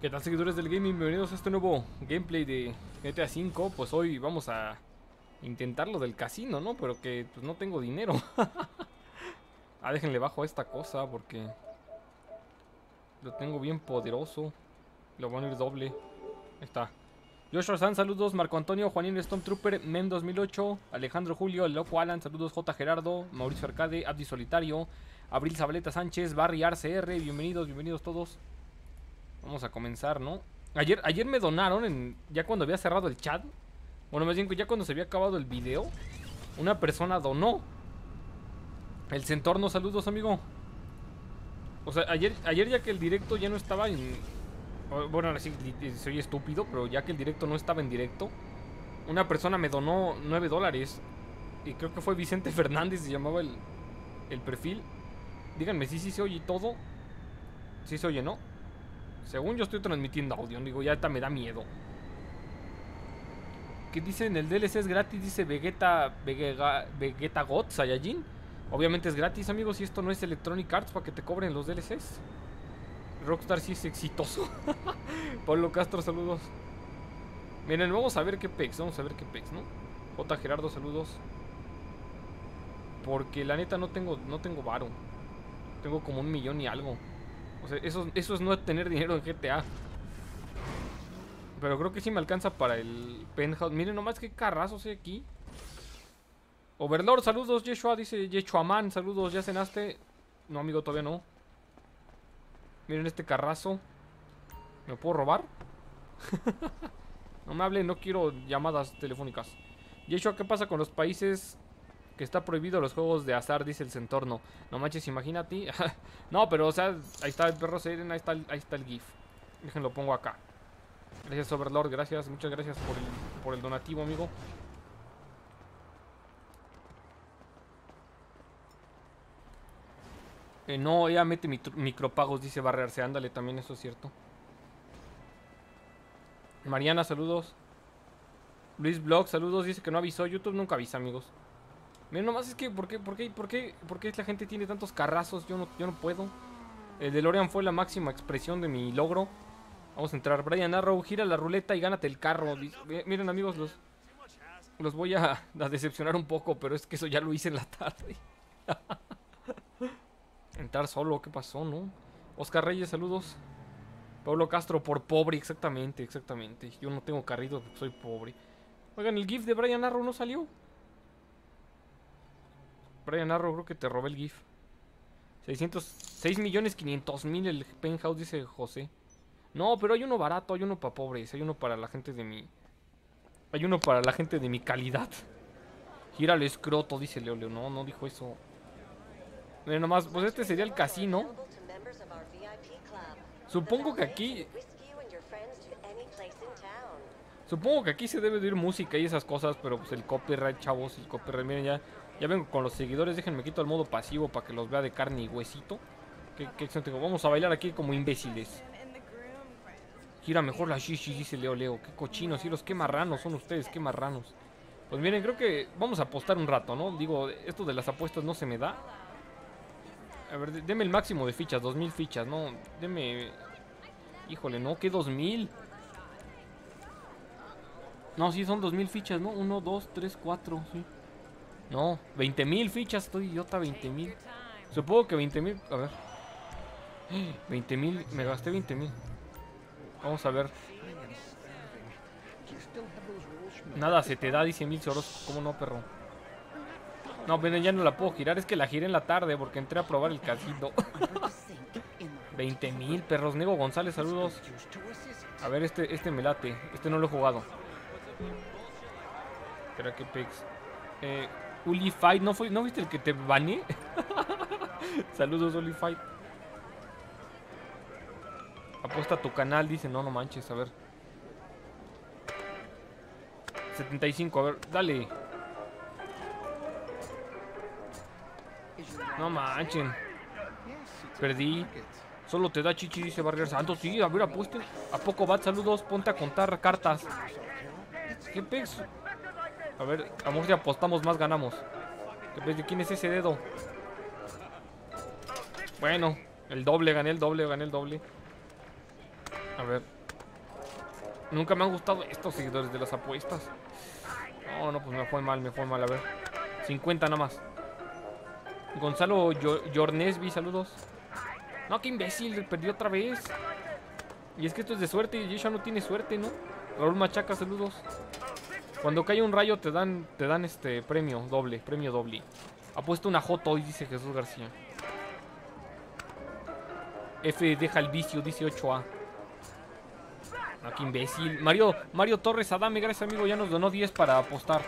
¿Qué tal seguidores del gaming? Bienvenidos a este nuevo gameplay de GTA V. Pues hoy vamos a intentar lo del casino, ¿no? Pero que pues no tengo dinero. ah, déjenle bajo esta cosa porque lo tengo bien poderoso. Lo van a ir doble. Ahí está. Joshua San, saludos. Marco Antonio, Juanín Stormtrooper, Mem 2008, Alejandro Julio, El Loco Alan, saludos. J. Gerardo, Mauricio Arcade, Abdi Solitario, Abril Zabaleta Sánchez, Barry RCR, bienvenidos, bienvenidos todos. Vamos a comenzar, ¿no? Ayer, ayer me donaron, en, ya cuando había cerrado el chat. Bueno, más bien ya cuando se había acabado el video. Una persona donó. El Centorno, saludos, amigo. O sea, ayer, ayer ya que el directo ya no estaba en... Bueno, ahora sí soy estúpido, pero ya que el directo no estaba en directo. Una persona me donó 9 dólares. Y creo que fue Vicente Fernández, se llamaba el, el perfil. Díganme si sí, se oye todo. Si se oye, ¿no? Según yo estoy transmitiendo audio, digo, ya me da miedo. ¿Qué dice en el DLC es gratis? Dice Vegeta, Vegeta, Vegeta God, Saiyajin. Obviamente es gratis, amigos, y esto no es Electronic Arts para que te cobren los DLCs. Rockstar sí es exitoso. Pablo Castro, saludos. Miren, vamos a ver qué pex, vamos a ver qué pex, ¿no? J. Gerardo, saludos. Porque la neta no tengo, no tengo varo. Tengo como un millón y algo. O sea, eso, eso es no tener dinero en GTA. Pero creo que sí me alcanza para el penthouse. Miren nomás qué carrazos hay aquí. Overlord, saludos, Yeshua, dice Yeshuaman, saludos, ¿ya cenaste? No, amigo, todavía no. Miren este carrazo. ¿Me puedo robar? no me hable, no quiero llamadas telefónicas. Yeshua, ¿qué pasa con los países que está prohibido los juegos de azar, dice el centorno. No manches, imagínate. no, pero o sea, ahí está el perro Seren, ahí está el, ahí está el GIF. Déjenlo pongo acá. Gracias Overlord, gracias, muchas gracias por el, por el donativo, amigo. Eh, no, ella mete micropagos, dice barrerse. Ándale, también eso es cierto. Mariana, saludos. Luis Blog, saludos. Dice que no avisó. YouTube nunca avisa, amigos. Miren, nomás es que, ¿por qué, por qué, por qué, por qué la gente tiene tantos carrazos? Yo no, yo no puedo. El de Lorian fue la máxima expresión de mi logro. Vamos a entrar. Brian Arrow, gira la ruleta y gánate el carro. Miren, amigos, los, los voy a, decepcionar un poco, pero es que eso ya lo hice en la tarde. Entrar solo, ¿qué pasó, no? Oscar Reyes, saludos. Pablo Castro, por pobre, exactamente, exactamente. Yo no tengo carrito porque soy pobre. Oigan, el GIF de Brian Arrow no salió. Brian Arrow, creo que te robé el GIF. 600, 6 millones 500 mil el penthouse, dice José. No, pero hay uno barato, hay uno para pobres, hay uno para la gente de mi... Hay uno para la gente de mi calidad. Gira el escroto, dice Leo Leo. No, no dijo eso. Miren nomás, pues este sería el casino. Supongo que aquí... Supongo que aquí se debe de oír música y esas cosas, pero pues el copyright, chavos, el copyright, miren ya... Ya vengo con los seguidores, déjenme quito el modo pasivo para que los vea de carne y huesito. ¿Qué, qué Vamos a bailar aquí como imbéciles. Gira mejor la shishi, dice Leo Leo. Qué cochinos, los qué marranos son ustedes, qué marranos. Pues miren, creo que vamos a apostar un rato, ¿no? Digo, esto de las apuestas no se me da. A ver, deme el máximo de fichas, 2000 fichas, ¿no? Deme... Híjole, ¿no? ¿Qué 2000? No, sí, son 2000 fichas, ¿no? 1, 2, 3, 4, sí. No, 20 mil fichas, estoy idiota, 20 mil. Supongo que 20 mil, a ver. 20 mil, me gasté 20 mil. Vamos a ver. Nada, se te da, dice mil soros. ¿Cómo no, perro? No, bueno, ya no la puedo girar. Es que la giré en la tarde porque entré a probar el casino. 20 mil, perros. Nego González, saludos. A ver, este, este me late. Este no lo he jugado. Espera que pex. Eh, Uli Fight, ¿no, fue, ¿no viste el que te baneé? Saludos, Uli Fight. Apuesta a tu canal, dice, no, no manches, a ver. 75, a ver, dale. No manchen. Perdí. Solo te da chichi, dice Barrier Santos. Sí, a ver, apuesten. ¿A poco va? Saludos, ponte a contar cartas. ¿Qué pex? A ver, amor, si apostamos más ganamos. ¿De quién es ese dedo? Bueno, el doble, gané el doble, gané el doble. A ver. Nunca me han gustado estos seguidores de las apuestas. No, no, pues me fue mal, me fue mal. A ver. 50 nada más. Gonzalo Jornesby, saludos. No, qué imbécil, perdió otra vez. Y es que esto es de suerte y ya no tiene suerte, ¿no? Raúl Machaca, saludos. Cuando cae un rayo te dan, te dan este premio doble, premio doble. Ha puesto una J hoy, dice Jesús García. F deja el vicio, dice 8A. No, qué imbécil. Mario, Mario Torres Adame, gracias amigo, ya nos donó 10 para apostar.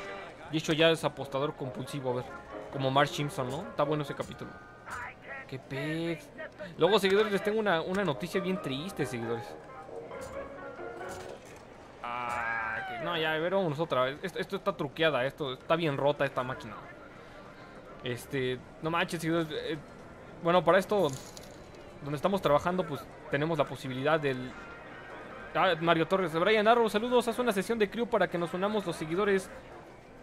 De hecho ya es apostador compulsivo, a ver. Como Mark Simpson, ¿no? Está bueno ese capítulo. Qué pex. Luego, seguidores, les tengo una, noticia bien triste, seguidores. Ah, no, ya, a ver, vamos otra vez. Esto, está truqueada, esto está bien rota esta máquina. Este, no manches. Eh, bueno, para esto, donde estamos trabajando, pues tenemos la posibilidad del... Ah, Mario Torres, Brian Arrow, saludos. Haz una sesión de crew para que nos unamos los seguidores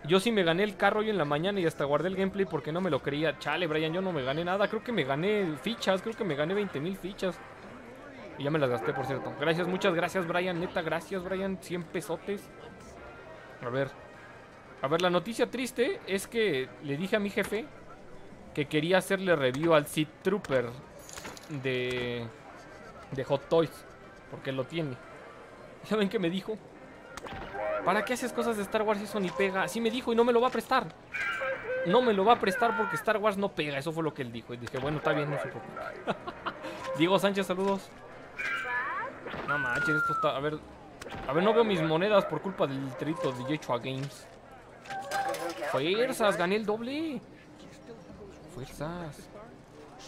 yo sí me gané el carro hoy en la mañana y hasta guardé el gameplay porque no me lo creía. Chale, Brian, yo no me gané nada. Creo que me gané fichas, creo que me gané 20 mil fichas. Y ya me las gasté, por cierto. Gracias, muchas gracias, Brian. Neta, gracias, Brian. 100 pesotes. A ver. A ver, la noticia triste es que le dije a mi jefe que quería hacerle review al Seed Trooper de, de Hot Toys. Porque lo tiene. ¿Saben qué me dijo? ¿Para qué haces cosas de Star Wars si eso ni pega? Así me dijo y no me lo va a prestar. No me lo va a prestar porque Star Wars no pega. Eso fue lo que él dijo. Y dije, bueno, está bien, no se preocupe. Diego Sánchez, saludos. No manches, esto está... A ver... A ver, no veo mis monedas por culpa del trito de Yechua Games. Fuerzas, gané el doble. Fuerzas.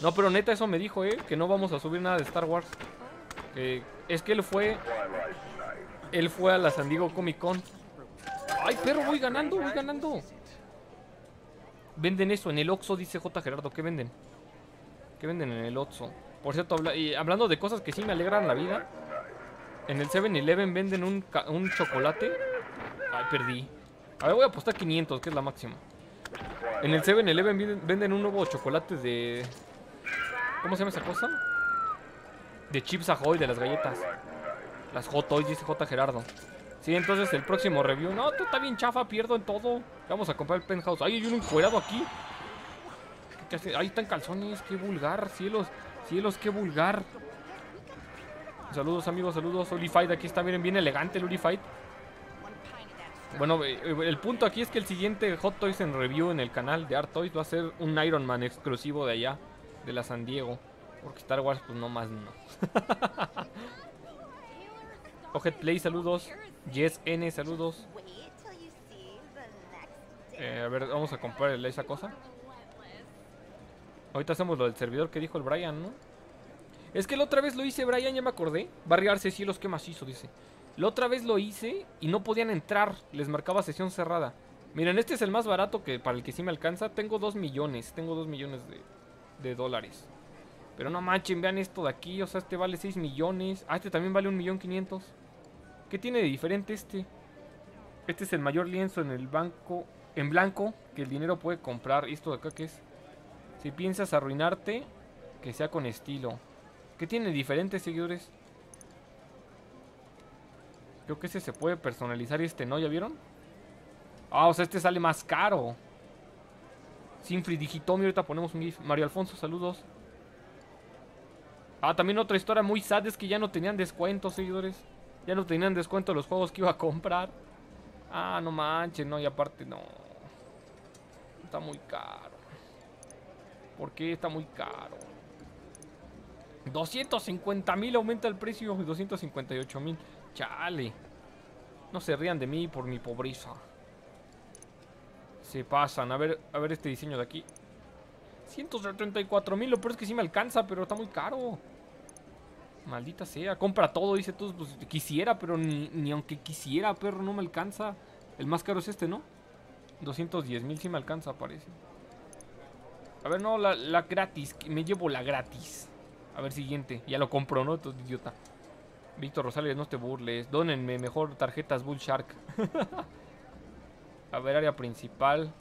No, pero neta, eso me dijo, ¿eh? Que no vamos a subir nada de Star Wars. es que él fue él fue a la San Diego Comic Con. ¡Ay, perro! Voy ganando, voy ganando. Venden eso en el Oxxo, dice J. Gerardo. ¿Qué venden? ¿Qué venden en el Oxxo? Por cierto, hablando de cosas que sí me alegran la vida. En el 7-Eleven venden un, un chocolate. Ay, perdí. A ver, voy a apostar 500, que es la máxima. En el 7-Eleven venden un nuevo chocolate de... ¿Cómo se llama esa cosa? De Chips Ahoy, de las galletas. Las J Toys, dice J Gerardo. Sí, entonces el próximo review. No, tú está bien chafa, pierdo en todo. Vamos a comprar el penthouse. Ay, hay un encuerado aquí. ¿Qué, hace? Ahí están calzones, qué vulgar. Cielos, cielos, qué vulgar. Saludos, amigos, saludos. Ulifight, aquí está, miren, bien elegante el Ulifight. Bueno, eh, eh, el punto aquí es que el siguiente Hot Toys en review en el canal de Art Toys va a ser un Iron Man exclusivo de allá, de la San Diego. Porque Star Wars, pues no más no. Ojet Play, saludos. Yes N, saludos. Eh, a ver, vamos a comprar esa cosa. Ahorita hacemos lo del servidor que dijo el Brian, ¿no? Es que la otra vez lo hice, Brian, ya me acordé. Barriarse cielos, que macizo, dice. La otra vez lo hice y no podían entrar. Les marcaba sesión cerrada. Miren, este es el más barato que para el que sí me alcanza. Tengo 2 millones. Tengo 2 millones de, de dólares. Pero no manchen, vean esto de aquí. O sea, este vale 6 millones. Ah, este también vale 1 millón 500. ¿Qué tiene de diferente este? Este es el mayor lienzo en el banco, en blanco, que el dinero puede comprar. ¿Y esto de acá qué es? Si piensas arruinarte, que sea con estilo. ¿Qué tiene de diferente, seguidores? Creo que ese se puede personalizar y este no, ¿ya vieron? Ah, o sea, este sale más caro. Sinfree Digitomio, ahorita ponemos un GIF. Mario Alfonso, saludos. Ah, también otra historia muy sad es que ya no tenían descuentos, seguidores. Ya no tenían descuento los juegos que iba a comprar. Ah, no manches, no, y aparte no. Está muy caro. ¿Por qué está muy caro? 250 mil aumenta el precio. 258 mil. Chale. No se rían de mí por mi pobreza. Se pasan. A ver, a ver este diseño de aquí. 134 mil. Lo peor es que sí me alcanza, pero está muy caro. Maldita sea, compra todo, dice todos. Pues, quisiera, pero ni, aunque quisiera, perro, no me alcanza. El más caro es este, ¿no? 210 mil si me alcanza, parece. A ver, no, la, gratis. Me llevo la gratis. A ver, siguiente. Ya lo compro, ¿no? Todo idiota. Víctor Rosales, no te burles. Dónenme mejor tarjetas Bull Shark. a ver, área principal.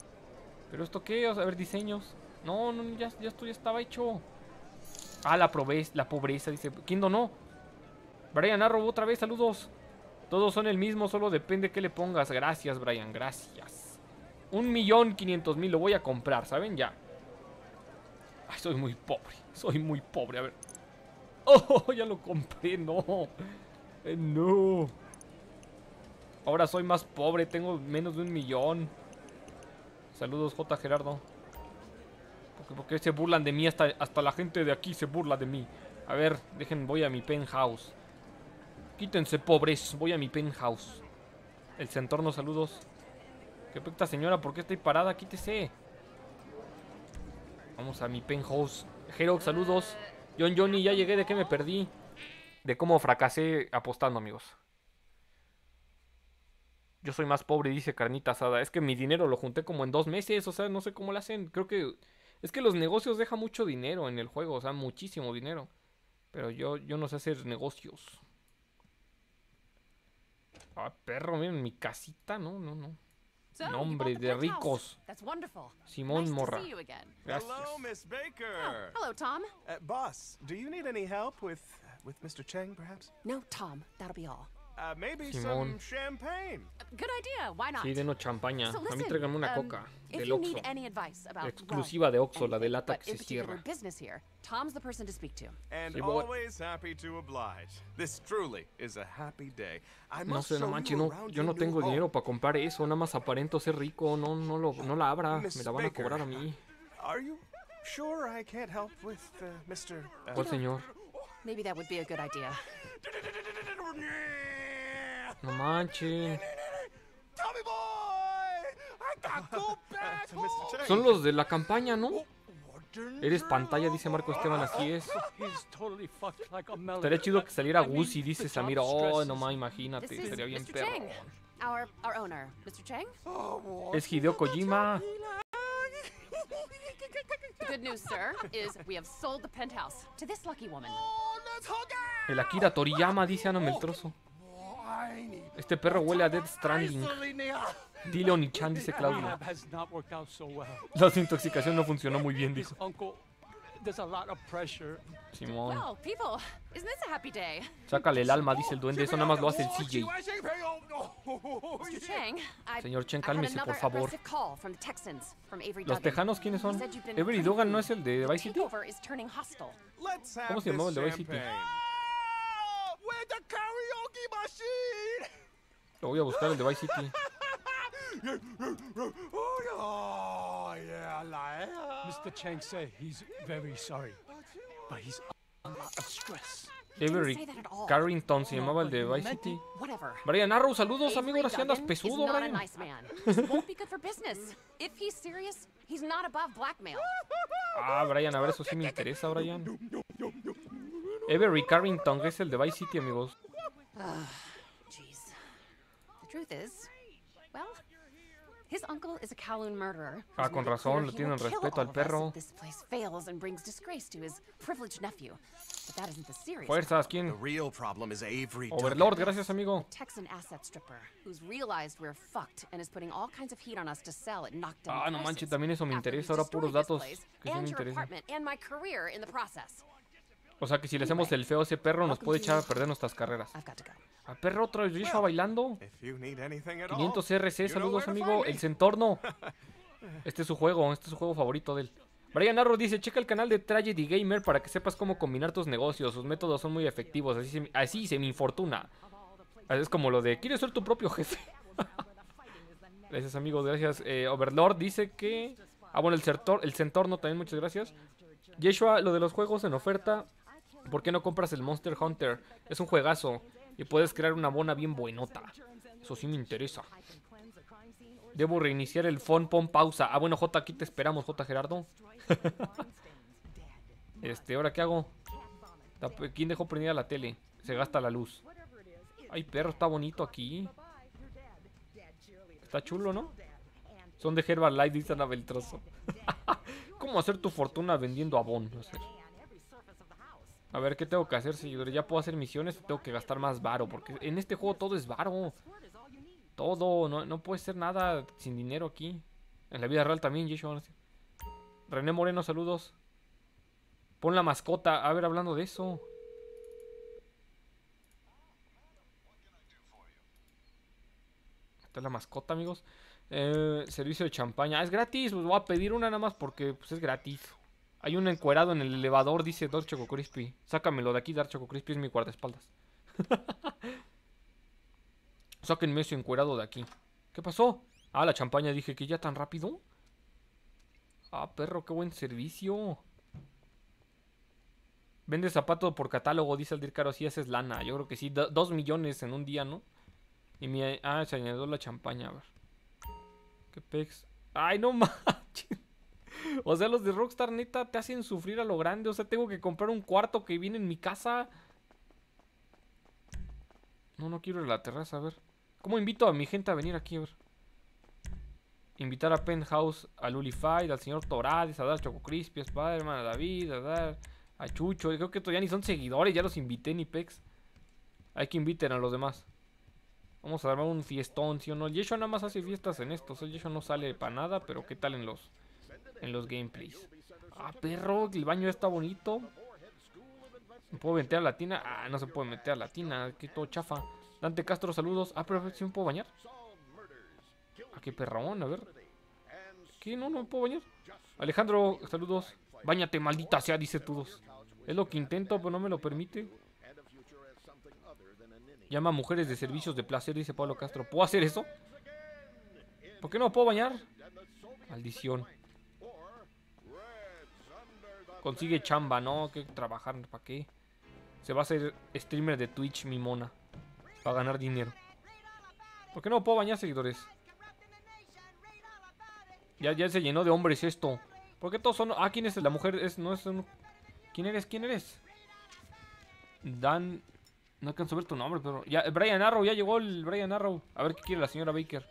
¿Pero esto qué? a ver, diseños. No, no, ya, ya esto ya estaba hecho. Ah, la, pobreza, la pobreza, dice. ¿Quién donó? Brian Arrow, otra vez, saludos. Todos son el mismo, solo depende qué le pongas. Gracias, Brian, gracias. Un millón quinientos mil, lo voy a comprar, ¿saben? Ya. Ay, soy muy pobre, soy muy pobre, a ver. Oh, ya lo compré, no. Eh, no. Ahora soy más pobre, tengo menos de un millón. Saludos, J. Gerardo. Porque, porque se burlan de mí, hasta, hasta la gente de aquí se burla de mí. A ver, dejen, voy a mi penthouse. Quítense, pobres, voy a mi penthouse. El centorno, saludos. Qué puta señora, ¿por qué estoy parada? Quítese. Vamos a mi penthouse. Herox, saludos. John Johnny, ya llegué, ¿de qué me perdí? De cómo fracasé apostando, amigos. Yo soy más pobre, dice Carnita Asada. Es que mi dinero lo junté como en dos meses, o sea, no sé cómo lo hacen. Creo que... Es que los negocios dejan mucho dinero en el juego, o sea, muchísimo dinero. Pero yo, yo no sé hacer negocios. Ah, perro, miren, mi casita, no, no, no. So, Nombre de ricos. That's wonderful. Simón nice Morra. to see you again. Gracias. Hello, Miss Oh, Baker. hello, Tom. Uh, boss, do you need any help with with Mr. Cheng, perhaps? No, Tom. That'll be all. Uh, maybe Simón. some champagne. Good idea. Why not? Sí, denos champaña. So A mí listen, tráiganme una um, coca if del you Oxxo. need any advice about Exclusiva de Oxxo, la de lata que se cierra. business here, Tom's the person to speak to. And Sí, boy. always happy to oblige. This truly is a happy day. I No sé, no manches, no, yo no tengo dinero para comprar eso, nada más aparento ser rico, no, no, lo, no la abra, me la van a cobrar a mí. Are you sure I can't help with uh, Mr. Uh, ¿Cuál señor? Maybe that would be a good idea. No manches. Son los de la campaña, ¿no? Eres pantalla, dice Marco Esteban, así es. Estaría chido que saliera I mean, Gucci, dice Samir. Oh, stresses no más, me. imagínate, estaría bien perro. Es Hideo Kojima. El Akira Toriyama, dice Ana Meltroso. Este perro huele a Dead Stranding. Dile Onichan, dice Claudia. La desintoxicación no funcionó muy bien, dijo. uncle, there's a lot of pressure. Simón. Sácale el alma, dice el duende. Eso nada más lo hace el CJ. Señor Chen, cálmese, por favor. ¿Los tejanos quiénes son? Avery Dugan no es el de Vice City. ¿Cómo se llamaba el de Vice City? champagne. Ah, With the karaoke machine. Lo voy a buscar el de Vice City. Oh, Mr. Cheng said he's very sorry, but he's a lot of stress. Avery. Carrington se llamaba el de Vice City. Brian Arrow, saludos, amigo. Ahora sí andas pesudo, is not a Brian. nice man. This won't be good for business. If he's serious, he's not above blackmail. Ah, Brian, a ver, eso sí me interesa, Brian. Avery Carrington, que es el de Vice City, amigos. Jeez. The truth is, well, his uncle is a Kowloon murderer. Ah, con razón, clear le he tienen respeto al perro. if This place fails and brings disgrace to his privileged nephew. But that isn't the serious. Fuerzas, The real problem is Avery. Overlord, gracias, amigo. Texan asset stripper who's realized we're fucked and is putting all kinds of heat on us to sell at knockdown Ah, no prices manches, también eso me interesa. Ahora puros datos que sí me and your interesan. apartment and my career in the process. O sea que si le hacemos el feo a ese perro, nos puede echar a perder nuestras carreras. A perro otro Joshua bailando. If you need anything at all, 500 RC, saludos, amigo. El Centorno. Este es su juego, este es su juego favorito de él. Brian Arrow dice, checa el canal de Tragedy Gamer para que sepas cómo combinar tus negocios. Sus métodos son muy efectivos, así se, así se me infortuna. Es como lo de, ¿quieres ser tu propio jefe? gracias, amigo, gracias. Eh, Overlord dice que... Ah, bueno, el, Certor, el Centorno también, muchas gracias. Yeshua, lo de los juegos en oferta. ¿Por qué no compras el Monster Hunter? Es un juegazo. Y puedes crear una bona bien buenota. Eso sí me interesa. Debo reiniciar el phone, pon pausa. Ah, bueno, J, aquí te esperamos, J Gerardo. este, ¿ahora qué hago? ¿Quién dejó prendida la tele? Se gasta la luz. Ay, perro, está bonito aquí. Está chulo, ¿no? Son de Herbalife, dice Ana Beltroso. ¿Cómo hacer tu fortuna vendiendo abón? No sé. A ver, ¿qué tengo que hacer, seguidor? Ya puedo hacer misiones o tengo que gastar más varo. Porque en este juego todo es varo. Todo. No, no puede ser nada sin dinero aquí. En la vida real también, Jason. René Moreno, saludos. Pon la mascota. A ver, hablando de eso. Esta es la mascota, amigos. Eh, servicio de champaña. Ah, es gratis. Pues voy a pedir una nada más porque pues, es gratis. Hay un encuerado en el elevador, dice Dark Choco Crispy. Sácamelo de aquí, Dark Choco Crispy es mi guardaespaldas. Sáquenme ese encuerado de aquí. ¿Qué pasó? Ah, la champaña, dije que ya tan rápido. Ah, perro, qué buen servicio. Vende zapatos por catálogo, dice el Caro. Sí, esa es lana. Yo creo que sí. do- dos millones en un día, ¿no? Y mi... Ah, se añadió la champaña, a ver. ¿Qué pex? Ay, no manches. O sea, los de Rockstar neta te hacen sufrir a lo grande. O sea, tengo que comprar un cuarto que viene en mi casa. No, no quiero ir a la terraza, a ver. ¿Cómo invito a mi gente a venir aquí, a ver? Invitar a Penthouse, a Lulified, al señor Torades, a dar Choco Crispy, a Spiderman, a David, a dar a Chucho. Creo que todavía ni son seguidores, ya los invité ni pex. Hay que inviten a los demás. Vamos a armar un fiestón, ¿sí o no? Yeshua nada más hace fiestas en estos. El Yeshua no sale para nada, pero ¿qué tal en los en los gameplays? Ah, perro, el baño está bonito. ¿Me puedo meter a la tina? Ah, no se puede meter a la tina, aquí todo chafa. Dante Castro, saludos. Ah, pero ¿sí me puedo bañar? Ah, qué perrón, a ver. ¿Qué? No, no me puedo bañar. Alejandro, saludos. Báñate, maldita sea, dice todos. Es lo que intento, pero no me lo permite. Llama a mujeres de servicios de placer, dice Pablo Castro. ¿Puedo hacer eso? ¿Por qué no puedo bañar? Maldición. Consigue chamba, ¿no? Que trabajar, ¿para qué? Se va a hacer streamer de Twitch, mi mona. Para ganar dinero. ¿Por qué no puedo bañar, seguidores? Ya, ya se llenó de hombres esto. ¿Por qué todos son.? Ah, ¿quién es la mujer? Es, no es ¿Quién eres? ¿Quién eres? Dan. No alcanzo a ver tu nombre, pero. Ya, Brian Arrow, ya llegó el Brian Arrow. A ver qué quiere la señora Baker.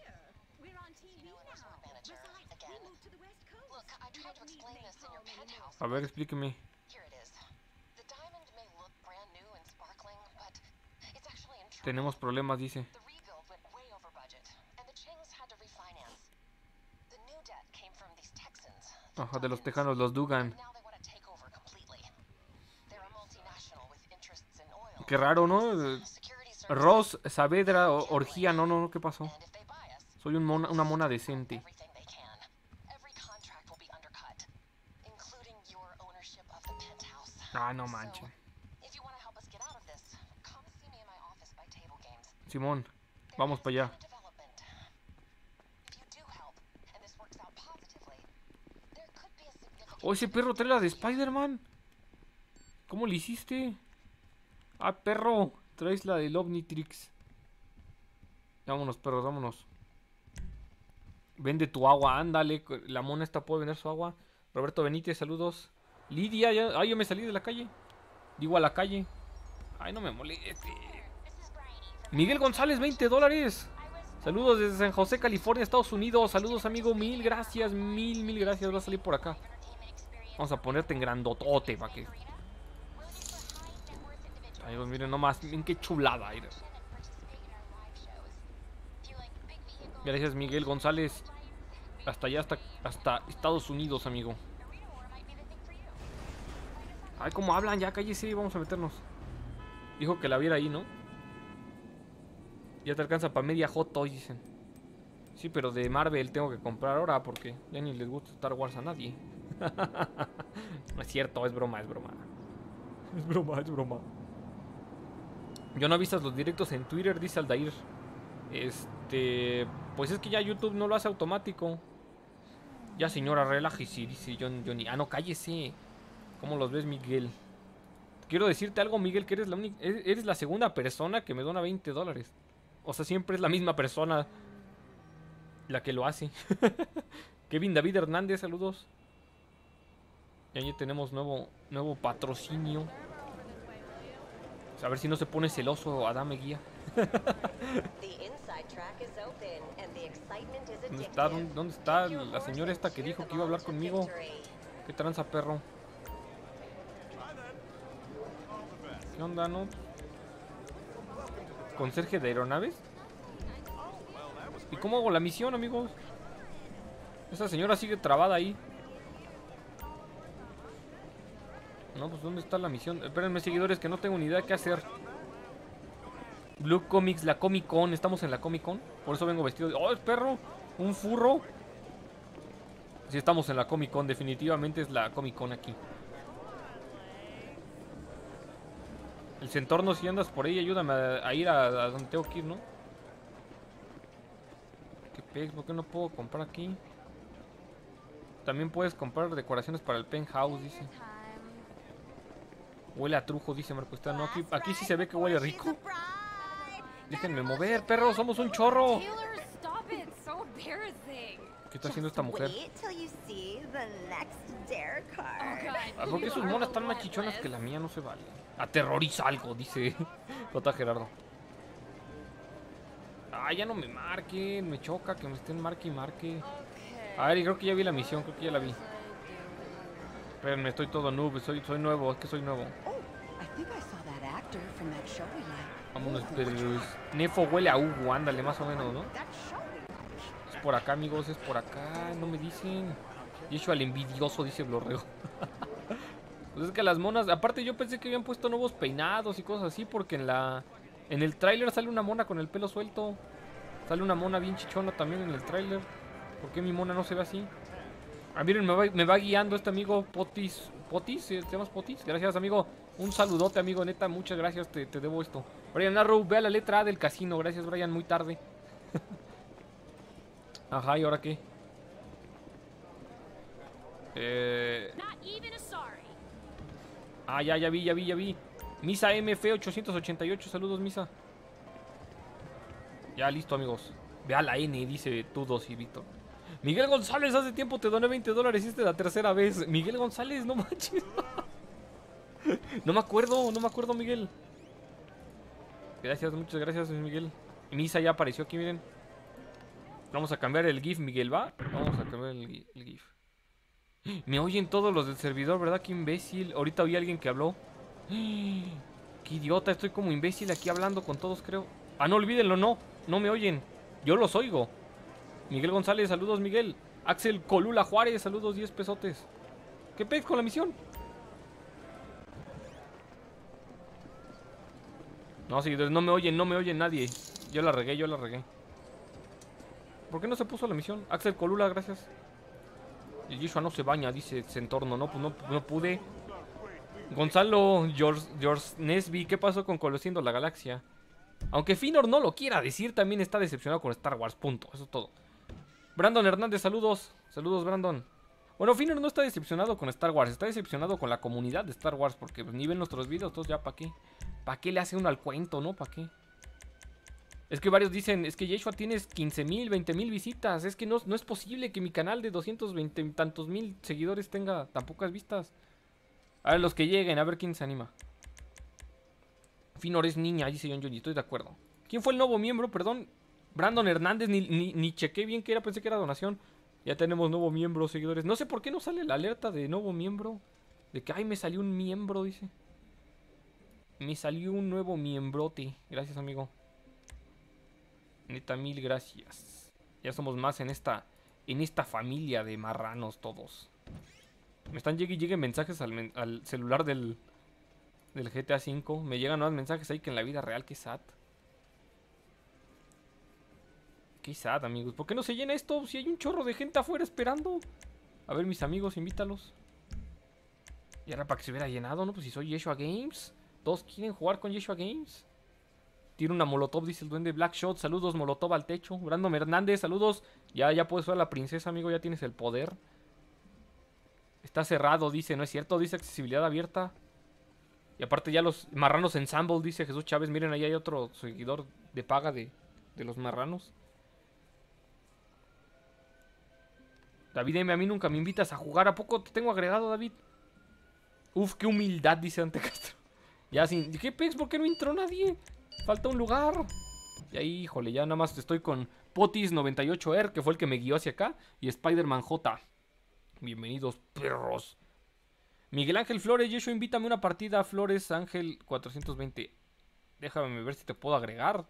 Debt came from these Texans. the Ajá, de los tejanos, los Dugan. a. Qué raro, ¿no? Ross, Saavedra, Orgía, no, no, no, ¿qué pasó? Soy un mona- una mona decente. Out positively, there could be a significant Oh, ese perro trae la de Spider-Man. ¿Cómo le hiciste? Ah, perro, traes la del Omnitrix. Vámonos, perros, vámonos. Vende tu agua, ándale. La mona esta puede vender su agua. Roberto Benítez, saludos. Lidia, ya. Ay, yo me salí de la calle. Digo a la calle. Ay, no me moleste. Miguel González, 20 dólares. Saludos desde San José, California, Estados Unidos. Saludos, amigo. Mil gracias, mil, mil gracias. Va a salir por acá. Vamos a ponerte en grandotote para que. Amigos, miren nomás. Miren qué chulada. mira. Gracias, Miguel González. Hasta allá, hasta, hasta Estados Unidos, amigo. Ay, cómo hablan, ya cállese, vamos a meternos. Dijo que la viera ahí, ¿no? Ya te alcanza para media hot toy, dicen. Sí, pero de Marvel tengo que comprar ahora porque ya ni les gusta Star Wars a nadie. no es cierto, es broma, es broma. Es broma, es broma. Yo no avisas los directos en Twitter, dice Aldair. Este. Pues es que ya YouTube no lo hace automático. Ya, señora, relájese, dice John, Johnny. Ah, no, cállese. ¿Cómo los ves, Miguel? Quiero decirte algo, Miguel, que eres la única. Eres eres la segunda persona que me dona 20 dólares. O sea, siempre es la misma persona la que lo hace. Kevin David Hernández, saludos. Y ahí tenemos nuevo, nuevo patrocinio. A ver si no se pone celoso Adame Guía. ¿Dónde está, dónde, está la señora esta que dijo que iba a hablar conmigo? ¿Qué tranza, perro? ¿Qué onda, no? ¿Conserje de aeronaves? ¿Y cómo hago la misión, amigos? Esa señora sigue trabada ahí. No, pues ¿dónde está la misión? Espérenme, seguidores, que no tengo ni idea qué hacer. Blue Comics, la Comic Con. Estamos en la Comic Con. Por eso vengo vestido de. ¡Oh, es perro! ¡Un furro! Sí, estamos en la Comic Con. Definitivamente es la Comic Con aquí. El centorno, si andas por ahí, ayúdame a, ir a, a donde tengo que ir, ¿no? ¿Qué pex? ¿Por qué no puedo comprar aquí? También puedes comprar decoraciones para el penthouse, dice. Huele a trujo, dice Marco Está, No, aquí, aquí sí se ve que huele rico. Déjenme mover, perro, somos un chorro. ¿Qué está haciendo esta mujer? Ah, ¿Por qué sus monas están más chichonas que la mía? No se vale. Aterroriza algo, dice J. Gerardo. Ah, ya no me marquen, me choca que me estén marque y marque. A ver, creo que ya vi la misión, creo que ya la vi. Espérenme, estoy todo noob, soy, soy nuevo, es que soy nuevo. I think I saw that actor from that show we like. Vámonos, pero Nefo huele a Hugo, ándale, más o menos, ¿no? Es por acá, amigos, es por acá, no me dicen. Y hecho al envidioso, dice Blorreo. pues es que las monas, aparte yo pensé que habían puesto nuevos peinados y cosas así, porque en la en el tráiler sale una mona con el pelo suelto. Sale una mona bien chichona también en el tráiler. ¿Por qué mi mona no se ve así? Ah, miren, me va, me va guiando este amigo Potis. ¿Potis? ¿Te llamas Potis? Gracias, amigo. Un saludote, amigo, neta, muchas gracias, te, te debo esto. Brian Arrow, vea la letra A del casino. Gracias, Brian, muy tarde. Ajá, ¿y ahora qué? Eh... Ah, ya, ya vi, ya vi, ya vi. Misa MF 888, saludos, Misa. Ya, listo, amigos. Ve a la N, dice Tudos y Víctor. Miguel González, hace tiempo te doné 20 dólares, hiciste la tercera vez. Miguel González, no manches. no me acuerdo, no me acuerdo, Miguel. Gracias, muchas gracias, Miguel. Misa ya apareció aquí, miren. Vamos a cambiar el GIF, Miguel, ¿va? Vamos a cambiar el, el GIF. Me oyen todos los del servidor, ¿verdad? Qué imbécil. Ahorita oí a alguien que habló. Qué idiota, estoy como imbécil aquí hablando con todos, creo. Ah, no, olvídenlo, no. No me oyen. Yo los oigo. Miguel González, saludos, Miguel. Axel Colula Juárez, saludos, 10 pesotes. ¿Qué pez con la misión? No, seguidores, no me oyen, no me oyen nadie. Yo la regué, yo la regué. ¿Por qué no se puso la misión? Axel Colula, gracias. Yeshua no se baña, dice Centorno. No, pues no, no pude. Gonzalo George, George Nesby, ¿qué pasó con Conociendo la Galaxia? Aunque Finor no lo quiera decir, también está decepcionado con Star Wars. Eso es todo. Brandon Hernández, saludos. Saludos, Brandon. Bueno, Finor no está decepcionado con Star Wars, está decepcionado con la comunidad de Star Wars, porque pues, ni ven nuestros videos, entonces ya, ¿para qué? ¿Para qué le hace uno al cuento, no? ¿Para qué? Es que varios dicen, es que Yeshua tienes 15 mil, 20 mil visitas. Es que no, no es posible que mi canal de 220 y tantos mil seguidores tenga tan pocas vistas. A ver, los que lleguen, a ver quién se anima. Finor es niña, dice John Johnny, estoy de acuerdo. ¿Quién fue el nuevo miembro? Perdón. Brandon Hernández, ni, ni, ni chequé bien que era, pensé que era donación. Ya tenemos nuevo miembro, seguidores. No sé por qué no sale la alerta de nuevo miembro. De que, ay, me salió un miembro, dice. Me salió un nuevo miembrote. Gracias, amigo. Neta, mil gracias. Ya somos más en esta, en esta familia de marranos todos. Me están llegue y mensajes al, celular del, del GTA V. Me llegan más mensajes ahí que en la vida real. Qué sad. Qué sad, amigos. ¿Por qué no se llena esto? Si hay un chorro de gente afuera esperando. A ver, mis amigos, invítalos. Y ahora para que se hubiera llenado, ¿no? Pues si soy Yeshua Games. Todos quieren jugar con Yeshua Games. Tiene una molotov, dice el duende Black Shot. Saludos, molotov al techo. Brandon Hernández, saludos. Ya, ya puedes ser la princesa, amigo. Ya tienes el poder. Está cerrado, dice. No es cierto, dice accesibilidad abierta. Y aparte ya los marranos ensemble, dice Jesús Chávez. Miren, ahí hay otro seguidor de paga de, de los marranos. David M, a mí nunca me invitas a jugar. ¿A poco te tengo agregado, David? Uf, qué humildad, dice Ante Castro. Ya sin... ¿Qué pex? ¿Por qué no entró nadie? Falta un lugar. Y ahí, híjole, ya nada más estoy con Potis98R, que fue el que me guió hacia acá, y Spider-Man J. Bienvenidos, perros. Miguel Ángel Flores, Yeshua, invítame una partida. Flores Ángel 420. Déjame ver si te puedo agregar.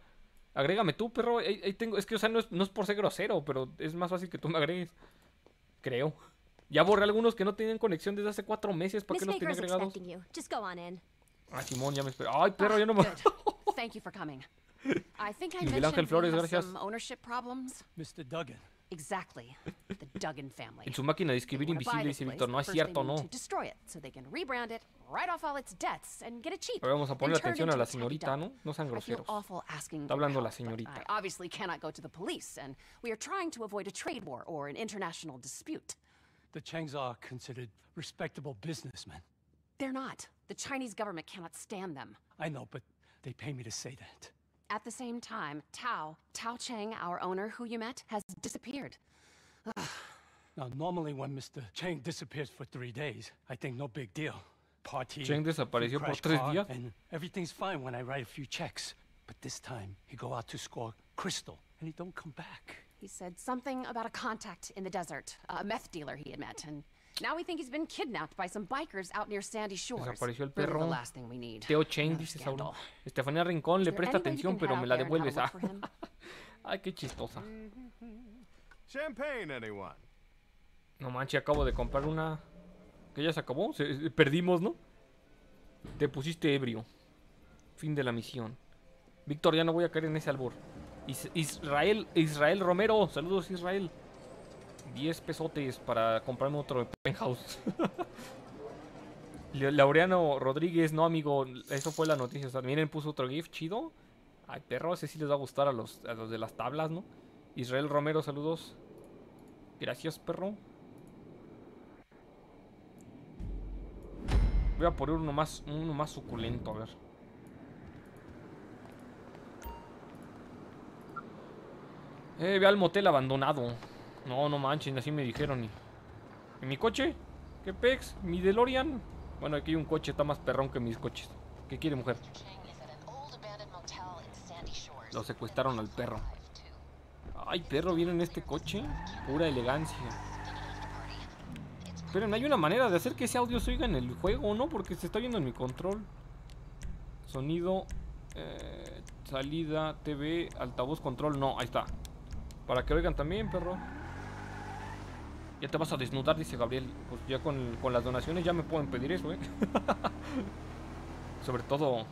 Agrégame tú, perro. Ahí, ahí tengo. Es que, o sea, no es, no es por ser grosero, pero es más fácil que tú me agregues. Creo. Ya borré algunos que no tenían conexión desde hace cuatro meses. ¿Para qué los tenía agregados? Ah, Simón, ya me. Ay, perro, ya no me. Thank you for coming. I think I Miguel mentioned Ángel Flores, have gracias. some ownership problems. Mr. Duggan. Exactly. The Duggan family. En su máquina de escribir invisible dice Víctor, no es cierto, no. to destroy it so they can rebrand it, write off all its debts, and get it cheap. Ahora vamos a poner atención a la señorita. ¿no? No sean groseros. awful asking Está hablando la señorita. I obviously cannot go to the police, and we are trying to avoid a trade war or an international dispute. The Changs are considered respectable businessmen. They're not. The Chinese government cannot stand them. I know, but they pay me to say that. At the same time, Tao, Tao Cheng, our owner who you met, has disappeared. Now, normally when Mr. Chang disappears for three days, I think no big deal. Party, Chang few desapareció por crash tres car, días. and everything's fine when I write a few checks. But this time, he go out to score crystal, and he don't come back. He said something about a contact in the desert, a meth dealer he had met, and now we think he's been kidnapped by some bikers out near Sandy Shores. Desapareció el perro. the last thing we need. Teo Another dice Sauron. Estefanía Rincón, le presta atención, pero me la devuelves. Ah. Ay, qué chistosa. Champagne, anyone? No manches, acabo de comprar una. Que ya se acabó. Se- se- perdimos, ¿no? Te pusiste ebrio. Fin de la misión. Víctor, ya no voy a caer en ese albur. Is- Israel, Israel Romero. Saludos, Israel. 10 pesotes para comprarme otro penthouse. Laureano Rodríguez, no amigo, eso fue la noticia. o miren, puso otro GIF chido. Ay, perro, ese sí les va a gustar a los, a los de las tablas, ¿no? Israel Romero, saludos. Gracias, perro. Voy a poner uno más, uno más suculento, a ver. Eh, ve al motel abandonado. No, no manchen, así me dijeron. ¿Y, ¿Y mi coche? ¿Qué pex? ¿Mi DeLorean? Bueno, aquí hay un coche, está más perrón que mis coches. ¿Qué quiere, mujer? Lo secuestraron al perro. Ay, perro, ¿viene en este coche? Pura elegancia. Pero hay una manera de hacer que ese audio se oiga en el juego, ¿no? Porque se está viendo en mi control. Sonido, eh, salida, TV, altavoz, control. No, ahí está. Para que oigan también, perro. Ya te vas a desnudar, dice Gabriel. Pues ya con, con las donaciones ya me pueden pedir eso, ¿eh? sobre todo,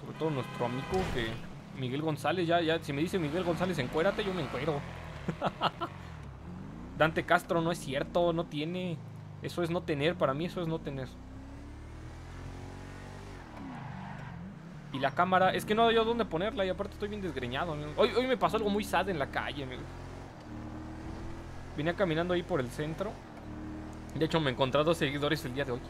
sobre todo nuestro amigo que Miguel González, ya, ya, si me dice Miguel González, encuérate, yo me encuero. Dante Castro no es cierto, no tiene. Eso es no tener, para mí eso es no tener. Y la cámara, es que no hay dónde ponerla y aparte estoy bien desgreñado. Hoy, hoy me pasó algo muy sad en la calle. amigo. Venía caminando ahí por el centro. De hecho, me encontré a dos seguidores el día de hoy.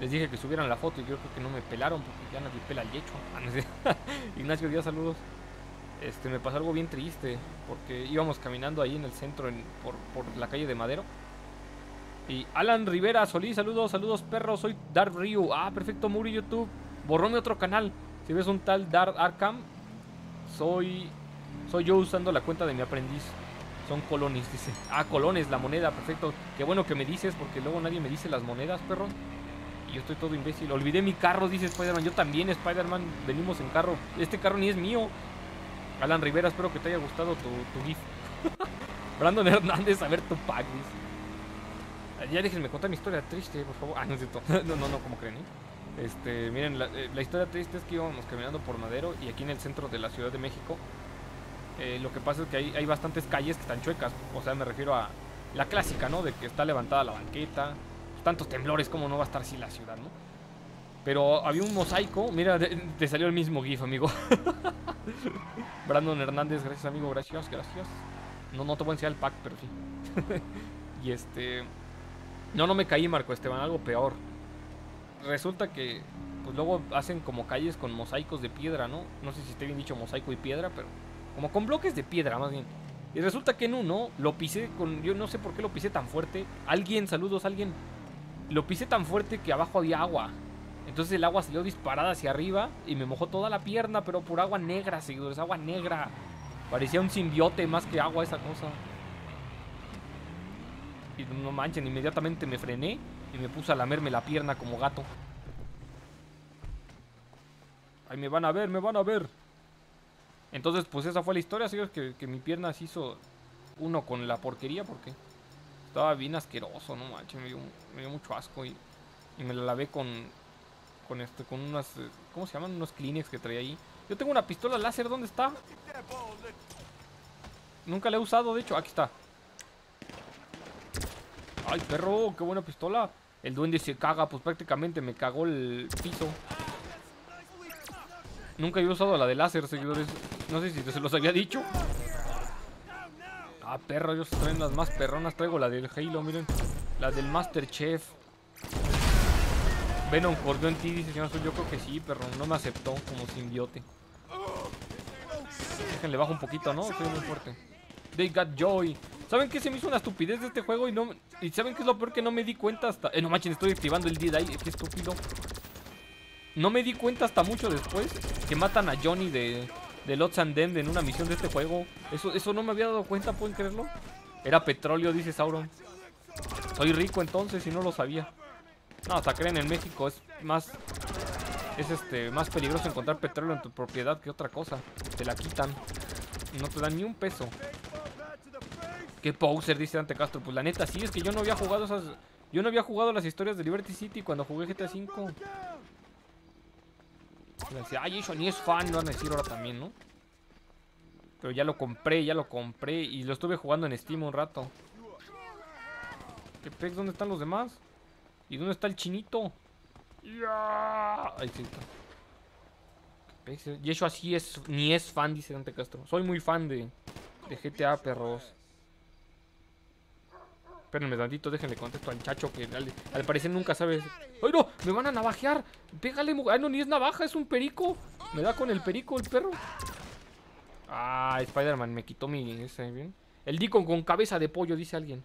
Les dije que subieran la foto y yo creo que no me pelaron porque ya nadie pela el yecho. Ah. Ignacio Díaz, saludos. Este, me pasó algo bien triste porque íbamos caminando ahí en el centro en- por, por la calle de Madero. Y Alan Rivera, Solís, saludos, saludos perros, soy Dark Ryu. Ah, perfecto, Muri YouTube. Borró mi otro canal. Si ves un tal Dark Arkham, soy soy yo usando la cuenta de mi aprendiz. Son colones, dice. Ah, colones, la moneda, perfecto. Qué bueno que me dices, porque luego nadie me dice las monedas, perro. Y yo estoy todo imbécil. Olvidé mi carro, dice Spider-Man. Yo también, Spider-Man. Venimos en carro. Este carro ni es mío. Alan Rivera, espero que te haya gustado tu, tu GIF. Brandon Hernández, a ver tu pack, dice. Ya déjenme contar mi historia triste, por favor. Ah, no es cierto. No, no, no, como creen, eh? Este, miren, eh, la historia triste es que íbamos caminando por Madero y aquí en el centro de la Ciudad de México. Eh, lo que pasa es que hay, hay bastantes calles que están chuecas. O sea, me refiero a la clásica, ¿no? De que está levantada la banqueta. Tantos temblores, como no va a estar así la ciudad, no? Pero había un mosaico. Mira, te salió el mismo GIF, amigo. Brandon Hernández, gracias, amigo. Gracias, gracias. No, no te voy a enseñar el pack, pero sí. y este. No, no me caí, Marco Esteban, algo peor. Resulta que, pues luego hacen como calles con mosaicos de piedra, ¿no? No sé si esté bien dicho mosaico y piedra, pero como con bloques de piedra, más bien. Y resulta que en uno lo pisé con. Yo no sé por qué lo pisé tan fuerte. Alguien, saludos, alguien. Lo pisé tan fuerte que abajo había agua. Entonces el agua salió disparada hacia arriba y me mojó toda la pierna, pero por agua negra, seguidores, agua negra. Parecía un simbiote más que agua esa cosa. Y no manchen, inmediatamente me frené y me puse a lamerme la pierna como gato. Ay, me van a ver, me van a ver. Entonces, pues esa fue la historia, señores, que, que mi pierna se hizo uno con la porquería porque estaba bien asqueroso, no manches, me dio, me dio mucho asco y, y me la lavé con, con este, con unas, eh, ¿cómo se llaman? Unos Kleenex que traía ahí. Yo tengo una pistola láser, ¿dónde está? Nunca la he usado, de hecho, aquí está. Ay, perro, qué buena pistola. El duende se caga, pues prácticamente me cagó el piso. Nunca había usado la de láser, seguidores. No sé si se los había dicho. Ah, perro, ellos traen las más perronas. Traigo la del Halo, miren. La del Masterchef. Venom corrió en ti, dice si no soy yo creo que sí, perro. No me aceptó como simbiote. Déjenle bajo un poquito, ¿no? Soy muy fuerte. They got joy. ¿Saben qué se me hizo una estupidez de este juego? Y no y ¿saben qué es lo peor que no me di cuenta hasta. Eh, no manchen, estoy activando el D-Die. Qué estúpido. No me di cuenta hasta mucho después que matan a Johnny de, de Lots and en una misión de este juego. Eso, eso no me había dado cuenta, ¿pueden creerlo? Era petróleo, dice Sauron. Soy rico entonces y no lo sabía. No, hasta creen en México es más. Es este más peligroso encontrar petróleo en tu propiedad que otra cosa. Te la quitan. No te dan ni un peso. Qué poser, dice Dante Castro. Pues la neta, sí, es que yo no había jugado esas. Yo no había jugado las historias de Liberty City cuando jugué GTA V. Me ay, eso ni es fan, no van a decir ahora también, ¿no? Pero ya lo compré, ya lo compré y lo estuve jugando en Steam un rato. ¿Qué pex? ¿Dónde están los demás? ¿Y dónde está el chinito? Ahí sí está. Y eso así es, ni es fan, dice Dante Castro. Soy muy fan de GTA, perros. Espérenme tantito, déjenle contesto al chacho que al, parecer nunca sabe. ¡Ay no! ¡Me van a navajear! ¡Pégale! ¡Ay no! Ni es navaja, es un perico. Me da con el perico el perro. Ah, Spider-Man me quitó mi ese, ¿bien? El Deacon con cabeza de pollo, dice alguien.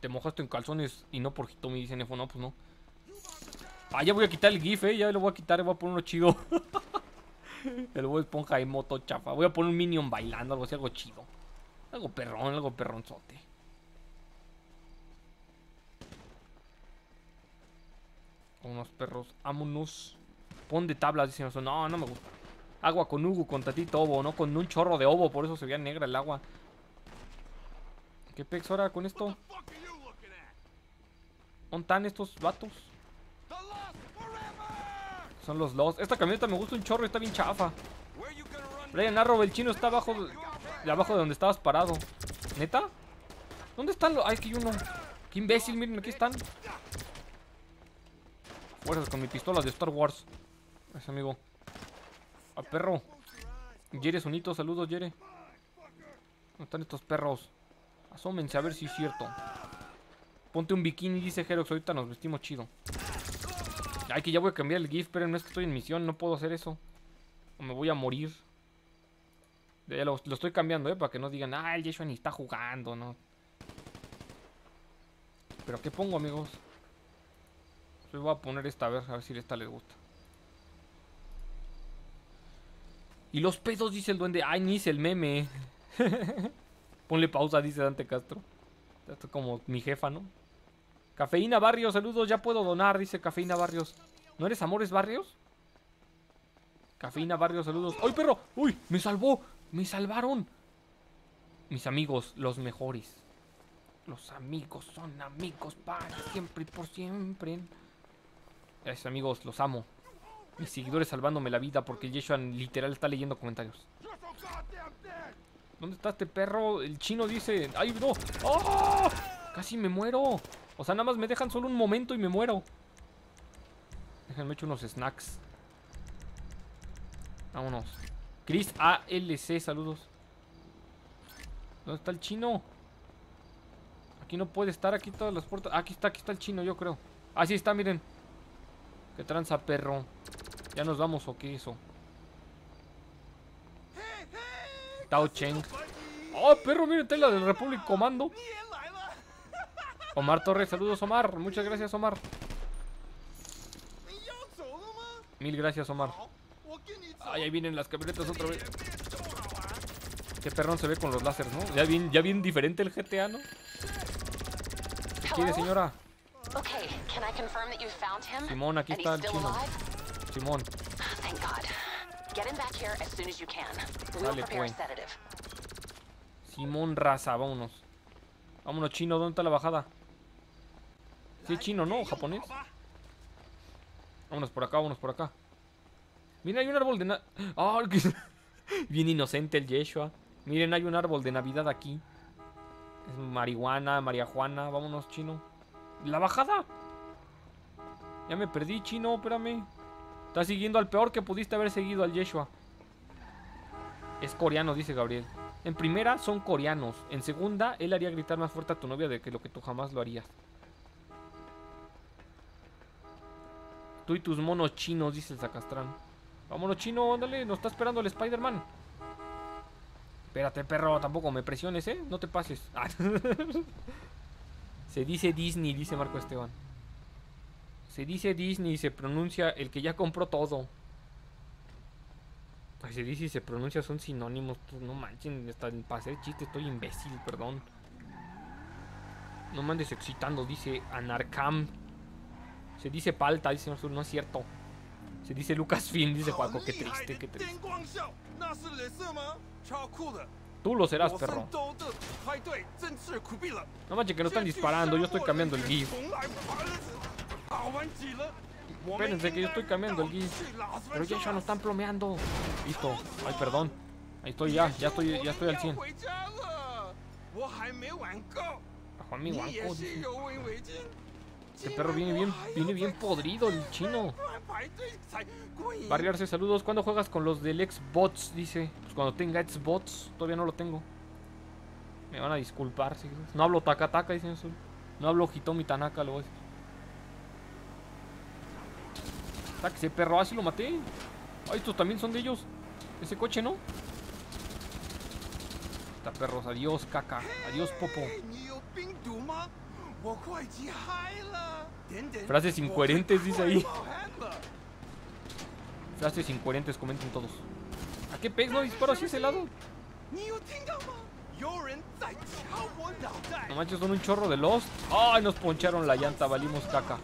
Te mojaste en calzones y no por Hitomi, dice Nefo. No, pues no. Ah, ya voy a quitar el GIF, eh. Ya lo voy a quitar, voy a poner uno chido. el voy esponja y moto chafa. Voy a poner un minion bailando, algo así, algo chido. Algo perrón, algo perronzote. Unos perros, vámonos. Pon de tablas, dicen. No, no me gusta. Agua con Hugo, con tatito ovo, no con un chorro de ovo, por eso se veía negra el agua. ¿Qué pex ahora con esto? ¿Dónde están estos vatos? Son los Lost. Esta camioneta me gusta un chorro, está bien chafa. Brian Arrow, el chino está abajo de, abajo de donde estabas parado. ¿Neta? ¿Dónde están los...? Ay, que hay uno. Qué imbécil, miren, aquí están. Fuerzas con mi pistola de Star Wars. Ese amigo. A perro. Jere Sonito, saludos, Jere. ¿Dónde están estos perros? Asómense a ver si es cierto. Ponte un bikini, dice Herox. Ahorita nos vestimos chido. Ay, que ya voy a cambiar el GIF, pero no es que estoy en misión, no puedo hacer eso. O me voy a morir. Ya lo, lo estoy cambiando, ¿eh? Para que no digan, ah, el Yeshua ni está jugando, ¿no? Pero ¿qué pongo, amigos? Yo voy a poner esta, a ver, a ver si esta les gusta. Y los pedos, dice el duende. Ay, ni hice el meme. Ponle pausa, dice Dante Castro. Esto es como mi jefa, ¿no? Cafeína Barrios, saludos, ya puedo donar, dice Cafeína Barrios. ¿No eres Amores Barrios? Cafeína Barrios, saludos. ¡Ay, perro! ¡Uy! ¡Me salvó! ¡Me salvaron! Mis amigos, los mejores. Los amigos son amigos para siempre y por siempre. Gracias, amigos, los amo. Mis seguidores salvándome la vida porque el Yeshua literal está leyendo comentarios. ¿Dónde está este perro? El chino dice... ¡Ay, no! ¡Oh! Casi me muero. O sea, nada más me dejan solo un momento y me muero. Déjenme echar unos snacks. Vámonos. Chris ALC, saludos. ¿Dónde está el chino? Aquí no puede estar, aquí todas las puertas. Ah, aquí está, aquí está el chino, yo creo. Ah, sí está, miren. Qué tranza, perro. ¿Ya nos vamos o qué hizo? Tao Cheng. Oh, perro, miren, está la del Republic Comando. Omar Torres, saludos, Omar. Muchas gracias, Omar. Mil gracias, Omar. Ay, ahí vienen las camionetas otra vez. Qué perrón se ve con los láseres, ¿no? Ya bien, ya bien diferente el GTA, ¿no? ¿Qué quiere, señora? Simón, aquí está el chino. Simón. Dale, pues. Simón Raza, vámonos. Vámonos, chino, ¿dónde está la bajada? Sí, chino, ¿no? ¿O japonés? Vámonos por acá, vámonos por acá. Mira, hay un árbol de. ¡Ah! qué- Bien inocente el Yeshua. Miren, hay un árbol de Navidad aquí. Es marihuana, María Juana. Vámonos, chino. ¡La bajada! Ya me perdí, chino, espérame. Estás siguiendo al peor que pudiste haber seguido al Yeshua. Es coreano, dice Gabriel. En primera, son coreanos. En segunda, él haría gritar más fuerte a tu novia de que lo que tú jamás lo harías. Tú y tus monos chinos, dice el Zacastrán. Vámonos, chino, ándale, nos está esperando el Spider-Man. Espérate, perro, tampoco me presiones, ¿eh? No te pases. Se dice Disney, dice Marco Esteban. Se dice Disney y se pronuncia el que ya compró todo. Ay, se dice y se pronuncia son sinónimos. Pues no manchen, hasta para hacer chiste estoy imbécil, perdón. No me andes excitando, dice Anarcam. Se dice palta, dice no es cierto. Se dice Lucasfilm, dice Juaco, qué triste, qué triste. Tú lo serás, perro. No manches que no están disparando, yo estoy cambiando el GIF. Espérense que yo estoy cambiando el GIF. Pero ya, ya nos están plomeando. Listo. Ay, perdón. Ahí estoy ya, ya estoy, ya estoy al 100. Bajo a mi guanco. Este perro viene bien, viene bien podrido, el chino. Barriarse, saludos. ¿Cuándo juegas con los del Xbox? Dice. Pues cuando tenga Xbox. Todavía no lo tengo. Me van a disculpar. No hablo taca taca, dice eso. No hablo Hitomi Tanaka, lo voy a ah, ese perro, ah, así lo maté. Ay, estos también son de ellos. Ese coche, ¿no? Está perros. Adiós, caca. Adiós, popo. Frases incoherentes, dice ahí. Frases incoherentes, comenten todos. ¿A qué pez no disparo hacia ese lado? No manches, son un chorro de los. ¡Ay, nos poncharon la llanta! Valimos caca.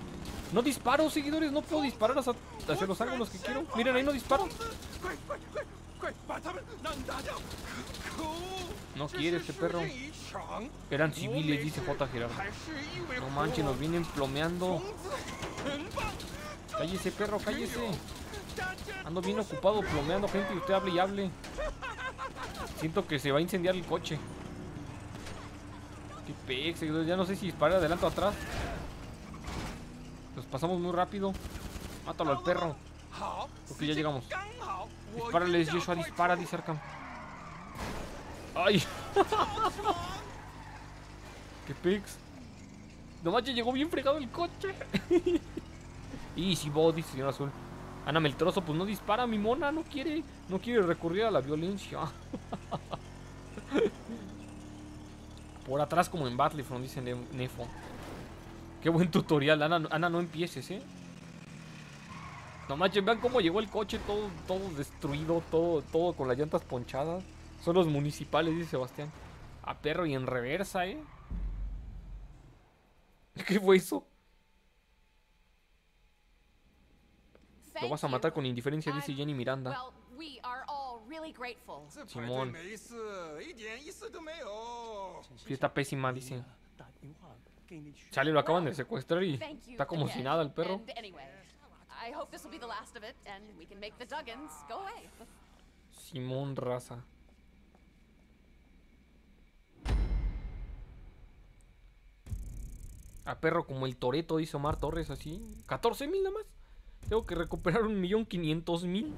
No disparo, seguidores. No puedo disparar hacia, hacia los ángulos que quiero. Miren, ahí no disparo. No quiere este perro. Eran civiles, dice J. Gerardo. No manches, nos vienen plomeando. Cállese, perro, cállese. Ando bien ocupado plomeando gente y usted hable y hable. Siento que se va a incendiar el coche. Qué pex, ya no sé si disparar adelante o atrás. Nos pasamos muy rápido. Mátalo al perro. Porque ya llegamos. Dispárales, Joshua, dispara, dice Arkham. ¡Ay! ¡Qué pix! No manches, llegó bien fregado el coche. y si vos, dice señor azul. Ana Meltroso, pues no dispara, mi mona, no quiere, no quiere recurrir a la violencia. Por atrás como en Battlefront, dice Ne- Nefo. Qué buen tutorial, Ana, Ana no empieces, eh. No manches, vean cómo llegó el coche todo, todo destruido, todo, todo con las llantas ponchadas. Son los municipales, dice Sebastián. A perro y en reversa, ¿eh? ¿Qué fue eso? Lo vas a matar con indiferencia, dice Jenny Miranda. Simón. Fiesta pésima, dice. Chale, lo acaban de secuestrar y está como si nada el perro. Simón Raza. A perro como el Toreto, dice Omar Torres, así. 14 mil nada más. Tengo que recuperar un millón quinientos mil.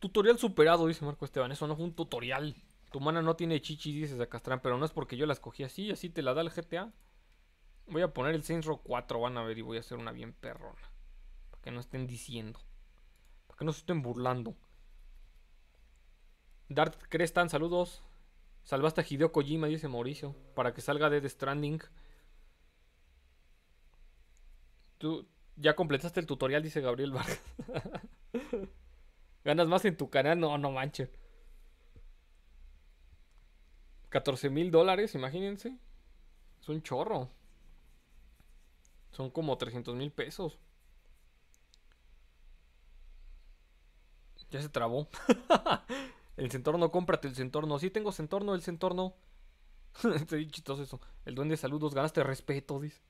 Tutorial superado, dice Marco Esteban. Eso no fue un tutorial. Tu mana no tiene chichis, dice Zacastrán, pero no es porque yo la escogí así, así te la da el GTA. Voy a poner el Saints Row 4, van a ver, y voy a hacer una bien perrona. Para que no estén diciendo. Para que no se estén burlando. Dart Crestan, saludos. Salvaste a Hideo Kojima, dice Mauricio. Para que salga Dead Stranding. Tú ya completaste el tutorial, dice Gabriel Vargas. ¿Ganas más en tu canal? No, no manches. 14 mil dólares, imagínense. Es un chorro. Son como 300 mil pesos. Ya se trabó. el centorno, cómprate el centorno. Sí, tengo centorno, el centorno. Bien chistoso eso. El duende, saludos, ganaste respeto, dice.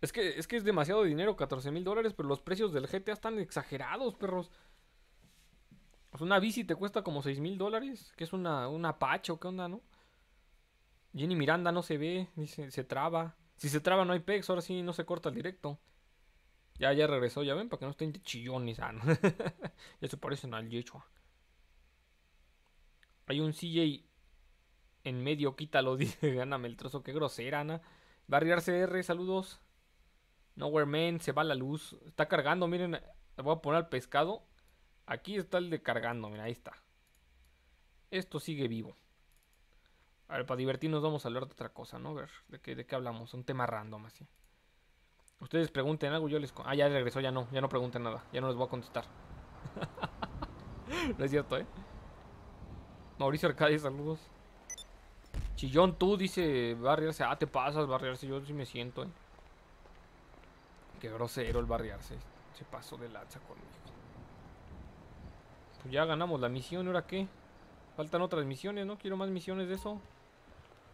Es que, es que es demasiado dinero, 14 mil dólares, pero los precios del GTA están exagerados, perros. Sea, una bici te cuesta como 6 mil dólares, que es una, una Apache qué onda, ¿no? Jenny Miranda no se ve, dice, se traba. Si se traba no hay pex, ahora sí no se corta el directo. Ya, ya regresó, ya ven, para que no estén chillones, ah, ¿no? ya se parecen al Yechua. Hay un CJ en medio, quítalo, dice, gáname el trozo, qué grosera, Ana. Barriar CR, saludos. Nowhere Man, se va la luz. Está cargando, miren. Le voy a poner al pescado. Aquí está el de cargando, mira, ahí está. Esto sigue vivo. A ver, para divertirnos vamos a hablar de otra cosa, ¿no? A ver, ¿de qué, de qué hablamos? Un tema random así. Ustedes pregunten algo, yo les... Ah, ya regresó, ya no. Ya no pregunten nada. Ya no les voy a contestar. no es cierto, ¿eh? Mauricio Arcadia, saludos. Chillón, tú, dice barriarse. Ah, te pasas, barriarse. Yo sí me siento, ¿eh? Qué grosero el barriarse. Se pasó de lanza conmigo. Pues ya ganamos la misión, ¿y ahora qué? Faltan otras misiones, ¿no? Quiero más misiones de eso.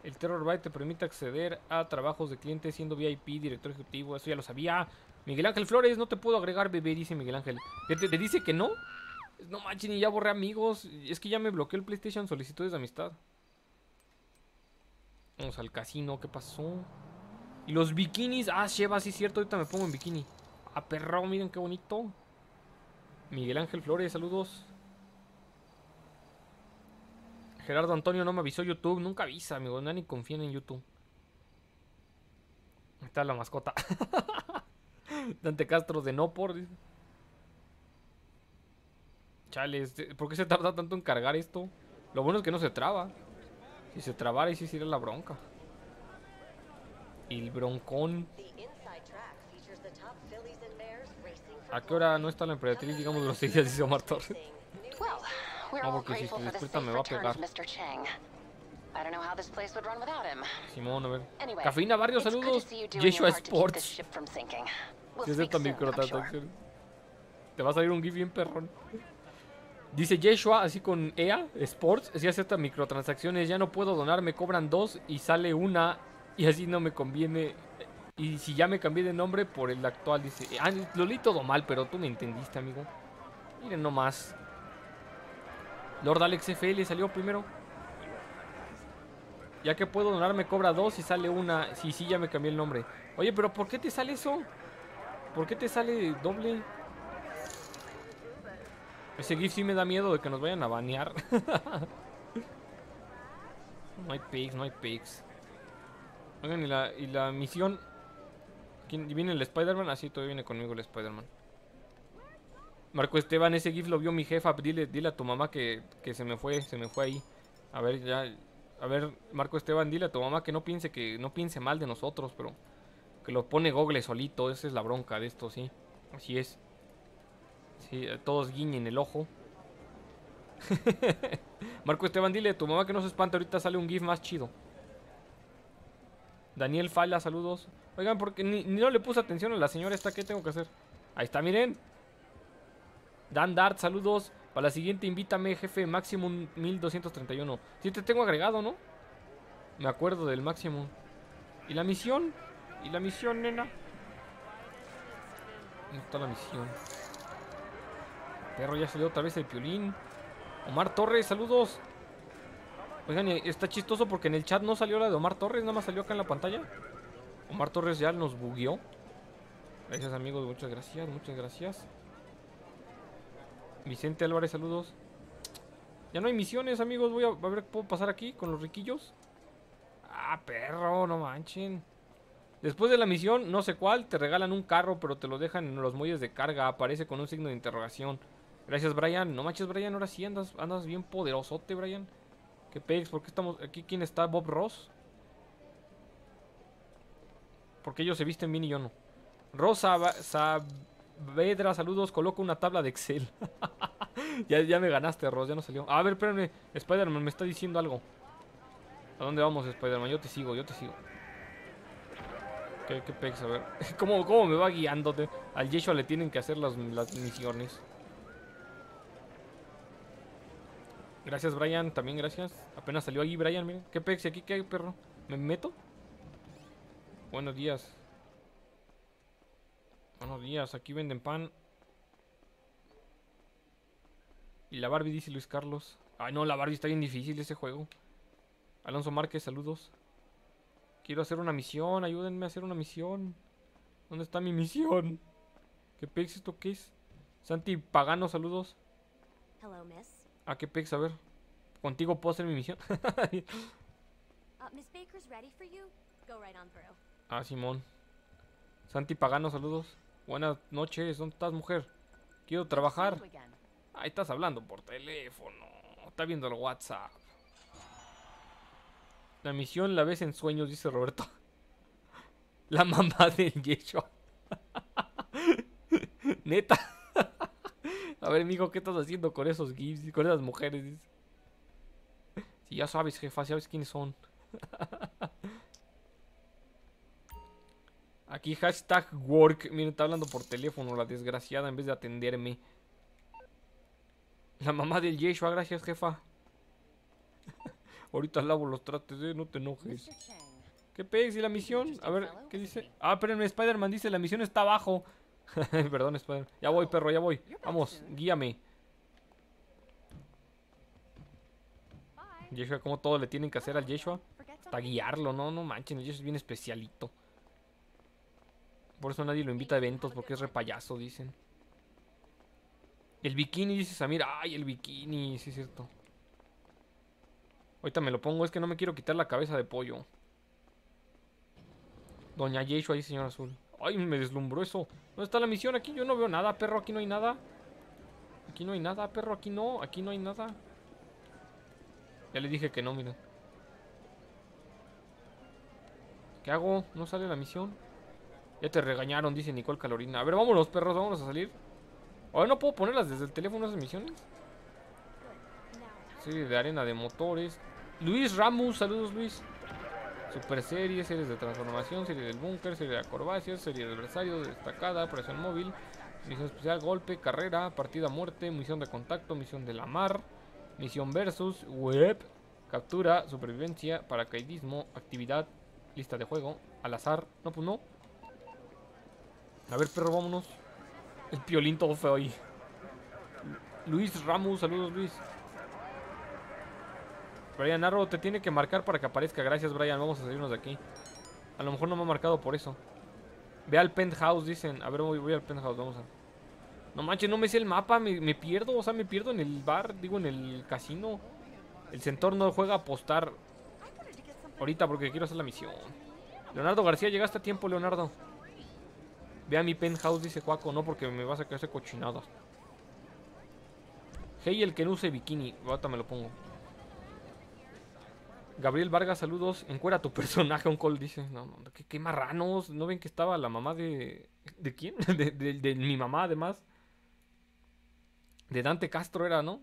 El Terror Byte te permite acceder a trabajos de clientes siendo VIP, director ejecutivo. Eso ya lo sabía. Miguel Ángel Flores, no te puedo agregar, bebé, dice Miguel Ángel. ¿Qué te, dice que no? No manches, ni ya borré amigos. Es que ya me bloqueó el PlayStation solicitudes de amistad. Vamos al casino, ¿qué pasó? Y los bikinis. Ah, Sheva, sí cierto, ahorita me pongo en bikini. Ah, perro, miren qué bonito. Miguel Ángel Flores, saludos. Gerardo Antonio no me avisó YouTube. Nunca avisa, amigo. No ni confían en YouTube. Ahí está la mascota. Dante Castro de no por. dice. Chale, este, ¿por qué se tarda tanto en cargar esto? Lo bueno es que no se traba. Si se trabara, y sí sería la bronca. El broncón. The inside track features the top fillies and mares racing for ¿A qué hora no está la emperatriz? Digamos groserías, dice Omar Torres. Well, we're No, porque si grateful se despierta me va a return of pegar. Mr. Chang. I don't know how this place would run without him. Simón, a ver. Anyway, Cafeína Barrio, saludos. Yeshua Sports. Si es speak esta soon, I'm sure. microtransacción. Te va a salir un GIF bien perrón. Dice Yeshua, así con EA Sports, si acepta microtransacciones, ya no puedo donar, me cobran dos y sale una y así no me conviene. Y si ya me cambié de nombre por el actual, dice, ah, lo leí todo mal, pero tú me entendiste, amigo. Miren nomás. Lord Alex FL salió primero. Ya que puedo donar, me cobra dos y sale una. Sí, sí, ya me cambié el nombre. Oye, pero ¿por qué te sale eso? ¿Por qué te sale doble? Ese GIF sí me da miedo de que nos vayan a banear. no hay pigs, no hay pigs. Oigan, y la, y la misión. ¿Quién viene el Spider-Man? Así todavía viene conmigo el Spider-Man. Marco Esteban, ese GIF lo vio mi jefa. Dile, dile a tu mamá que, que se me fue, se me fue ahí. A ver, ya. A ver, Marco Esteban, dile a tu mamá que no piense que no piense mal de nosotros, pero que lo pone Google solito. Esa es la bronca de esto, sí. Así es. Sí, eh, todos guiñen el ojo. Marco Esteban, dile a tu mamá que no se espante, ahorita sale un GIF más chido. Daniel Fala, saludos. Oigan, porque ni, ni no le puse atención a la señora esta, ¿qué tengo que hacer? Ahí está, miren. Dan Dart, saludos. Para la siguiente, invítame, jefe, Maximum 1231. Sí, te tengo agregado, ¿no? Me acuerdo del Maximum. ¿Y la misión? ¿Y la misión, nena? ¿Dónde está la misión? Perro, ya salió otra vez el piolín. Omar Torres, saludos. Oigan, está chistoso porque en el chat no salió la de Omar Torres, nada más salió acá en la pantalla. Omar Torres ya nos bugueó. Gracias amigos, muchas gracias, muchas gracias. Vicente Álvarez, saludos. Ya no hay misiones, amigos. Voy a, a ver qué puedo pasar aquí con los riquillos. Ah, perro, no manchen. Después de la misión, no sé cuál, te regalan un carro, pero te lo dejan en los muelles de carga. Aparece con un signo de interrogación. Gracias, Brian. No manches, Brian. Ahora sí andas, andas bien poderosote, Brian. ¿Qué? ¿Por qué estamos aquí? ¿Quién está? ¿Bob Ross? Porque ellos se visten bien y yo no. Rosa Saavedra, saludos. Coloco una tabla de Excel. ya, ya me ganaste, Ross. Ya no salió. A ver, espérame. Spider-Man me está diciendo algo. ¿A dónde vamos, Spider-Man? Yo te sigo, yo te sigo. ¿Qué, qué pex? A ver. ¿Cómo, ¿Cómo me va guiando? Te- Al Yeshua le tienen que hacer las, las misiones. Gracias, Brian. También gracias. Apenas salió ahí, Brian. Miren. ¿Qué pex? ¿Y aquí qué hay, perro? ¿Me meto? Buenos días. Buenos días, aquí venden pan. Y la Barbie dice Luis Carlos. Ay, no, la Barbie está bien difícil ese juego. Alonso Márquez, saludos. Quiero hacer una misión, ayúdenme a hacer una misión. ¿Dónde está mi misión? ¿Qué pex esto qué es? Santi Pagano, saludos. Hello, miss. ¿A qué pex? A ver. Contigo puedo hacer mi misión. Uh, ah, Simón. Santi Pagano, saludos. Buenas noches, ¿dónde estás, mujer? Quiero trabajar. Ahí estás hablando por teléfono. Está viendo el WhatsApp. La misión la ves en sueños, dice Roberto. La mamá del Yeshua. Neta. A ver, amigo, ¿qué estás haciendo con esos gifs y con esas mujeres? Si ya sabes, jefa, sabes quiénes son. Aquí hashtag work. Miren, está hablando por teléfono la desgraciada en vez de atenderme. La mamá del Yeshua, gracias, jefa. Ahorita lavo los trates, eh, no te enojes. ¿Qué pex? ¿Y la misión? A ver, ¿qué dice? Ah, espérenme, Spider-Man dice, la misión está abajo. Perdón, Spider. Ya voy, perro, ya voy. Vamos, guíame. Yeshua, ¿cómo todo le tienen que hacer al Yeshua? Hasta something? guiarlo, no, no manchen, el Yeshua es bien especialito. Por eso nadie lo invita a eventos, porque es repayazo, dicen. El bikini, dice Samir. Ay, el bikini, sí es cierto. Ahorita me lo pongo, es que no me quiero quitar la cabeza de pollo. Doña Yeshua ahí, señor azul. Ay, me deslumbró eso. ¿Dónde está la misión? Aquí yo no veo nada, perro. Aquí no hay nada. Aquí no hay nada, perro. Aquí no. Aquí no hay nada. Ya le dije que no, miren. ¿Qué hago? ¿No sale la misión? Ya te regañaron, dice Nicole Calorina. A ver, vámonos, perros. Vámonos a salir. Ahora no puedo ponerlas desde el teléfono esas misiones. Serie de arena de motores. Luis Ramos, saludos Luis. Super serie, series de transformación, serie del búnker, serie de acrobacias, serie de adversario, destacada, operación móvil, misión especial, golpe, carrera, partida muerte, misión de contacto, misión de la mar, misión versus, web, captura, supervivencia, paracaidismo, actividad, lista de juego, al azar. No, pues no. A ver, perro, vámonos. El piolín todo feo ahí. Luis Ramos, saludos Luis. Brian Arrow te tiene que marcar para que aparezca. Gracias, Brian. Vamos a salirnos de aquí. A lo mejor no me ha marcado por eso. Ve al penthouse, dicen. A ver, voy, al penthouse. Vamos a. No manches, no me sé el mapa. Me, pierdo. O sea, me pierdo en el bar. Digo, en el casino. El centor no juega a apostar. Ahorita porque quiero hacer la misión. Leonardo García, llegaste a tiempo, Leonardo. Ve a mi penthouse, dice Cuaco. No, porque me vas a quedarse cochinadas. Hey, el que no use bikini. Ahorita me lo pongo. Gabriel Vargas, saludos. Encuera tu personaje, un call, dice. No, no, qué, qué marranos. ¿No ven que estaba la mamá de. ¿De quién? De, de- mi mamá, además. De Dante Castro era, ¿no?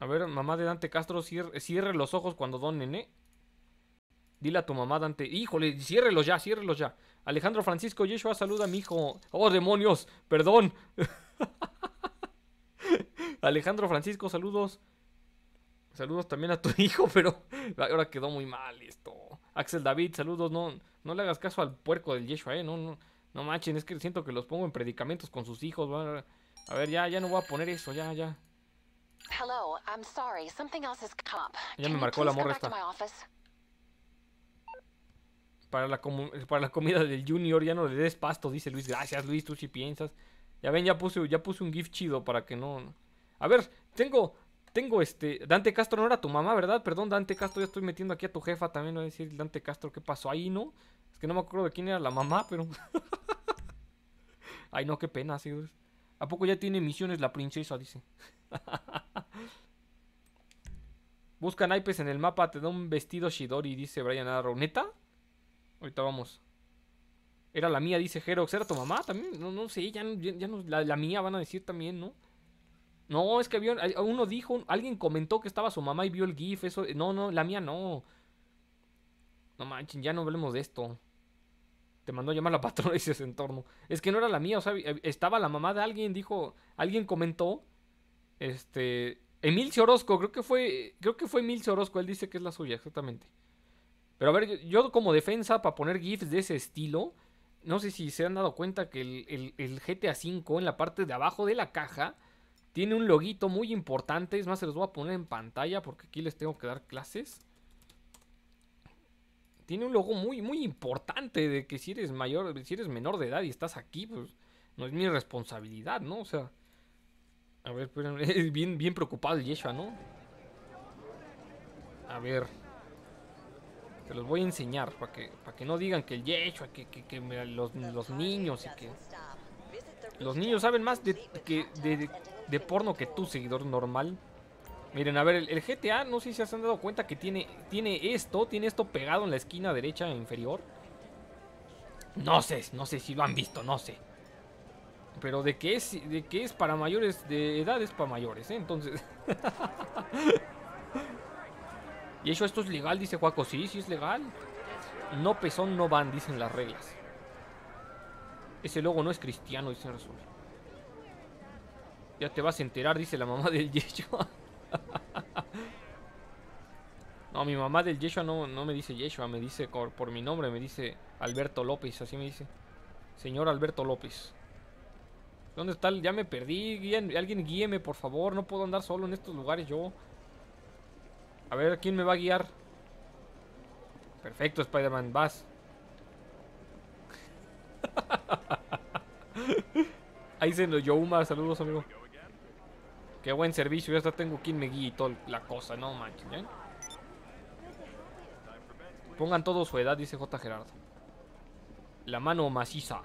A ver, mamá de Dante Castro, cierre, cierre los ojos cuando don Nené. Dile a tu mamá, Dante. Híjole, ciérrelos ya, ciérrelos ya. Alejandro Francisco Yeshua, saluda a mi hijo. Oh, demonios, perdón. Alejandro Francisco, saludos. Saludos también a tu hijo, pero ahora quedó muy mal esto. Axel David, saludos. No, no le hagas caso al puerco del Yeshua, eh. No, no, no manchen, es que siento que los pongo en predicamentos con sus hijos. va. A ver, ya, ya no voy a poner eso, ya, ya. Hello, I'm sorry. Something else up. Ya me marcó la morra esta. Para la, para la comida del Junior ya no le des pasto, dice Luis. Gracias, Luis, tú sí piensas. Ya ven, ya puse, ya puse un GIF chido para que no. A ver, tengo. Tengo este. Dante Castro no era tu mamá, ¿verdad? Perdón, Dante Castro, ya estoy metiendo aquí a tu jefa también. Voy a decir, Dante Castro, ¿qué pasó ahí, no? Es que no me acuerdo de quién era la mamá, pero. Ay, no, qué pena, sí. ¿A poco ya tiene misiones la princesa? Dice. Busca naipes en el mapa, te da un vestido Shidori, dice Brian Arrow. ¿Neta? Ahorita vamos. Era la mía, dice Herox. ¿Era tu mamá también? No, no sé, ya, ya, no- la mía van a decir también, ¿no? No, es que había, hay- uno dijo, alguien comentó que estaba su mamá y vio el GIF, eso, no, no, la mía no. No manchen, ya no hablemos de esto. Te mandó a llamar la patrona de ese entorno. Es que no era la mía, o sea, eh, estaba la mamá de alguien, dijo, alguien comentó, este, Emilcio Orozco, creo que fue, creo que fue Emilcio Orozco, él dice que es la suya, exactamente. Pero a ver, yo, como defensa para poner GIFs de ese estilo, no sé si se han dado cuenta que el, el- el GTA V en la parte de abajo de la caja tiene un loguito muy importante. Es más, se los voy a poner en pantalla porque aquí les tengo que dar clases. Tiene un logo muy, muy importante de que si eres mayor, si eres menor de edad y estás aquí, pues no es mi responsabilidad, ¿no? O sea, a ver, espérenme, es bien, bien preocupado el Yeshua, ¿no? A ver, te los voy a enseñar para que, para que no digan que el Yeshua, que, que, los, los niños y que... Los niños saben más de, que, de, de porno que tú, seguidor normal. Miren, a ver, el, GTA, no sé si se han dado cuenta que tiene, tiene esto, tiene esto pegado en la esquina derecha inferior. No sé, no sé si lo han visto, no sé. Pero de que es, de que es para mayores de edad es para mayores, ¿eh? Entonces... y eso esto es legal, dice Juaco. Sí, sí es legal. No pezón, no van, dicen las reglas. Ese logo no es cristiano, dice Razul. Ya te vas a enterar, dice la mamá del Yeshua. no, mi mamá del Yeshua no, no me dice Yeshua, me dice por, mi nombre, me dice Alberto López, así me dice. Señor Alberto López. ¿Dónde está el? Ya me perdí. guíen- alguien guíeme, por favor. No puedo andar solo en estos lugares yo. A ver, ¿quién me va a guiar? Perfecto, Spider-Man, vas. Ahí se nos Youma, saludos amigo. Qué buen servicio, ya hasta tengo quien me y toda la cosa, no manches, ¿eh? Pongan todo su edad, dice J. Gerardo. La mano maciza.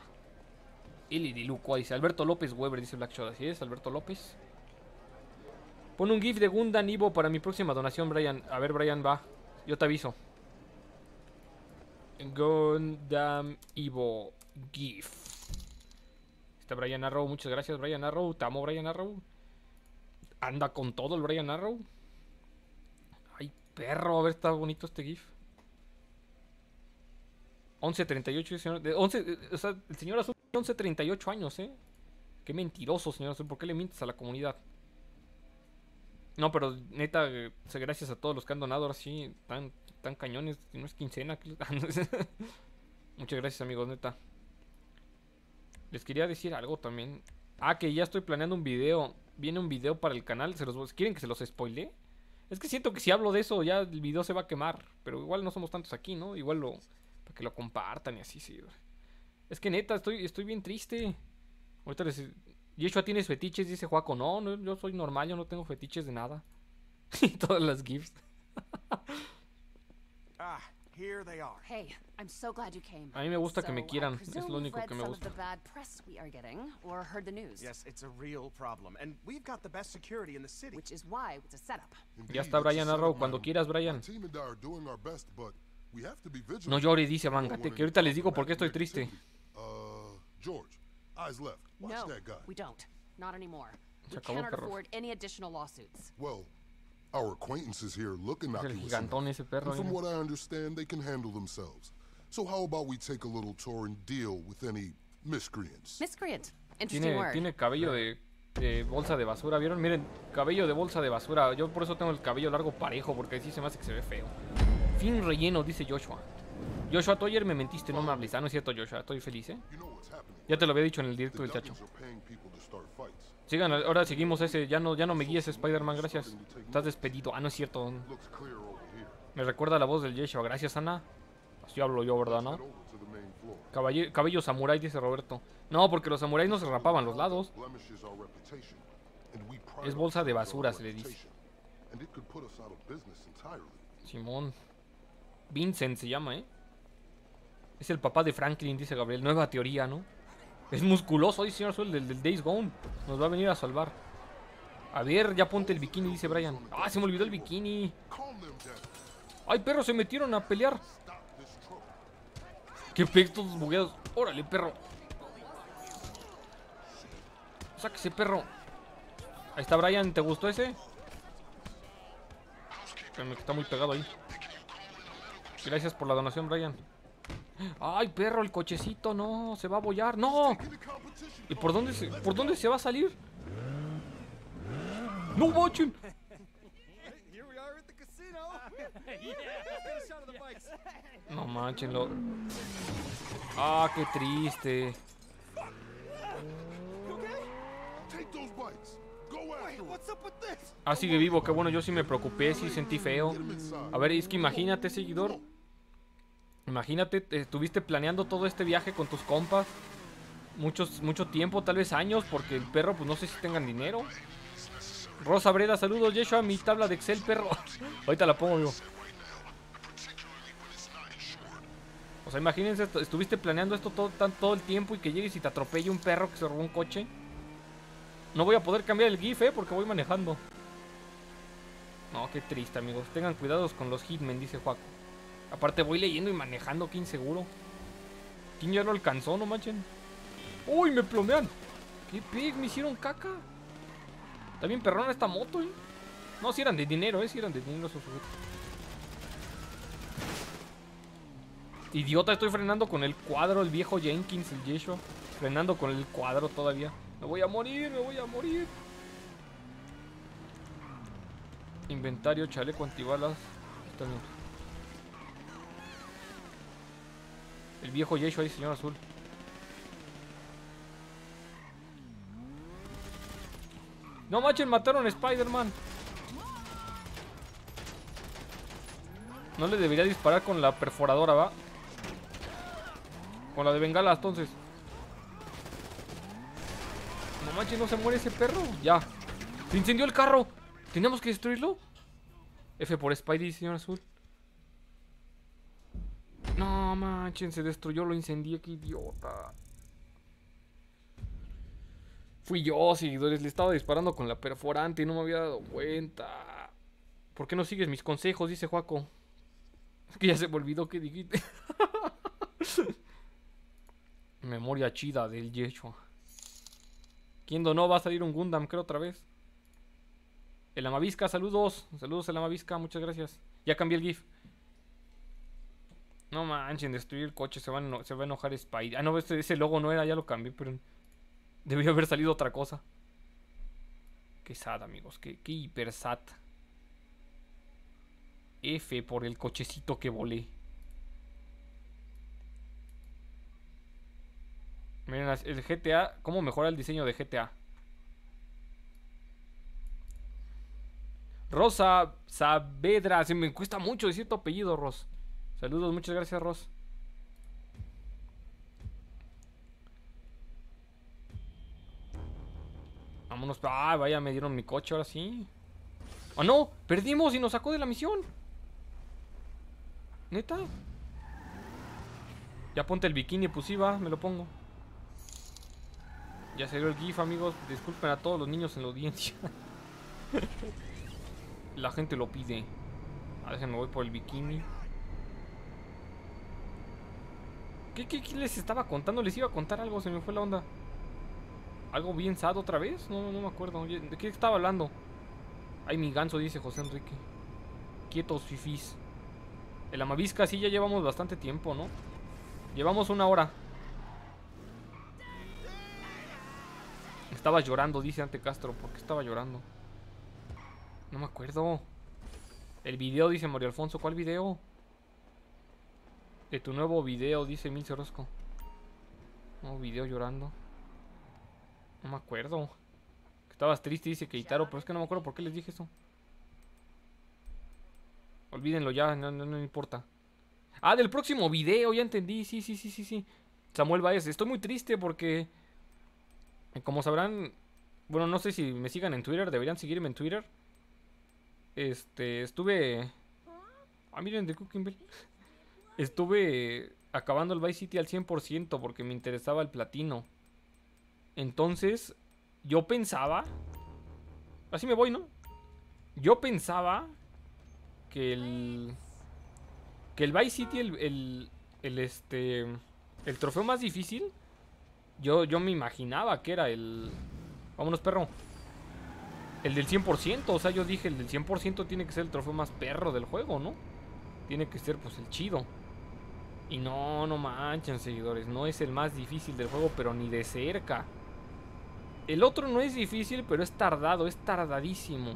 Eli dice Alberto López Weber, dice Black Shot. Así es, Alberto López. Pon un GIF de Gundam Ivo para mi próxima donación, Brian. A ver, Brian, va. Yo te aviso. Gundam Ivo GIF. Está Brian Arrow, muchas gracias, Brian Arrow. Te amo, Brian Arrow. Anda con todo el Brian Arrow. Ay, perro, a ver, está bonito este GIF. 11.38, señor. De 11, eh, o sea, el señor Azul tiene 11.38 años, ¿eh? Qué mentiroso, señor Azul. ¿Por qué le mientes a la comunidad? No, pero neta, eh, gracias a todos los que han donado ahora sí, tan, tan cañones. No es quincena. Muchas gracias, amigos, neta. Les quería decir algo también. Ah, que ya estoy planeando un video. Viene un video para el canal. ¿Se los, ¿Quieren que se los spoile? Es que siento que si hablo de eso ya el video se va a quemar. Pero igual no somos tantos aquí, ¿no? Igual lo... Para que lo compartan y así, sí. Es que neta, estoy, estoy bien triste. Ahorita les... Yeshua, ¿tienes fetiches? Dice Juaco. No, no, yo soy normal, yo no tengo fetiches de nada. Y todas las gifs. Ah, here they are. Hey, I'm so glad you came. A mí me gusta que me quieran, es lo único que me gusta. the bad press we are getting, or heard the news. Yes, it's a real problem, and we've got the best security in the city. Which is why it's a setup. Ya está Brian Arrow, cuando quieras, Brian. Best. No llores, dice Mangate, que ahorita les digo por qué estoy triste. Uh, George, eyes left. Watch no, that guy. we don't. Not anymore. We acabó, cannot perros. afford any additional lawsuits. Well, our acquaintances here look innocuous enough. from what I understand, they can handle themselves. So how about we take a little tour and deal with any miscreants? Miscreant. Interesting Tiene, word. tiene cabello de, de bolsa de basura, ¿vieron? Miren, cabello de bolsa de basura. Yo por eso tengo el cabello largo parejo, porque así se me hace que se ve feo. Fin relleno, dice Joshua. Joshua, tú ayer me mentiste, no me hables. Ah, no es cierto, Joshua, estoy feliz, ¿eh? Ya te lo había dicho en el directo del chacho. Sigan, ahora seguimos ese. Ya no, ya no me guíes, Spider-Man, gracias. Estás despedido. Ah, no es cierto. Me recuerda la voz del Joshua. Gracias, Ana. Así hablo yo, ¿verdad, no? Cabello samurái, dice Roberto. No, porque los samuráis no se rapaban los lados. Es bolsa de basura, se le dice. Simón. Vincent se llama, ¿eh? Es el papá de Franklin, dice Gabriel. Nueva teoría, ¿no? Es musculoso, dice señor Sol, del, del Days Gone. Nos va a venir a salvar. A ver, ya ponte el bikini, dice Brian. Ah, se me olvidó el bikini. Ay, perro, se metieron a pelear. Qué pex todos bugueados. Órale, perro. Sáquese, perro. Ahí está Brian, ¿te gustó ese? Está muy pegado ahí. Gracias por la donación, Brian. Ay, perro, el cochecito, no, se va a bollar. ¡No! ¿Y por dónde se, por dónde se va a salir? ¡No, bikes. No manchen, lo... Ah, qué triste. Ah, sigue vivo, qué bueno, yo sí me preocupé, sí sentí feo. A ver, es que imagínate, seguidor. Imagínate, estuviste planeando todo este viaje con tus compas. Muchos, mucho tiempo, tal vez años, porque el perro, pues no sé si tengan dinero. Rosa Breda, saludos, Yeshua, mi tabla de Excel, perro. Ahorita la pongo, yo. O sea, imagínense, estuviste planeando esto todo, tan- todo el tiempo y que llegues y te atropelle un perro que se robó un coche. No voy a poder cambiar el GIF, eh, porque voy manejando. No, qué triste, amigos. Tengan cuidados con los hitmen, dice Juaco. Aparte voy leyendo y manejando, qué inseguro. ¿Quién ya lo alcanzó, no manchen? ¡Uy, me plomean! ¡Qué pig! Me hicieron caca. Está bien perrona esta moto, eh. No, si eran de dinero, eh. Si eran de dinero esos juguetes. Idiota, estoy frenando con el cuadro, el viejo Jenkins, el Yeshua. Frenando con el cuadro todavía. Me voy a morir, me voy a morir. Inventario, chaleco, antibalas. Está bien. El viejo Yeshua ahí, señor azul. No manchen, mataron a Spider-Man. No le debería disparar con la perforadora, ¿va? Con la de bengala, entonces. No manches, no se muere ese perro. Ya. Se incendió el carro. ¿Tenemos que destruirlo? F por Spidey, señor azul. No manchen, se destruyó, lo incendié, qué idiota. Fui yo, seguidores, le estaba disparando con la perforante y no me había dado cuenta. ¿Por qué no sigues mis consejos? Dice Juaco. Es que ya se me olvidó que dijiste. Memoria chida del Yeshua. ¿Quién donó? Va a salir un Gundam, creo, otra vez. El Amavisca, saludos. Saludos, el Amavisca, muchas gracias. Ya cambié el GIF. No manchen, destruir el coche, se va a, eno- se va a enojar Spidey. Ah, no, ese, logo no era, ya lo cambié, pero debió haber salido otra cosa. Qué sad, amigos, qué, hiper sad. F por el cochecito que volé. Miren, el GTA, ¿cómo mejora el diseño de GTA? Rosa Saavedra, se me cuesta mucho decir tu apellido, Ros. Saludos, muchas gracias, Ros. Vámonos. Ah, vaya, me dieron mi coche ahora sí. ¡Oh, no! ¡Perdimos y nos sacó de la misión! ¿Neta? Ya ponte el bikini, pues va, me lo pongo. Ya salió el GIF, amigos. Disculpen a todos los niños en la audiencia. la gente lo pide. A ver, me voy por el bikini. ¿Qué, les estaba contando? Les iba a contar algo, se me fue la onda. ¿Algo bien sad otra vez? No, no me acuerdo. ¿De qué estaba hablando? Ay, mi ganso, dice José Enrique. Quietos, fifís. El Amavisca sí ya llevamos bastante tiempo, ¿no? Llevamos una hora. Estaba llorando, dice Ante Castro. ¿Por qué estaba llorando? No me acuerdo. El video, dice Mario Alfonso. ¿Cuál video? De tu nuevo video, dice Milce Orozco. Nuevo video llorando. No me acuerdo. Estabas triste, dice Keitaro, pero es que no me acuerdo por qué les dije eso. Olvídenlo ya, no, no, no importa. Ah, del próximo video, ya entendí. Sí, sí, sí, sí, sí. Samuel Baez, estoy muy triste porque. eh, Como sabrán. Bueno, no sé si me sigan en Twitter, deberían seguirme en Twitter. Este, estuve. Ah, miren, de Cooking Bell. Estuve acabando el Vice City al 100% porque me interesaba el platino. Entonces, yo pensaba. Así me voy, ¿no? Yo pensaba que el. Que el Vice City, el, el, este. El trofeo más difícil. Yo, yo me imaginaba que era el. Vámonos, perro. El del 100%. O sea, yo dije, el del 100% tiene que ser el trofeo más perro del juego, ¿no? Tiene que ser, pues, el chido. Y no, no manchen, seguidores. No es el más difícil del juego, pero ni de cerca. El otro no es difícil, pero es tardado, es tardadísimo.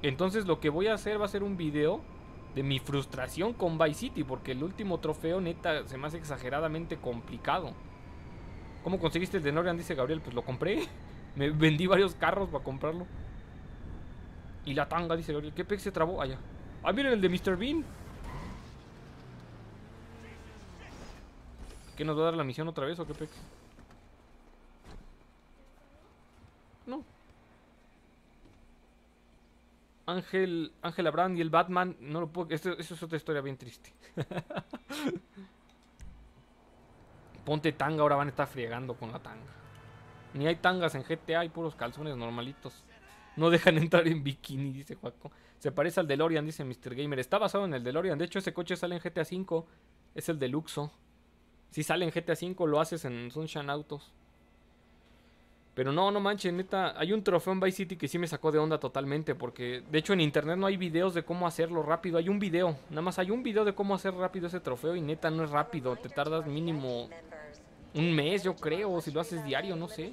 Entonces lo que voy a hacer va a ser un video de mi frustración con Vice City, porque el último trofeo neta se me hace exageradamente complicado. ¿Cómo conseguiste el DeLorean? Dice Gabriel, pues lo compré. Me vendí varios carros para comprarlo. Y la tanga, dice Gabriel. ¿Qué pez se trabó? Allá. Ah, miren el de Mr. Bean. ¿Qué nos va a dar la misión otra vez o qué pex? No. Ángel, Ángel Abraham y el Batman, no lo puedo... Esto, es otra historia bien triste. Ponte tanga, ahora van a estar friegando con la tanga. Ni hay tangas en GTA, hay puros calzones normalitos. No dejan entrar en bikini, dice Juaco. Se parece al DeLorean, dice Mr. Gamer. Está basado en el DeLorean. De hecho, ese coche sale en GTA V. Es el Deluxo. Si sale en GTA V, lo haces en Sunshine Autos. Pero no, no manches, neta. Hay un trofeo en Vice City que sí me sacó de onda totalmente. Porque, de hecho, en internet no hay videos de cómo hacerlo rápido. Hay un video. Nada más hay un video de cómo hacer rápido ese trofeo. Y neta, no es rápido. Te tardas mínimo un mes, yo creo. Si lo haces diario, no sé.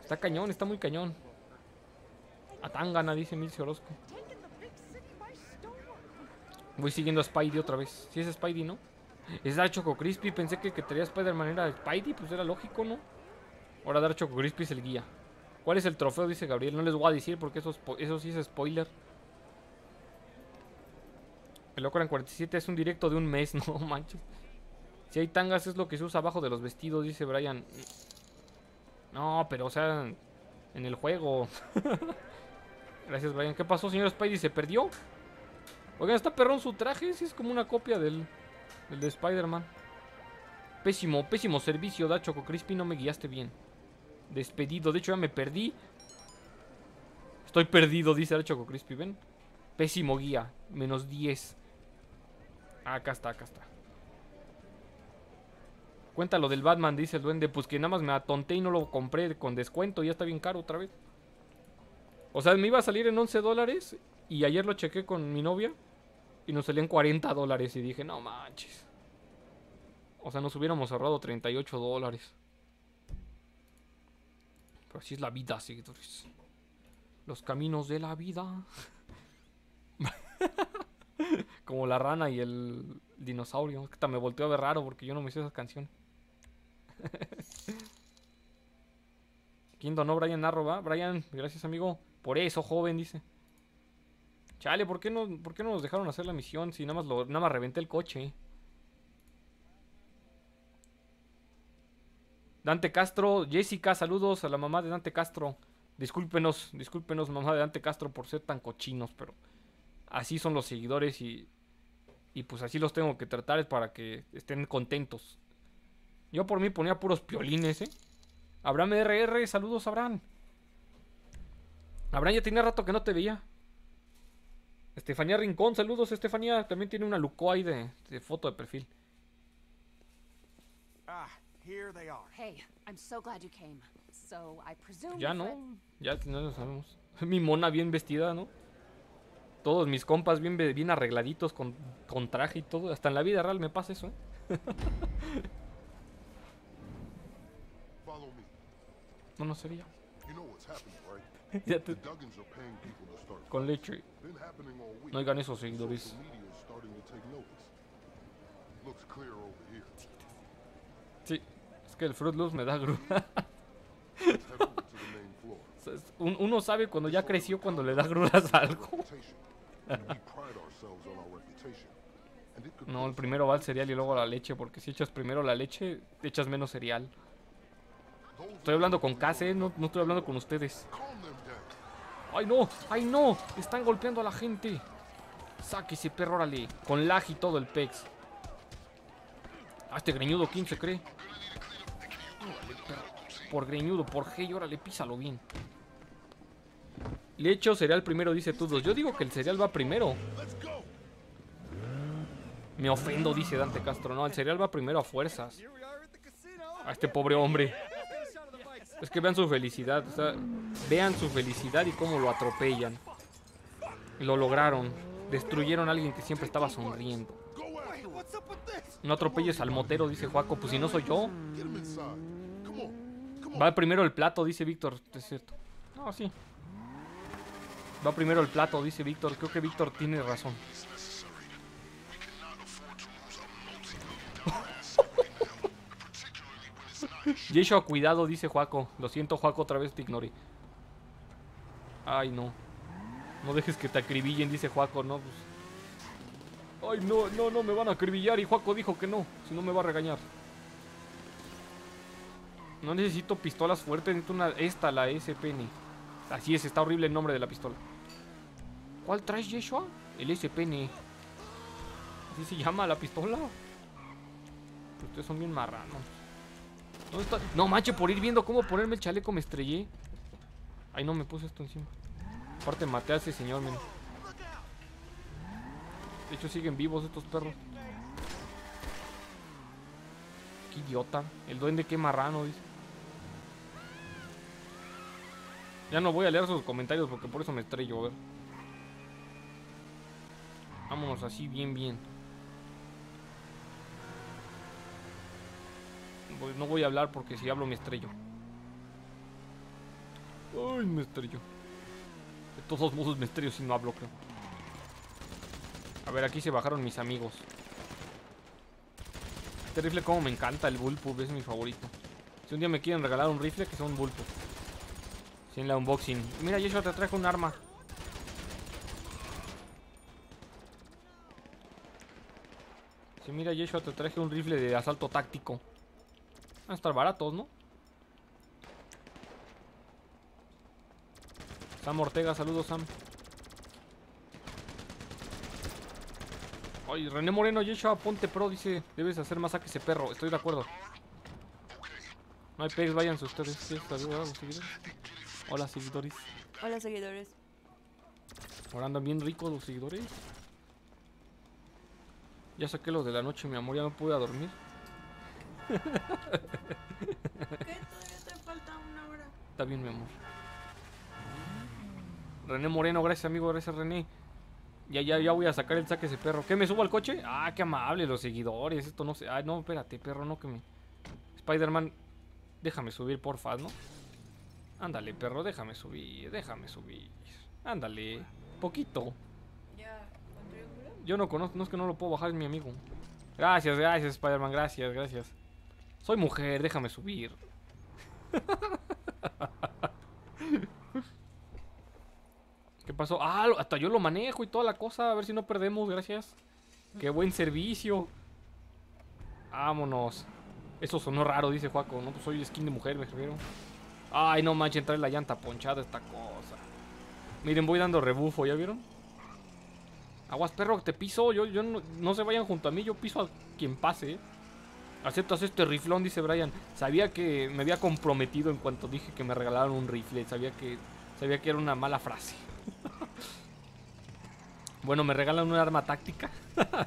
Está cañón, está muy cañón. Atangana, dice Milce Orozco. Voy siguiendo a Spidey otra vez. Si es Spidey, ¿no? Es Dar Choco Crispy. Pensé que el que traía Spider-Man era Spidey. Pues era lógico, ¿no? Ahora Dar Choco Crispy es el guía. ¿Cuál es el trofeo? Dice Gabriel. No les voy a decir porque eso, sí es spoiler. El Ocaran 47 es un directo de un mes, no manches. Si hay tangas es lo que se usa abajo de los vestidos, dice Brian. No, pero o sea, en el juego. Gracias, Brian. ¿Qué pasó, señor Spidey? ¿Se perdió? Oigan, está perrón su traje. Sí, es como una copia del, del de Spider-Man. Pésimo, pésimo servicio, da Choco Crispy. No me guiaste bien. Despedido. De hecho, ya me perdí. Estoy perdido, dice Da Choco Crispy. ¿Ven? Pésimo guía. Menos 10. Ah, acá está, acá está. Cuéntalo del Batman, dice el duende. Pues que nada más me atonté y no lo compré con descuento. Ya está bien caro otra vez. O sea, me iba a salir en 11 dólares. Y ayer lo chequé con mi novia. Y nos salían 40 dólares. Y dije, no manches. O sea, nos hubiéramos ahorrado 38 dólares. Pero así es la vida, seguidores. Los caminos de la vida. Como la rana y el dinosaurio. Me volteó a ver raro porque yo no me sé esas canciones. ¿Quién donó Brian Narro, va? Brian, gracias amigo. Por eso, joven, dice. Chale, ¿por qué no, por qué no nos dejaron hacer la misión si nada más, lo, nada más reventé el coche? Dante Castro, Jessica, saludos a la mamá de Dante Castro. Discúlpenos, discúlpenos mamá de Dante Castro por ser tan cochinos, pero así son los seguidores y, y pues así los tengo que tratar para que estén contentos. Yo por mí ponía puros piolines, ¿eh? Abraham RR, saludos Abraham. Abraham ya tenía rato que no te veía. Estefanía Rincón, saludos Estefanía. También tiene una luco ahí de, de foto de perfil. Ah, here they are. Hey, I'm so glad you came. So I presume Ya no, ya no lo sabemos. Mi mona bien vestida, ¿no? Todos mis compas bien, bien arregladitos con, con traje y todo. Hasta en la vida real me pasa eso, ¿eh? No, no sería. You know what's happening, right? Ya te- Con week. No seguidores. Looks clear over here. Sí, es que el Fruit Loops me da. O un- Uno sabe cuando ya creció cuando le da grudas a algo. No, el primero va el cereal y luego la leche, porque si echas primero la leche, echas menos cereal. Estoy hablando con Case, no, no estoy hablando con ustedes. ¡Ay no! ¡Ay no! Están golpeando a la gente. Sáquese, perro, órale. Con lag y todo el pex. Ah, este greñudo, ¿quién se cree? Por greñudo, por hey, órale, písalo bien. Le echo cereal primero, dice Tudos. Yo digo que el cereal va primero. Me ofendo, dice Dante Castro. No, el cereal va primero a fuerzas. A este pobre hombre. Get a shot of the bikes. Es que vean su felicidad, o sea, vean su felicidad y cómo lo atropellan. Lo lograron. Destruyeron a alguien que siempre estaba sonriendo. No atropelles al motero, dice Juaco. Pues si no soy yo. Va primero el plato, dice Víctor. Es cierto. No, sí. Va primero el plato, dice Víctor. Creo que Víctor tiene razón. Yeshua, cuidado, dice Juaco. Lo siento, Juaco, otra vez te ignoré. Ay, no. No dejes que te acribillen, dice Juaco, no, pues. Ay, no, no, no, me van a acribillar y Juaco dijo que no, si no me va a regañar. No necesito pistolas fuertes, necesito una, esta, la SPN. Así es, está horrible el nombre de la pistola. ¿Cuál traes, Yeshua? El SPN. Así se llama la pistola. Ustedes son bien marranos. No, macho, por ir viendo cómo ponerme el chaleco me estrellé. Ay, no, me puse esto encima. Aparte maté a ese señor, men. De hecho, siguen vivos estos perros. Qué idiota. El duende qué marrano, dice. Ya no voy a leer sus comentarios porque por eso me estrello, a ver. Vámonos así, bien, bien. Voy- no voy a hablar porque si hablo me estrello. Ay, me estrello. De todos modos me estrello si no hablo, creo. A ver, aquí se bajaron mis amigos. Este rifle como me encanta, el Bullpup, es mi favorito. Si un día me quieren regalar un rifle, que sea un Bullpup. Sin la unboxing. Mira, Yeshua te traje un arma. Sí, mira, Yeshua te traje un rifle de asalto táctico. Van a estar baratos, ¿no? Sam Ortega, saludos Sam. Ay, René Moreno, Yeshua, ponte pro, dice, debes hacer más saque ese perro. Estoy de acuerdo. No hay pegs, váyanse ustedes. Sí, a seguidores. Hola, seguidores. Hola, seguidores. Ahora andan bien ricos los seguidores. Ya saqué los de la noche, mi amor, ya me pude a dormir. ¿Qué? Todavía te falta una hora. Está bien, mi amor. René Moreno, gracias amigo, gracias René. Ya, ya, ya voy a sacar el saque ese perro. ¿Qué me subo al coche? Ah, qué amable los seguidores. Esto no sé. Ay, no, espérate, perro, no que me. Spider-Man, déjame subir, porfa, ¿no? Ándale, perro, déjame subir, déjame subir. Ándale, poquito. Yo no conozco, no es que no lo puedo bajar, es mi amigo. Gracias, gracias, Spider-Man, gracias, gracias. Soy mujer, déjame subir. ¿Qué pasó? Ah, hasta yo lo manejo y toda la cosa. A ver si no perdemos, gracias. Qué buen servicio. Vámonos. Eso sonó raro, dice Juaco. No, pues soy skin de mujer, me refiero. Ay, no manches, trae la llanta ponchada esta cosa. Miren, voy dando rebufo, ¿ya vieron? Aguas, perro, te piso. Yo, yo no, no se vayan junto a mí, yo piso a quien pase. Aceptas este riflón, dice Brian. Sabía que me había comprometido en cuanto dije que me regalaron un rifle. Sabía que, sabía que era una mala frase. bueno, me regalan un arma táctica.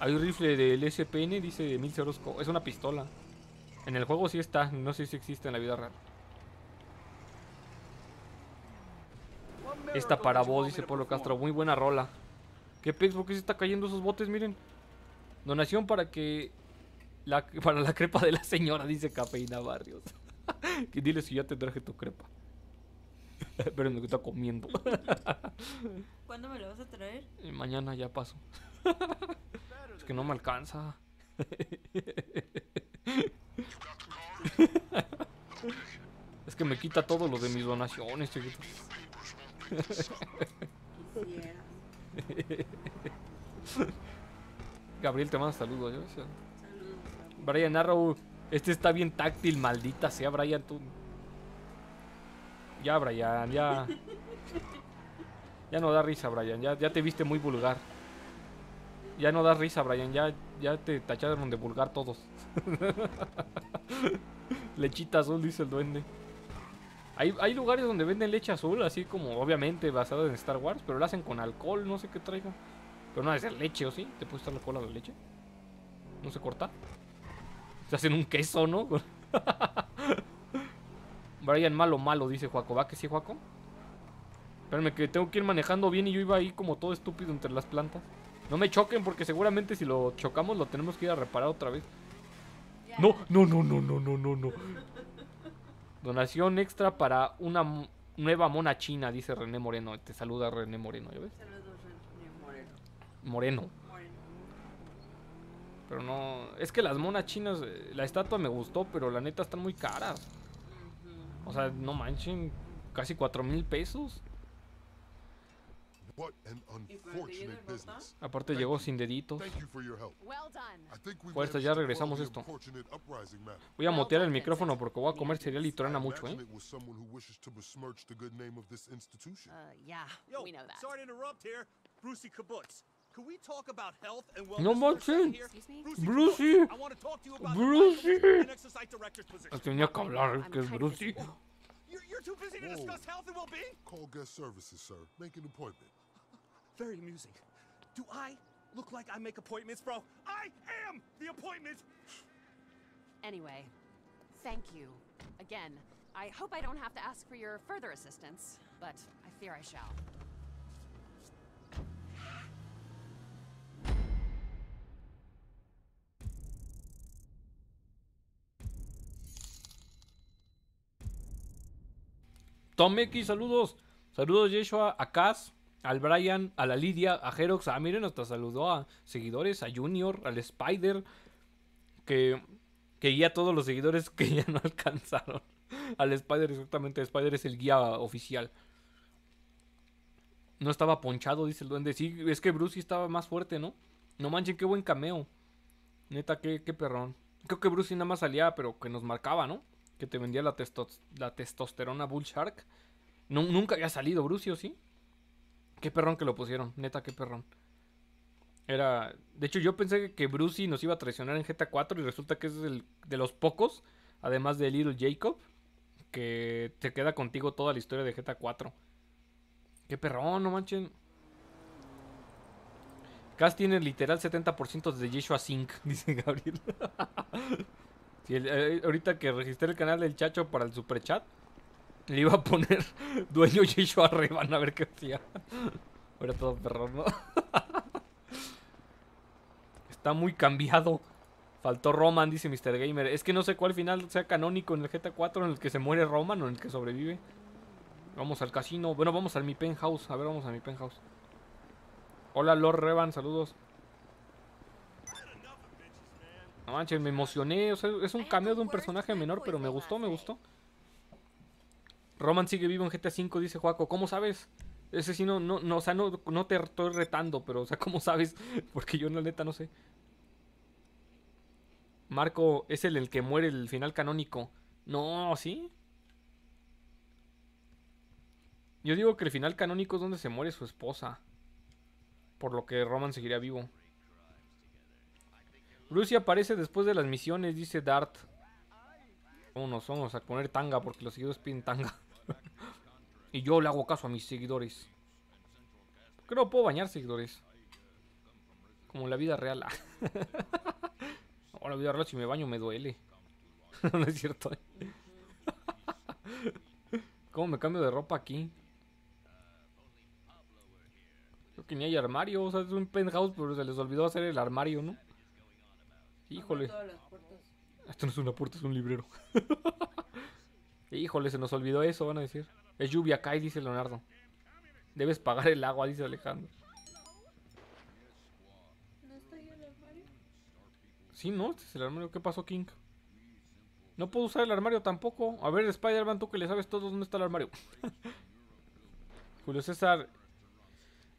Hay un rifle del SPN, dice Emil Orozco. Es una pistola. En el juego sí está, no sé si existe en la vida real. Esta para vos, dice Pablo Castro. Muy buena rola. ¿Qué pex? ¿Por qué se está cayendo esos botes? Miren. Donación para que. La, para la crepa de la señora, dice Cafeína Barrios. que dile si ya te traje tu crepa. Pero me está comiendo. ¿Cuándo me lo vas a traer? Y mañana ya paso. es que no me alcanza. es que me quita todo lo de mis donaciones, chiquitos. Quisiera. Gabriel te manda saludos. ¿ya ves? Saludos. Brian Arrow, este está bien táctil, maldita sea, Brian, tú. Ya, Brian, ya. Ya no da risa, Brian, ya, ya te viste muy vulgar. Ya no da risa, Brian, ya, ya te tacharon de vulgar todos. Lechita azul, dice el duende. Hay, hay lugares donde venden leche azul, así como obviamente basado en Star Wars, pero lo hacen con alcohol, no sé qué traiga. Pero no debe ser leche, ¿o sí? ¿Te puedes echar alcohol a la leche? ¿No se corta? Se hacen un queso, ¿no? Brian, malo, malo, dice Juaco. ¿Va que sí, Juaco? Espérame, que tengo que ir manejando bien y yo iba ahí como todo estúpido entre las plantas. No me choquen porque seguramente si lo chocamos lo tenemos que ir a reparar otra vez. No, no, no, no, no, no, no, no. Donación extra para una nueva mona china, dice René Moreno. Te saluda René Moreno, ¿ya ves? Moreno. Pero no. Es que las monas chinas, eh, la estatua me gustó, pero la neta están muy caras. O sea, no manchen. Casi cuatro mil pesos. What an unfortunate business. Aparte llegó sin deditos. Fuerza, ya regresamos esto. Voy a motear el micrófono porque voy a comer cereal y truena mucho, eh. it was someone who wishes to besmirch the good name of this institution. Uh, yeah, Yo, we know that. sorry to interrupt here. Brucey Kibbutz. Could we talk about health and wellness No for a second manches. here? Excuse me? Brucey Brucey. Kibbutz, I want to talk to you about Brucey. the and exercise director's position. Tenía que hablar, I'm que es kind of Brucey. busy. You're, you're too busy to discuss health and well-being? Call guest services, sir. Make an appointment. Very amusing. Do I look like I make appointments, bro? I am the appointment. Anyway, thank you. Again, I hope I don't have to ask for your further assistance, but I fear I shall. Tom X, saludos. Saludos, Yeshua, a Kaz, al Brian, a la Lidia, a Jerox. Ah, miren, hasta saludó a seguidores, a Junior, al Spider. Que, que guía a todos los seguidores que ya no alcanzaron. Al Spider, exactamente. El Spider es el guía oficial. No estaba ponchado, dice el duende. Sí, es que Bruce estaba más fuerte, ¿no? No manchen, qué buen cameo. Neta, qué, qué perrón. Creo que Bruce nada más salía, pero que nos marcaba, ¿no? Que te vendía la, la testosterona Bull Shark. Nu- nunca había salido Brucio, ¿sí? Qué perrón que lo pusieron, neta, qué perrón. Era. De hecho, yo pensé que Brucey nos iba a traicionar en GTA 4 y resulta que es de los pocos, además de Little Jacob, que te queda contigo toda la historia de GTA 4. Qué perrón, no manchen. Cass tiene literal 70% de Yeshua Sync, dice Gabriel. Sí, el- eh, ahorita que registré el canal del Chacho para el superchat, le iba a poner dueño Yeshua Revan a ver qué hacía. Ahora todo perrón, ¿no? Está muy cambiado. Faltó Roman, dice Mr. Gamer. Es que no sé cuál final sea canónico en el GTA 4 en el que se muere Roman o en el que sobrevive. Vamos al casino. Bueno, vamos al mi penthouse. A ver, vamos a mi penthouse. Hola, Lord Revan, saludos. No manches, me emocioné. O sea, es un cameo de un personaje menor, pero me gustó, me gustó. Roman sigue vivo en GTA V, dice Juaco. ¿Cómo sabes? Ese sí no, no, no, o sea, no, no te estoy retando, pero, o sea, ¿cómo sabes? Porque yo, la neta, no sé. Marco es el, el que muere el final canónico. No, ¿sí? Yo digo que el final canónico es donde se muere su esposa. Por lo que Roman seguiría vivo. Lucy aparece después de las misiones, dice Dart. Vámonos, vamos a poner tanga porque los seguidores piden tanga. y yo le hago caso a mis seguidores. ¿Por qué no puedo bañar seguidores? Como en la vida real. Ahora la vida real si me baño me duele. no es cierto. ¿eh? ¿Cómo me cambio de ropa aquí? Creo que ni hay armario. O sea, es un penthouse, pero se les olvidó hacer el armario, ¿no? Híjole. Esto no es una puerta, es un librero. Híjole, se nos olvidó eso, van a decir. Es lluvia acá, dice Leonardo. Debes pagar el agua, dice Alejandro. ¿No está ahí el armario? Sí, ¿no? Este es el armario. ¿Qué pasó, King? No puedo usar el armario tampoco. A ver, Spider-Man, tú que le sabes todo, ¿dónde está el armario? Julio César.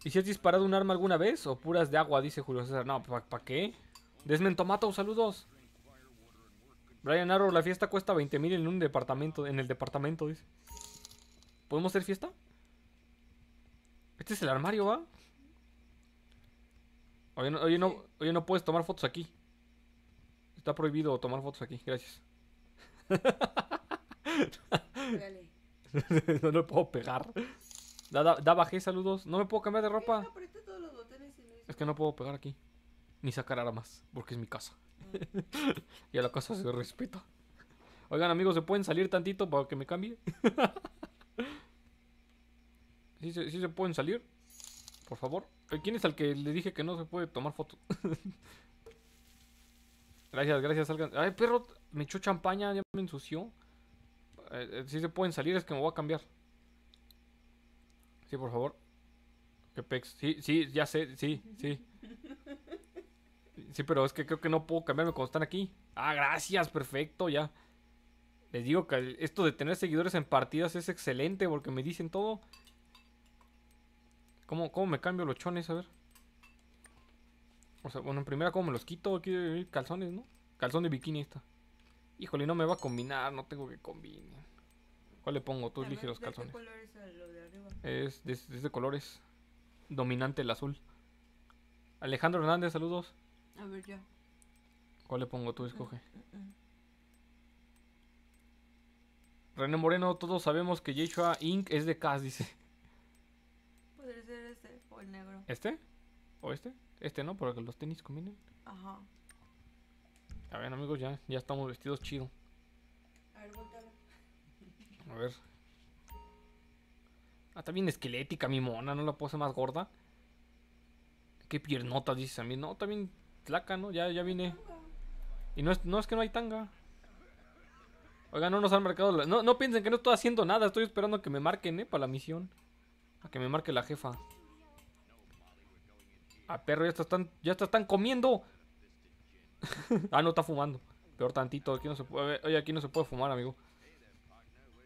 ¿Y si has disparado un arma alguna vez? ¿O puras de agua? Dice Julio César. No, ¿para qué? Desmen Tomato, saludos. Brian Arrow, la fiesta cuesta 20 mil en un departamento, en el departamento, dice. ¿Podemos hacer fiesta? Este es el armario, ¿va? Oye, no, oye, no, oye, no puedes tomar fotos aquí. Está prohibido tomar fotos aquí, gracias. No lo puedo pegar. Da, da, da bajé, saludos. No me puedo cambiar de ropa. No Es que no puedo pegar aquí. Ni sacar armas, porque es mi casa. y a la casa se respeta. Oigan, amigos, ¿se pueden salir tantito para que me cambie? ¿Sí, se- sí se pueden salir? Por favor. Eh, ¿Quién es el que le dije que no se puede tomar fotos? gracias, gracias, salgan. Ay, perro, me echó champaña, ya me ensució. Eh, eh, sí se pueden salir, es que me voy a cambiar. Sí, por favor. Que. Sí, sí, ya sé, sí, sí. Sí, pero es que creo que no puedo cambiarme cuando están aquí. Ah, gracias, perfecto, ya. Les digo que esto de tener seguidores en partidas es excelente porque me dicen todo. ¿Cómo, cómo me cambio los chones? A ver. O sea, bueno, en primera, ¿cómo me los quito? Aquí hay calzones, ¿no? Calzón de bikini está. Híjole, no me va a combinar, no tengo que combinar. ¿Cuál le pongo? Tú A elige ver, los ¿de calzones. ¿Qué color es lo de arriba? Es de, es de colores. Dominante el azul. Alejandro Hernández, saludos. A ver, ya. ¿Cuál le pongo? Tú escoge. Mm, René Moreno, todos sabemos que Yeshua Inc. es de Cas, dice. Podría ser este o el negro. ¿Este? ¿O este? Este no, porque los tenis combinan. Ajá. A ver, amigos, ya, ya estamos vestidos chido. A ver, volteala. A ver. Ah, está bien esquelética mi mona, ¿no la hacer más gorda? Qué piernotas, dices a mí. No, está flaca, ¿no? Ya, ya vine. Y no es, no es que no hay tanga. Oigan, no nos han marcado. la- No, no piensen que no estoy haciendo nada. Estoy esperando que me marquen, ¿eh? Para la misión. A que me marque la jefa. Ah, perro, ya están, ya están comiendo. ah, no, está fumando. Peor tantito. Aquí no se puede. Oye, aquí no se puede fumar, amigo.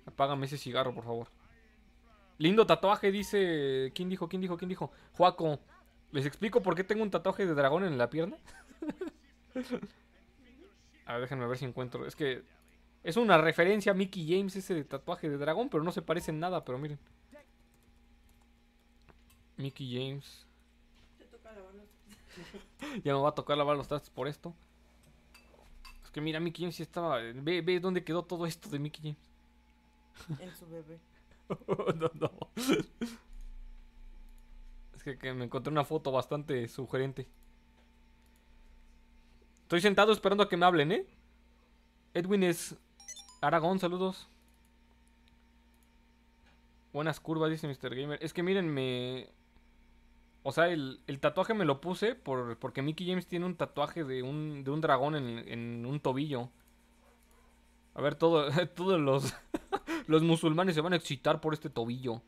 Apágame ese cigarro, por favor. Lindo tatuaje, dice. ¿Quién dijo? ¿Quién dijo? ¿Quién dijo? Juaco. ¿Les explico por qué tengo un tatuaje de dragón en la pierna? a ver, déjenme ver si encuentro. Es que es una referencia a Mickey James ese tatuaje de dragón, pero no se parece en nada, pero miren. Mickey James. Ya me va a tocar lavar los trastes por esto. Es que mira, Mickey James sí estaba. Ve, ve dónde quedó todo esto de Mickey James. en su bebé. no, no. Que me encontré una foto bastante sugerente. Estoy sentado esperando a que me hablen, ¿eh? Edwin es Aragón, saludos. Buenas curvas, dice Mr. Gamer. Es que miren, me... O sea, el, el tatuaje me lo puse por, porque Mickey James tiene un tatuaje de un, de un dragón en, en un tobillo. A ver, todo, todos los, los musulmanes se van a excitar por este tobillo.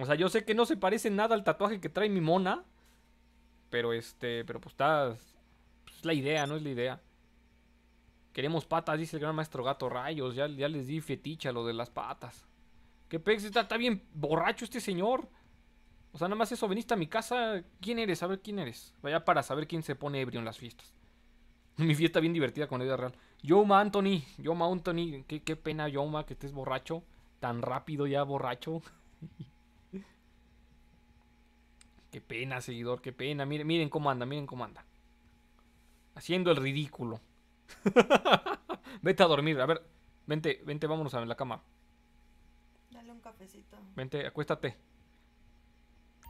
O sea, yo sé que no se parece nada al tatuaje que trae mi mona. Pero este, pero pues está... pues, es la idea, ¿no? Es la idea. Queremos patas, dice el gran maestro gato rayos. Ya, ya les di fetiche a lo de las patas. ¿Qué pex? Está, está bien borracho este señor. O sea, nada más eso, veniste a mi casa. ¿Quién eres? A ver quién eres. Vaya para saber quién se pone ebrio en las fiestas. Mi fiesta bien divertida con la vida real. Yoma Anthony, Yoma Anthony, qué, qué pena Yoma que estés borracho. Tan rápido ya borracho. qué pena, seguidor, qué pena. Miren, miren cómo anda, miren cómo anda. Haciendo el ridículo. Vete a dormir, a ver. Vente, vente, vámonos a la cama. Dale un cafecito. Vente, acuéstate.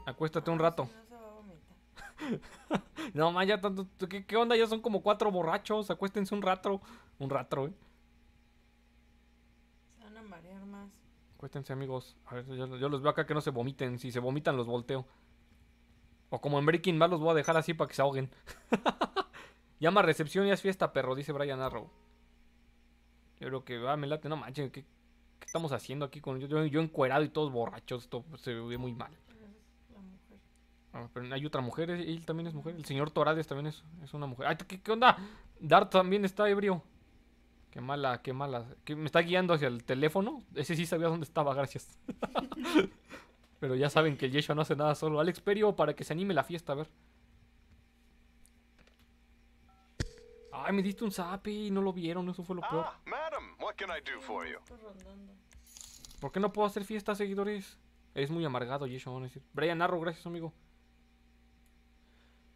Acuéstate un rato. si no se va a vomitar. No, man, ya tanto. ¿qué, qué onda? Ya son como cuatro borrachos. Acuéstense un rato. Un rato, eh. Se van a marear más. Acuéstense, amigos. A ver, yo, yo los veo acá que no se vomiten. Si se vomitan, los volteo. O como en Breaking Bad, los voy a dejar así para que se ahoguen. Llama recepción y es fiesta, perro, dice Brian Arrow. Yo creo que, ah, me late, no manches, ¿qué, estamos haciendo aquí con yo, yo, yo encuerado y todos borrachos? Esto se ve muy mal. Ah, pero hay otra mujer, eh, él también es mujer. El señor Torades también es, es una mujer. Ay, ¿qué, qué onda? Dart también está ebrio. Qué mala, qué mala. ¿Qué, ¿Me está guiando hacia el teléfono? Ese sí sabía dónde estaba, gracias. pero ya saben que el Yeshua no hace nada solo. Alex Perio, para que se anime la fiesta, a ver. Ay, me diste un zape y no lo vieron, eso fue lo peor. Ah, madam, what can I do for you? ¿Por qué no puedo hacer fiesta, seguidores? Es muy amargado, Yeshua, van a decir. Brian Arrow, gracias, amigo.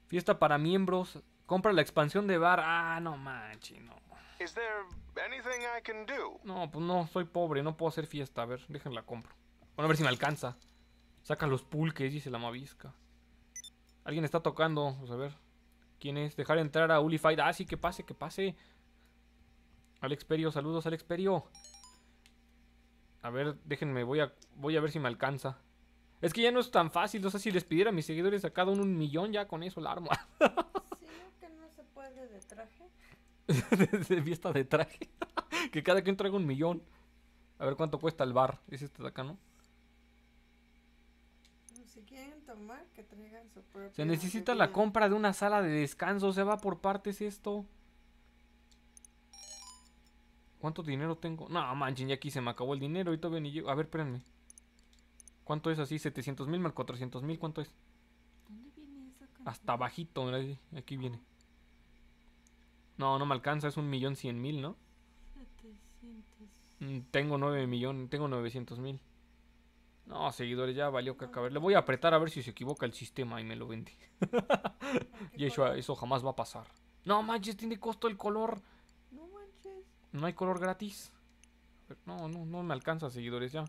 Fiesta para miembros. Compra la expansión de bar. Ah, no manches, no. Is there anything I can do? No, pues no, soy pobre, no puedo hacer fiesta. A ver, déjenla compro. Bueno, a ver si me alcanza. Sacan los pulques, dice la mavisca. Alguien está tocando, pues a ver. ¿Quién es? Dejar entrar a Ulified. Ah, sí, que pase, que pase. Alex Perio, saludos, Alex Perio. A ver, déjenme, voy a, voy a ver si me alcanza. Es que ya no es tan fácil, o sea, si les pidiera a mis seguidores a cada uno un millón, ya con eso la armo. Sí, ¿no? que no se puede de traje. de fiesta de traje. que cada quien traiga un millón. A ver cuánto cuesta el bar. Es este de acá, ¿no? No sé quieren tomar, que traigan su propia. Se necesita la compra de una sala de descanso. Se va por partes esto. ¿Cuánto dinero tengo? No, manchen, ya aquí se me acabó el dinero y todavía ni llego. A ver, espérenme. ¿Cuánto es así? 700 mil más 400 mil. ¿Cuánto es? ¿Dónde viene esa cantidad? Hasta bajito. Aquí viene. No, no me alcanza. Es un millón cien mil, ¿no? 700. Mm, Tengo 9 millones. Tengo 900 mil. No, seguidores, ya valió caca. A ver, le voy a apretar a ver si se equivoca el sistema y me lo vende. Yeshua, eso jamás va a pasar. No manches, tiene costo el color. No manches. No hay color gratis. No, no, no me alcanza, seguidores, ya.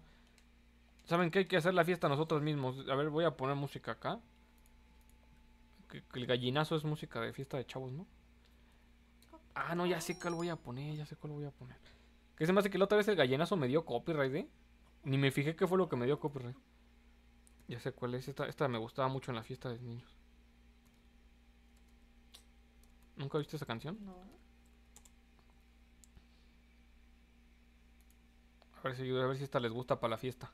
¿Saben qué? Hay que hacer la fiesta nosotros mismos. A ver, voy a poner música acá. Que, que el gallinazo es música de fiesta de chavos, ¿no? Ah, no, ya sé cuál voy a poner, ya sé cuál voy a poner. Que se me hace que la otra vez el gallinazo me dio copyright, ¿eh? Ni me fijé qué fue lo que me dio copyright. Ya sé cuál es. Esta, esta me gustaba mucho en la fiesta de niños. ¿Nunca viste esa canción? No. A ver si, a ver si esta les gusta para la fiesta.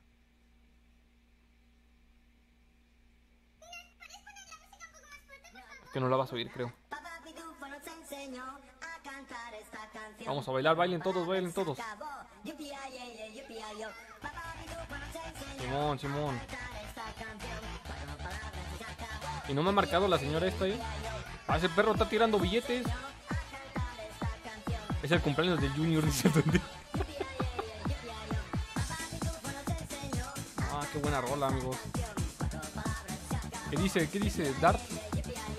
Que no la vas a oír, creo. Vamos a bailar, bailen todos, bailen todos. Simón, Simón. Y no me ha marcado la señora esta ahí. Ah, ese perro está tirando billetes. Es el cumpleaños del Junior, dice. Ah, qué buena rola, amigos. ¿Qué dice? ¿Qué dice Dart?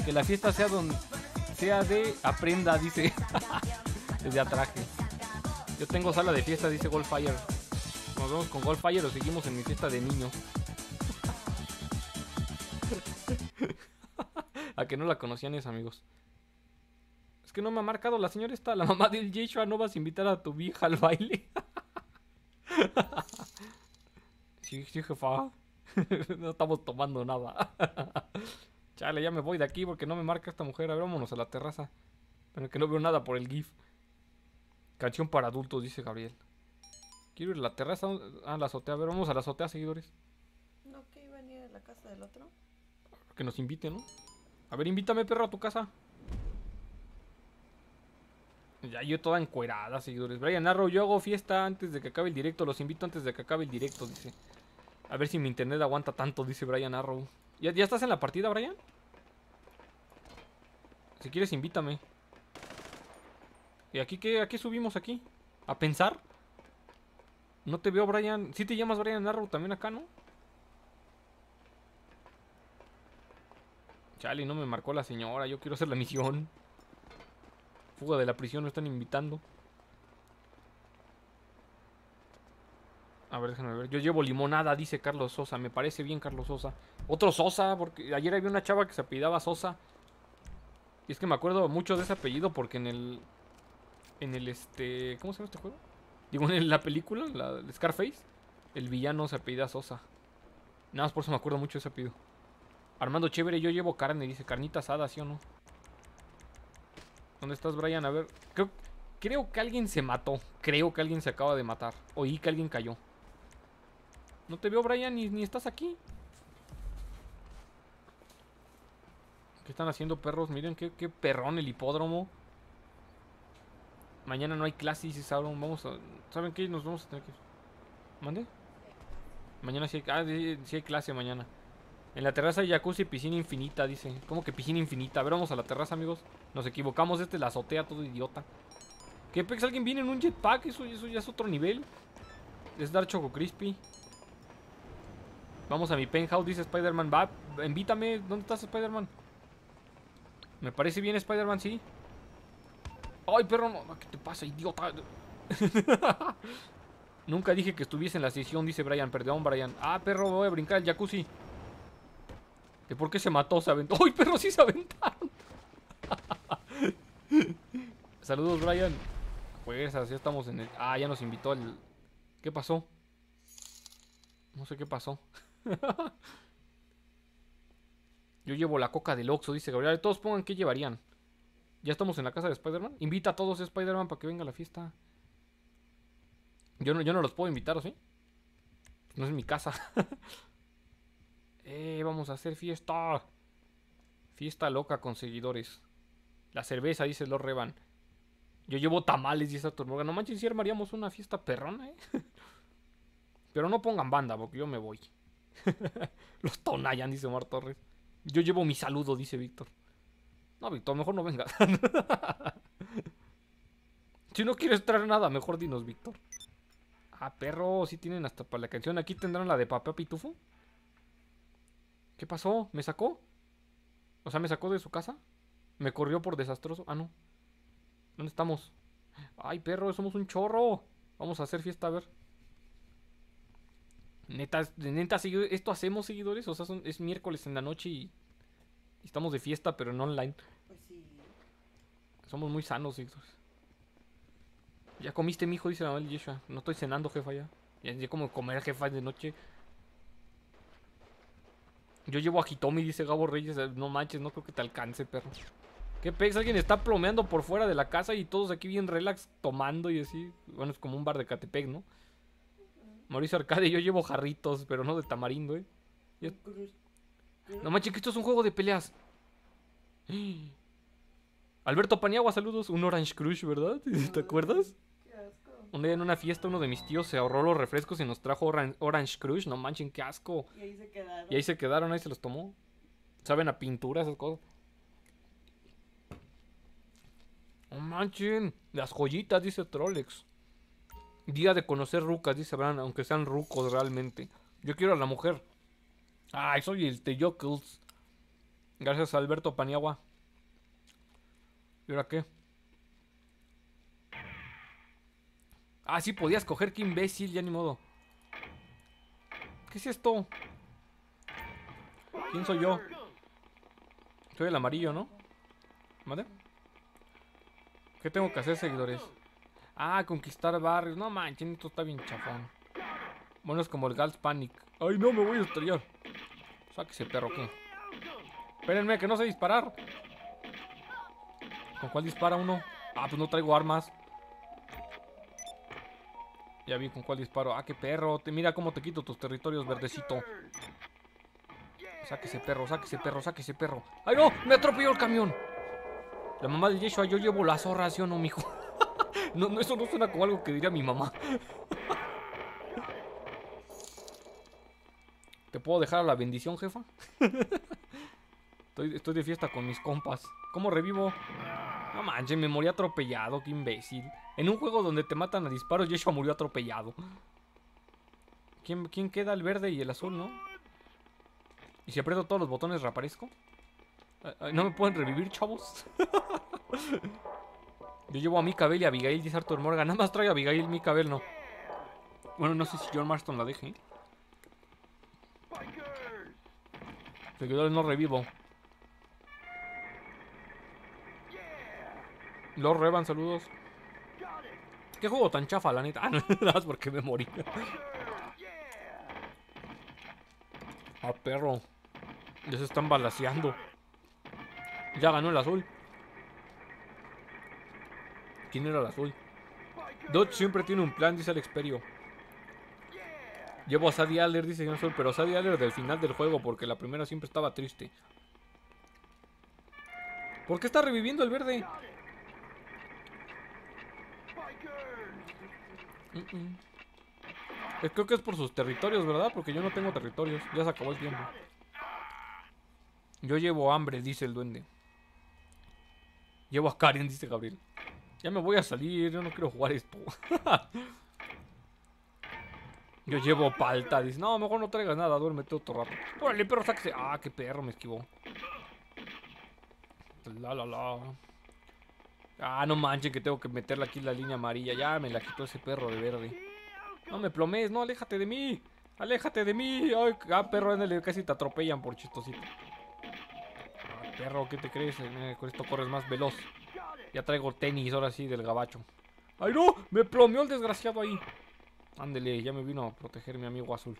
Que la fiesta sea donde sea de aprenda, dice. Desde atraje. Yo tengo sala de fiesta, dice Goldfire. Nos vemos con Goldfire o seguimos en mi fiesta de niños. A que no la conocían es amigos. Es que no me ha marcado la señora esta, la mamá del Yeshua, no vas a invitar a tu vieja al baile. sí, sí, jefa. no estamos tomando nada. Chale, ya me voy de aquí porque no me marca esta mujer. A ver, vámonos a la terraza. Pero que no veo nada por el GIF. Canción para adultos, dice Gabriel. Quiero ir a la terraza. Ah, la azotea. A ver, vamos a la azotea, seguidores. No, que iban a ir a la casa del otro. Que nos invite, ¿no? A ver, invítame, perro, a tu casa. Ya yo toda encuerada, seguidores. Brian Arrow, yo hago fiesta antes de que acabe el directo. Los invito antes de que acabe el directo, dice. A ver si mi internet aguanta tanto, dice Brian Arrow. ¿Ya, ya estás en la partida, Brian? Si quieres, invítame. ¿Y aquí qué, a qué subimos aquí? ¿A pensar? No te veo, Brian. ¿Sí te llamas Brian Arrow también acá, no? Chale, no me marcó la señora. Yo quiero hacer la misión. Fuga de la prisión, no están invitando. A ver, déjame ver. Yo llevo limonada, dice Carlos Sosa. Me parece bien, Carlos Sosa. Otro Sosa, porque ayer había una chava que se apellidaba Sosa. Y es que me acuerdo mucho de ese apellido porque en el. En el este. ¿Cómo se llama este juego? Digo, en la película, la Scarface. El villano se apellida Sosa. Nada más por eso me acuerdo mucho de ese apellido. Armando Chévere, yo llevo carne, dice carnita asada, ¿sí o no? ¿Dónde estás, Brian? A ver. Creo, creo que alguien se mató. Creo que alguien se acaba de matar. Oí que alguien cayó. No te veo, Brian, ni, ni estás aquí. ¿Qué están haciendo, perros? Miren qué, qué perrón el hipódromo. Mañana no hay clase, dice Sauron. Vamos a. ¿Saben qué? Nos vamos a tener que. ¿Mande? Mañana sí hay, ah, sí, hay clase mañana. En la terraza hay jacuzzi y piscina infinita, dice. ¿Cómo que piscina infinita? A ver, vamos a la terraza, amigos. Nos equivocamos, este es la azotea, todo idiota. ¿Qué pex? ¿Alguien viene en un jetpack? Eso, eso ya es otro nivel. Es dar Choco Crispy. Vamos a mi penthouse, dice Spider-Man. Va, invítame. ¿Dónde estás, Spider-Man? Me parece bien, Spider-Man, sí. Ay, perro, no, ¿qué te pasa, idiota? Nunca dije que estuviese en la sesión, dice Brian. Perdón, Brian. Ah, perro, voy a brincar el jacuzzi. ¿De por qué se mató? Se aventó. ¡Ay, perro, sí se aventaron! Saludos, Brian. Fuerzas, ya estamos en el... Ah, ya nos invitó al... ¿Qué pasó? No sé qué pasó. Yo llevo la coca del Oxxo, dice Gabriel. Todos pongan qué llevarían. Ya estamos en la casa de Spider-Man. Invita a todos a Spider-Man para que venga a la fiesta. Yo no, yo no los puedo invitar, ¿o sí? No es mi casa. Eh, vamos a hacer fiesta. Fiesta loca con seguidores. La cerveza, dice Lord Revan. Yo llevo tamales, dice Turmorgan. No manches, si armaríamos una fiesta perrona, eh. Pero no pongan banda, porque yo me voy. Los Tonayan, dice Omar Torres. Yo llevo mi saludo, dice Víctor. No, Víctor, mejor no vengas. si no quieres traer nada, mejor dinos, Víctor. Ah, perro, sí tienen hasta para la canción. Aquí tendrán la de Papá Pitufo. ¿Qué pasó? ¿Me sacó? O sea, ¿me sacó de su casa? ¿Me corrió por desastroso? Ah, no. ¿Dónde estamos? Ay, perro, somos un chorro. Vamos a hacer fiesta, a ver. Neta, neta, esto hacemos seguidores. O sea, son- es miércoles en la noche y estamos de fiesta, pero no online. Somos muy sanos, seguidores. Ya comiste, mijo, dice del Yeshua. No estoy cenando, jefa, ya. Ya, ya como comer, jefa, de noche. Yo llevo a Hitomi, dice Gabo Reyes. No manches, no creo que te alcance, perro. ¿Qué pex? Alguien está plomeando por fuera de la casa y todos aquí bien relax tomando y así. Bueno, es como un bar de Catepec, ¿no? Mauricio Arcade, yo llevo jarritos, pero no de tamarindo, ¿eh? No manches, que esto es un juego de peleas. Alberto Paniagua, saludos. Un Orange Crush, ¿verdad? ¿Te acuerdas? Qué asco. Un día en una fiesta uno de mis tíos se ahorró los refrescos y nos trajo Oran- Orange Crush. No manchen, qué asco. Y ahí se quedaron. Y ahí se quedaron, ahí se los tomó. Saben a pintura esas cosas. No manchen. Las joyitas, dice Trolex. Día de conocer rucas, dice Bran, aunque sean rucos realmente. Yo quiero a la mujer. Ay, soy el Teyokels. Gracias a Alberto Paniagua. ¿Y ahora qué? Ah, sí, podías coger, qué imbécil, ya ni modo. ¿Qué es esto? ¿Quién soy yo? Soy el amarillo, ¿no? ¿Vale? ¿Qué tengo que hacer, seguidores? Ah, conquistar barrios. No manches, esto está bien chafón. Bueno, es como el Gals Panic. Ay, no, me voy a estrellar. Sáquese, perro, ¿qué? Espérenme, que no sé disparar. ¿Con cuál dispara uno? Ah, pues no traigo armas. Ya vi con cuál disparo. Ah, qué perro. Te, mira cómo te quito tus territorios, verdecito. Sáquese, perro, sáquese, perro, sáquese, perro. ¡Ay, no! ¡Me atropelló el camión! La mamá del Yeshua, yo llevo la zorra, ¿sí o no, mijo? no, eso no suena como algo que diría mi mamá. ¿Te puedo dejar a la bendición, jefa? estoy, estoy de fiesta con mis compas. ¿Cómo revivo? No manches, me morí atropellado, qué imbécil. En un juego donde te matan a disparos, Yeshua murió atropellado. ¿Quién, queda? El verde y el azul, ¿no? ¿Y si aprieto todos los botones reaparezco? ¿No me pueden revivir, chavos? Yo llevo a Micabel y a Abigail, dice Arthur Morgan. Nada más trae a Abigail, Micabel no. Bueno, no sé si John Marston la deje. Seguidores no revivo. Los Revan, saludos. ¿Qué juego tan chafa, la neta? Ah, no, nada más porque me morí. Ah, perro. Ya se están balaseando. Ya ganó el azul. ¿Quién era el azul? Dodge siempre tiene un plan, dice el Experio. Llevo a Sadie Aller, dice el azul, pero Sadie Aller del final del juego, porque la primera siempre estaba triste. ¿Por qué está reviviendo el verde? Creo que es por sus territorios, ¿verdad? Porque yo no tengo territorios. Ya se acabó el tiempo. Yo llevo hambre, dice el duende. Llevo a Karen, dice Gabriel. Ya me voy a salir, yo no quiero jugar esto. yo llevo palta, dice. No, mejor no traigas nada, duérmete otro rato. Órale, perro, sáquese. Ah, qué perro, me esquivó. La, la, la. Ah, no manchen que tengo que meterle aquí la línea amarilla. Ya me la quitó ese perro de verde. No me plomes, no, aléjate de mí. Aléjate de mí. Ay, ah, perro, ándale, casi te atropellan por chistosito. Ah, perro, ¿qué te crees? Eh, con esto corres más veloz. Ya traigo tenis ahora sí del gabacho. ¡Ay, no! Me plomeó el desgraciado ahí. Ándele, ya me vino a proteger mi amigo azul.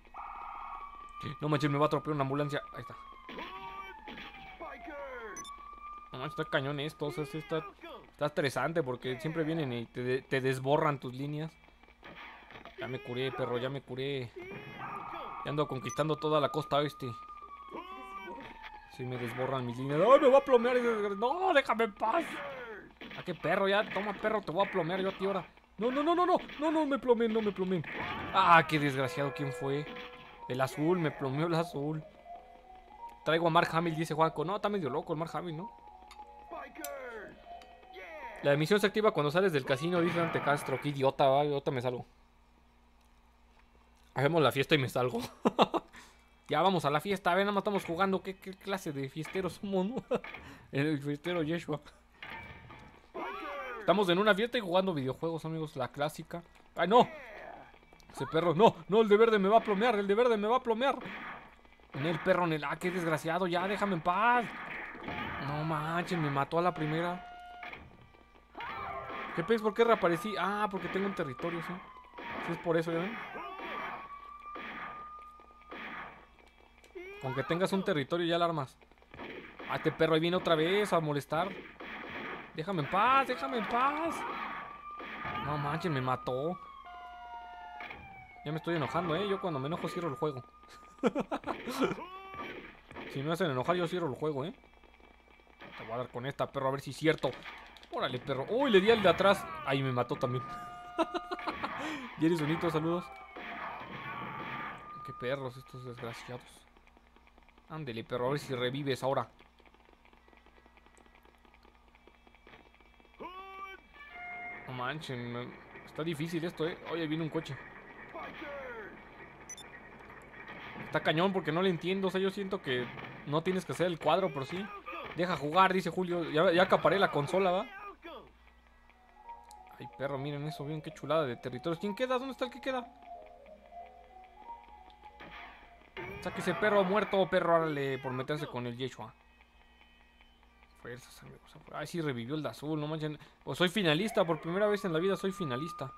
No manches, me va a atropellar una ambulancia. Ahí está. No manches, está cañón esto. O sea, está, está estresante porque siempre vienen y te, de- te desborran tus líneas. Ya me curé, perro, ya me curé. Ya ando conquistando toda la costa oeste. Si me desborran mis líneas. ¡Ay, me va a plomear! ¡No, déjame en paz! ¿A qué perro? Ya, toma perro, te voy a plomear yo a ti ahora. No, no, no, no, no, no, no me plomen, no me plomen. Ah, qué desgraciado, ¿quién fue? El azul, me plomeó el azul. Traigo a Mark Hamill, dice Juanco. No, está medio loco el Mark Hamill, ¿no? La emisión se activa cuando sales del casino, dice Ante Castro. Qué idiota, va, idiota me salgo. Hacemos la fiesta y me salgo. ya vamos a la fiesta, a ver, nada más estamos jugando. ¿Qué, qué clase de fiesteros somos, no? El fiestero Yeshua. Estamos en una fiesta y jugando videojuegos, amigos. La clásica. ¡Ay, no! Ese perro, no, no, el de verde me va a plomear, el de verde me va a plomear. En el perro, en el. ¡Ah, qué desgraciado! Ya, déjame en paz. No manches, me mató a la primera. ¿Qué pez? ¿Por qué reaparecí? Ah, porque tengo un territorio, sí. Sí, es por eso, ¿ya ven? Con que tengas un territorio ya alarmas. Ah, este perro ahí viene otra vez a molestar. Déjame en paz, déjame en paz. No manches, me mató. Ya me estoy enojando, ¿eh? Yo cuando me enojo cierro el juego. si me hacen enojar, yo cierro el juego, ¿eh? Te voy a dar con esta, perro, a ver si es cierto. Órale, perro. Uy, le di al de atrás. Ahí me mató también. Jerry Sonito, saludos. Qué perros estos desgraciados. Ándele, perro, a ver si revives ahora. No manchen, está difícil esto, eh. Oye, viene un coche. Está cañón porque no le entiendo. O sea, yo siento que no tienes que hacer el cuadro, pero sí. Deja jugar, dice Julio. Ya, ya acaparé la consola, ¿va? Ay, perro, miren eso, miren qué chulada de territorios. ¿Quién queda? ¿Dónde está el que queda? Sáquese perro muerto, perro, árale, por meterse con el Yeshua. Fuerzas, amigos. Ay, sí, revivió el de azul, no manchen. O soy finalista, por primera vez en la vida soy finalista.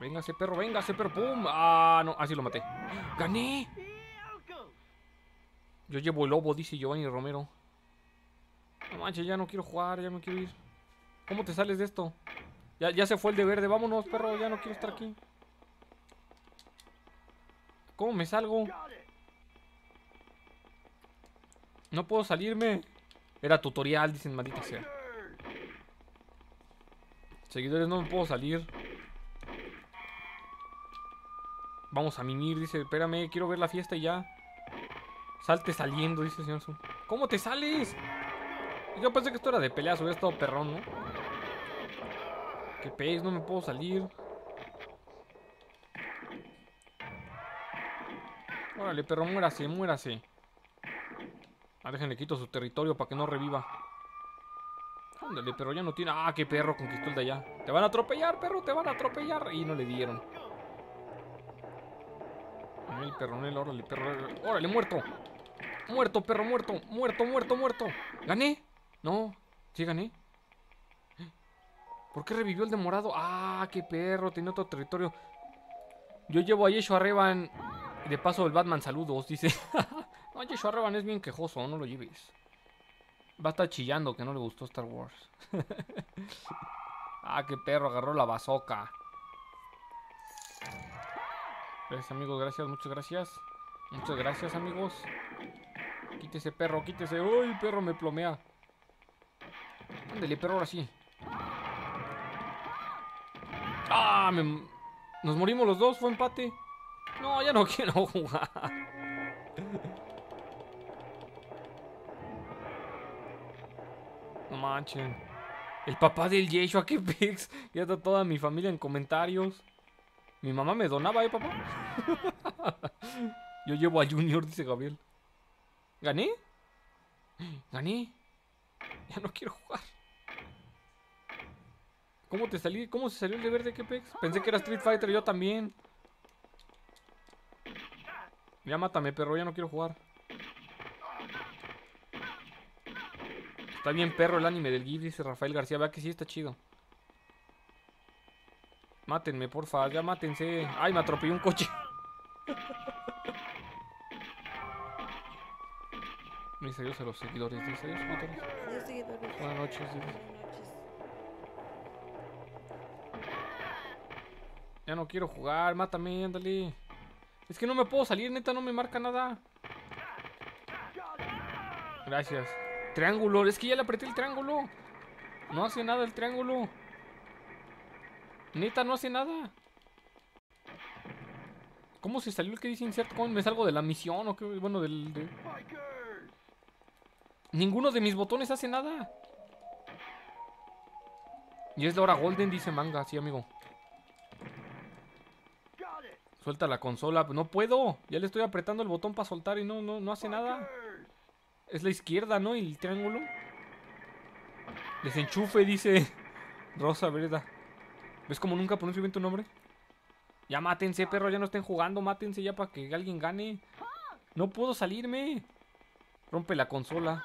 Véngase, perro, véngase, perro, pum. Ah, no, así lo maté. ¡Gané! Yo llevo el lobo, dice Giovanni Romero. No manches, ya no quiero jugar, ya me quiero ir. ¿Cómo te sales de esto? Ya, ya se fue el de verde, vámonos, perro, ya no quiero estar aquí. ¿Cómo me salgo? No puedo salirme. Era tutorial, dicen, maldita sea. Seguidores, no me puedo salir. Vamos a mimir, dice, espérame, quiero ver la fiesta y ya. Salte saliendo, dice Zoom. ¿Cómo te sales? Yo pensé que esto era de peleas, hubiera estado perrón, ¿no? ¿Qué pez? No me puedo salir. Órale, perro, muérase, muérase. Ah, déjenle quito su territorio para que no reviva. Ándale, pero ya no tiene. Ah, qué perro conquistó el de allá. Te van a atropellar, perro, te van a atropellar. Y no le dieron. El perronel, órale, perro. Órale, muerto. Muerto, perro, muerto. Muerto, muerto, muerto. ¿Gané? No. Sí, gané. ¿Por qué revivió el de morado? Ah, qué perro, tiene otro territorio. Yo llevo a Yeshua Revan. De paso, el Batman, saludos, dice. no, Yeshua Revan es bien quejoso, no lo lleves. Va a estar chillando que no le gustó Star Wars. ah, qué perro, agarró la bazooka. Gracias, amigos, gracias, muchas gracias. Muchas gracias, amigos. Quítese, perro, quítese. Uy, perro, me plomea. Ándale, perro, ahora sí. Ah. Nos morimos los dos, fue empate. No, ya no quiero jugar. No manchen. El papá del Yeshua, qué pex. Ya está toda mi familia en comentarios. Mi mamá me donaba, ¿eh, papá? Yo llevo a Junior, dice Gabriel. ¿Gané? ¿Gané? Ya no quiero jugar. ¿Cómo te salí? ¿Cómo se salió el de verde, qué pex? Pensé que era Street Fighter, yo también. Ya mátame, perro, ya no quiero jugar. Está bien perro el anime del GIF, dice Rafael García. Vea que sí está chido. Mátenme, porfa, ya mátense. Ay, me atropelló un coche. Adiós a los seguidores. Dice. Buenas noches. Buenas noches. Ya no quiero jugar, mátame, ándale. Es que no me puedo salir, neta, no me marca nada. Gracias. Triángulo, es que ya le apreté el triángulo. No hace nada el triángulo. Neta, no hace nada. ¿Cómo se salió el que dice insert coin? ¿Me salgo de la misión o qué? Bueno, del... de- Ninguno de mis botones hace nada. Y es la hora golden, dice manga, sí, amigo. Suelta la consola. No puedo. Ya le estoy apretando el botón para soltar y no, no, no hace nada. Es la izquierda, ¿no? Y el triángulo. Desenchufe, dice Rosa Vereda. ¿Ves como nunca pronuncio bien tu nombre? Ya mátense, perro, ya no estén jugando, mátense ya para que alguien gane. No puedo salirme. Rompe la consola.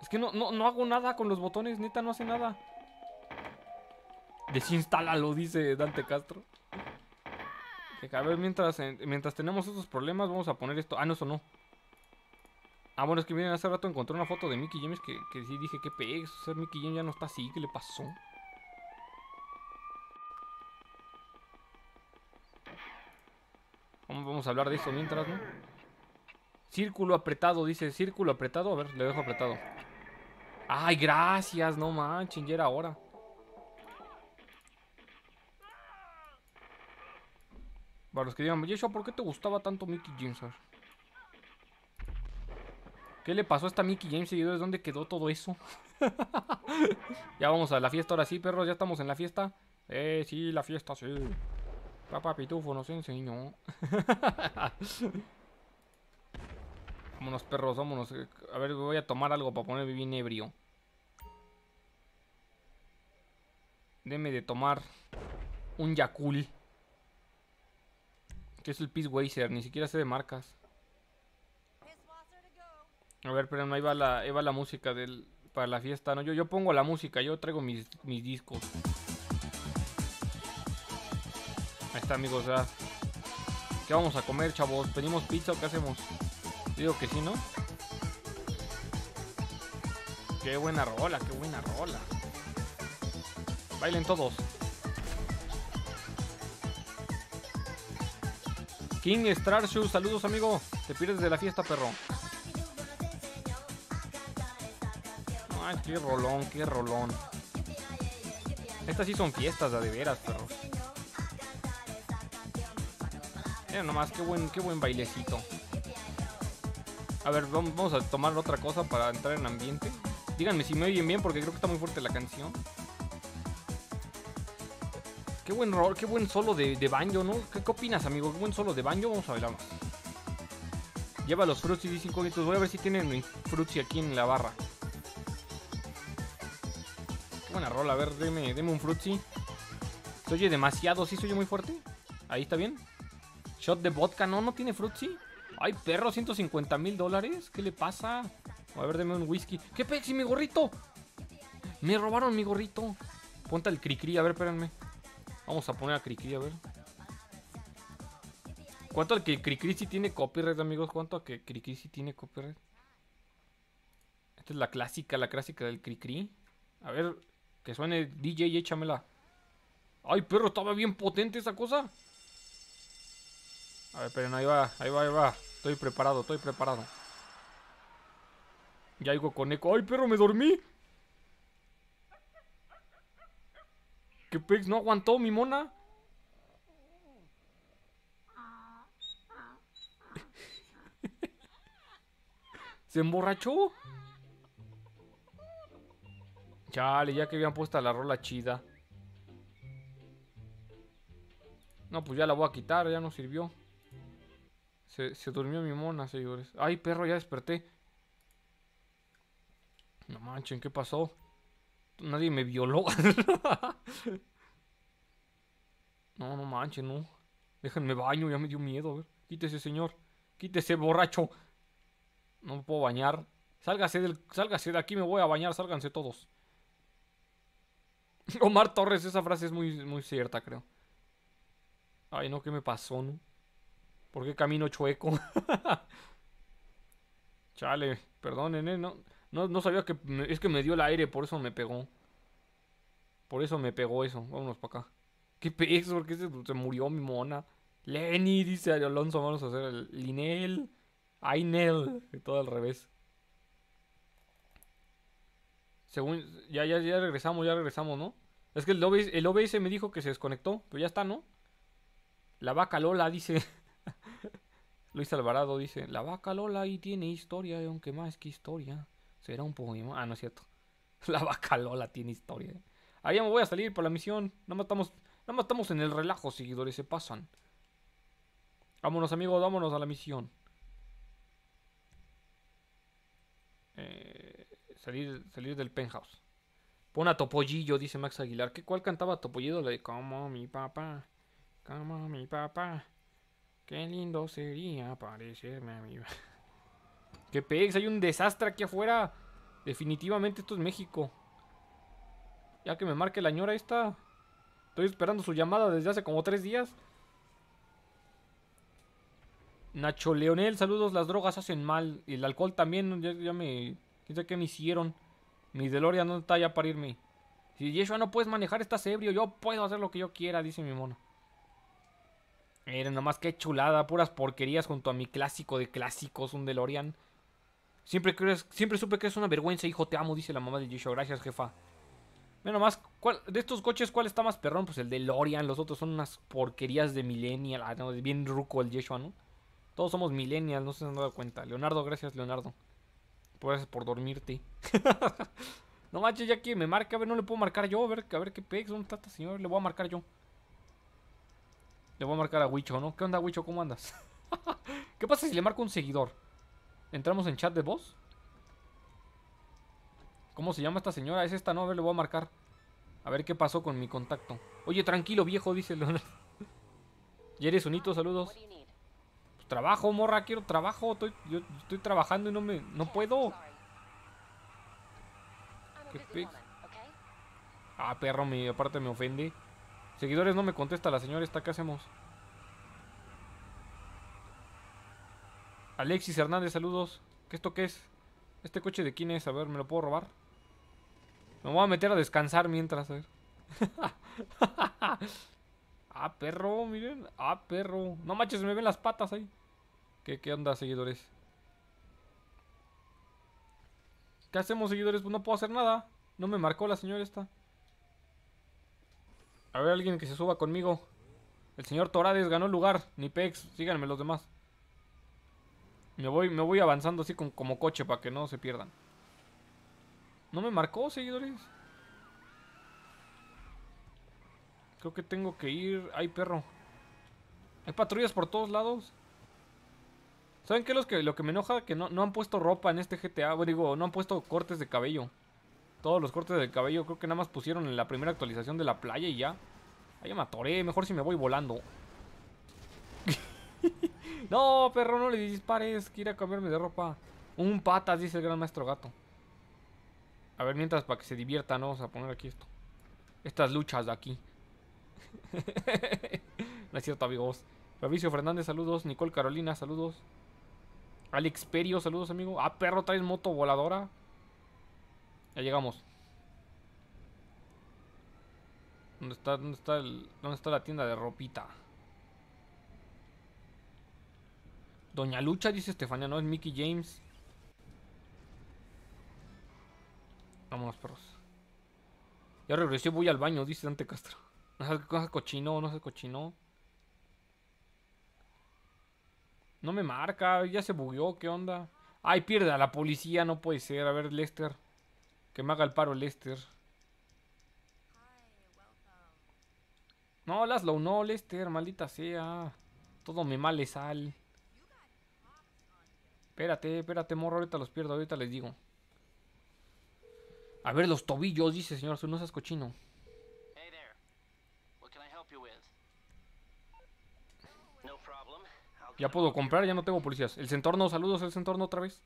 Es que no, no, no hago nada con los botones, neta, no hace nada. Desinstálalo, dice Dante Castro. A ver, mientras, mientras tenemos estos problemas, vamos a poner esto. Ah, no, eso no. Ah, bueno, es que miren, hace rato encontré una foto de Mickey James que, que sí dije, que pex. O sea, Mickey James ya no está así, ¿qué le pasó? Vamos, vamos a hablar de eso mientras, ¿no? Círculo apretado, dice, círculo apretado. A ver, le dejo apretado. Ay, gracias, no manchen, ya era hora. Para los que digan, Yeshua, ¿por qué te gustaba tanto Mickey James? ¿Qué le pasó a esta Mickey James seguidores? ¿Dónde quedó todo eso? ya vamos a la fiesta ahora sí, perros. Ya estamos en la fiesta. Eh, sí, la fiesta, sí. Papá Pitufo nos enseñó. vámonos, perros, vámonos. A ver, voy a tomar algo para ponerme bien ebrio. Deme de tomar un Yakul. Que es el Peace Wazer, ni siquiera sé de marcas. A ver, pero ahí va la, ahí la música del, para la fiesta. No, yo, yo pongo la música, yo traigo mis, mis discos. Ahí está, amigos, ya. ¿Qué vamos a comer, chavos? ¿Pedimos pizza o qué hacemos? Digo que sí, ¿no? Qué buena rola, qué buena rola. Bailen todos. King Star Shoe, saludos amigo. Te pierdes de la fiesta, perro. Ay, qué rolón, qué rolón. Estas sí son fiestas, de veras, perro. Mira nomás, qué buen, qué buen bailecito. A ver, vam- vamos a tomar otra cosa para entrar en ambiente. Díganme si me oyen bien porque creo que está muy fuerte la canción. Qué buen rol, qué buen solo de, de banjo, ¿no? ¿Qué, opinas, amigo? Qué buen solo de banjo. Vamos a bailar más. Lleva los fruits y dice incógnitos. Voy a ver si tienen fruits aquí en la barra. Qué buena rola. A ver, deme, deme un frutzi. Se oye demasiado. ¿Sí se oye muy fuerte? Ahí está bien. Shot de vodka. No, no tiene frutzi. Ay, perro, 150 mil dólares. ¿Qué le pasa? A ver, deme un whisky. ¿Qué pexi, mi gorrito? Me robaron mi gorrito. Ponte al cri-cri. A ver, espérenme. Vamos a poner a Cricri, a ver. ¿Cuánto al que Cricri sí tiene copyright, amigos? ¿Cuánto a que Cricri sí tiene copyright? Esta es la clásica, la clásica del Cricri. A ver, que suene DJ y échamela. Ay, perro, estaba bien potente esa cosa. A ver, esperen, ahí va, ahí va, ahí va. Estoy preparado, estoy preparado. Ya algo con eco. Ay, perro, me dormí. ¿Qué pex? ¿No aguantó mi mona? ¿Se emborrachó? Chale, ya que habían puesto la rola chida. No, pues ya la voy a quitar, ya no sirvió. Se, se durmió mi mona, señores. Ay, perro, ya desperté. No manchen, ¿qué pasó? Nadie me violó. no, no manchen, no. Déjenme baño, ya me dio miedo. A ver, quítese, señor. Quítese, borracho. No me puedo bañar. Sálgase, del, sálgase de aquí, me voy a bañar. Sálganse todos. Omar Torres, esa frase es muy, muy cierta, creo. Ay, no, ¿qué me pasó, no? ¿Por qué camino chueco? Chale, perdonen, eh, no, no, no sabía que... es que me dio el aire, por eso me pegó. Por eso me pegó eso. Vámonos para acá. ¿Qué peso? ¿Por qué se, se murió mi mona? Lenny, dice Alonso. Vamos a hacer el Linel. Ainel. y Todo al revés. Según. Ya, ya, ya regresamos, ya regresamos, ¿no? Es que el OBS, el OBS me dijo que se desconectó, pero ya está, ¿no? La vaca Lola dice. Luis Alvarado dice: La vaca Lola y tiene historia, aunque más que historia, será un poema. Ah, no es cierto. La vaca Lola tiene historia. Ahí ya me voy a salir por la misión. Nada más estamos, nada estamos en el relajo, seguidores, se pasan. Vámonos, amigos, vámonos a la misión. Eh, salir, salir del penthouse. Pon a Topollillo, dice Max Aguilar. ¿Qué, ¿Cuál cantaba Topollillo? La de Como mi papá, como mi papá. Qué lindo sería parecerme a mi... ¡Qué pex! Hay un desastre aquí afuera. Definitivamente esto es México. Ya que me marque la ñora esta. Estoy esperando su llamada desde hace como tres días. Nacho Leonel, saludos. Las drogas hacen mal. Y el alcohol también. Ya, me. ¿Quién sabe qué me hicieron? Mi Deloria no está ya para irme. Si Yeshua no puedes manejar, estás ebrio. Yo puedo hacer lo que yo quiera, dice mi mono. Miren, nomás qué chulada. Puras porquerías junto a mi clásico de clásicos, un DeLorean. Siempre, crees, siempre supe que es una vergüenza, hijo. Te amo, dice la mamá de Yeshua. Gracias, jefa. Mira nomás, ¿cuál, de estos coches, ¿cuál está más perrón? Pues el de Lorian, los otros son unas porquerías de Millennial. Ah, no, bien ruco el Yeshua, ¿no? Todos somos Millennial, no se han dado cuenta. Leonardo, gracias, Leonardo. Gracias por dormirte. no manches, ya que me marca, a ver, no le puedo marcar yo, a ver, a ver qué pex, ¿dónde está este señor? Le voy a marcar yo. Le voy a marcar a Wicho, ¿no? ¿Qué onda, Wicho? ¿Cómo andas? ¿Qué pasa si le marco un seguidor? ¿Entramos en chat de voz? ¿Cómo se llama esta señora? Es esta, ¿no? A ver, le voy a marcar. A ver qué pasó con mi contacto. Oye, tranquilo, viejo, dice Leonardo. Y eres unito, saludos. Pues, trabajo, morra, quiero trabajo. Estoy, yo estoy trabajando y no me. no puedo. ¿Qué pe... Ah, perro, me, aparte me ofende. Seguidores no me contesta la señora esta, ¿qué hacemos? Alexis Hernández, saludos. ¿Qué esto qué es? ¿Este coche de quién es? A ver, ¿me lo puedo robar? Me voy a meter a descansar mientras, a ver. ah, perro, miren. Ah, perro. No manches, me ven las patas ahí. ¿Qué, qué onda, seguidores? ¿Qué hacemos, seguidores? Pues no puedo hacer nada. No me marcó la señora esta. A ver, alguien que se suba conmigo. El señor Torades ganó el lugar. Ni pex. Síganme los demás. Me voy, me voy avanzando así con, como coche para que no se pierdan. No me marcó, seguidores. Creo que tengo que ir... Ay, perro. Hay patrullas por todos lados. ¿Saben qué? Los que, lo que me enoja que no, no han puesto ropa en este GTA. Bueno, digo, no han puesto cortes de cabello. Todos los cortes de cabello creo que nada más pusieron en la primera actualización de la playa y ya. Ahí me atoré. Mejor si me voy volando. No, perro, no le dispares. Quiere cambiarme de ropa. Un patas, dice el gran maestro gato. A ver, mientras para que se divierta, ¿no? Vamos a poner aquí esto. Estas luchas de aquí. no es cierto, amigos. Fabricio Fernández, saludos. Nicole Carolina, saludos. Alex Perio, saludos, amigo. Ah, perro, traes moto voladora. Ya llegamos. ¿Dónde está, dónde está, dónde está la tienda de ropita? Doña Lucha, dice Estefania, no es Mickey James. Vámonos, perros. Ya regresé, voy al baño, dice Dante Castro. No no seas cochino, no seas cochino. No me marca, ya se bugueó, ¿qué onda? Ay, pierde a la policía, no puede ser. A ver, Lester. Que me haga el paro, Lester. No, Laszlo, no, Lester, maldita sea. Todo me male sal. Espérate, espérate, morro, ahorita los pierdo, ahorita les digo. A ver los tobillos, dice señor, no seas cochino. Ya puedo comprar, ya no tengo policías. El centorno, saludos el centorno otra vez.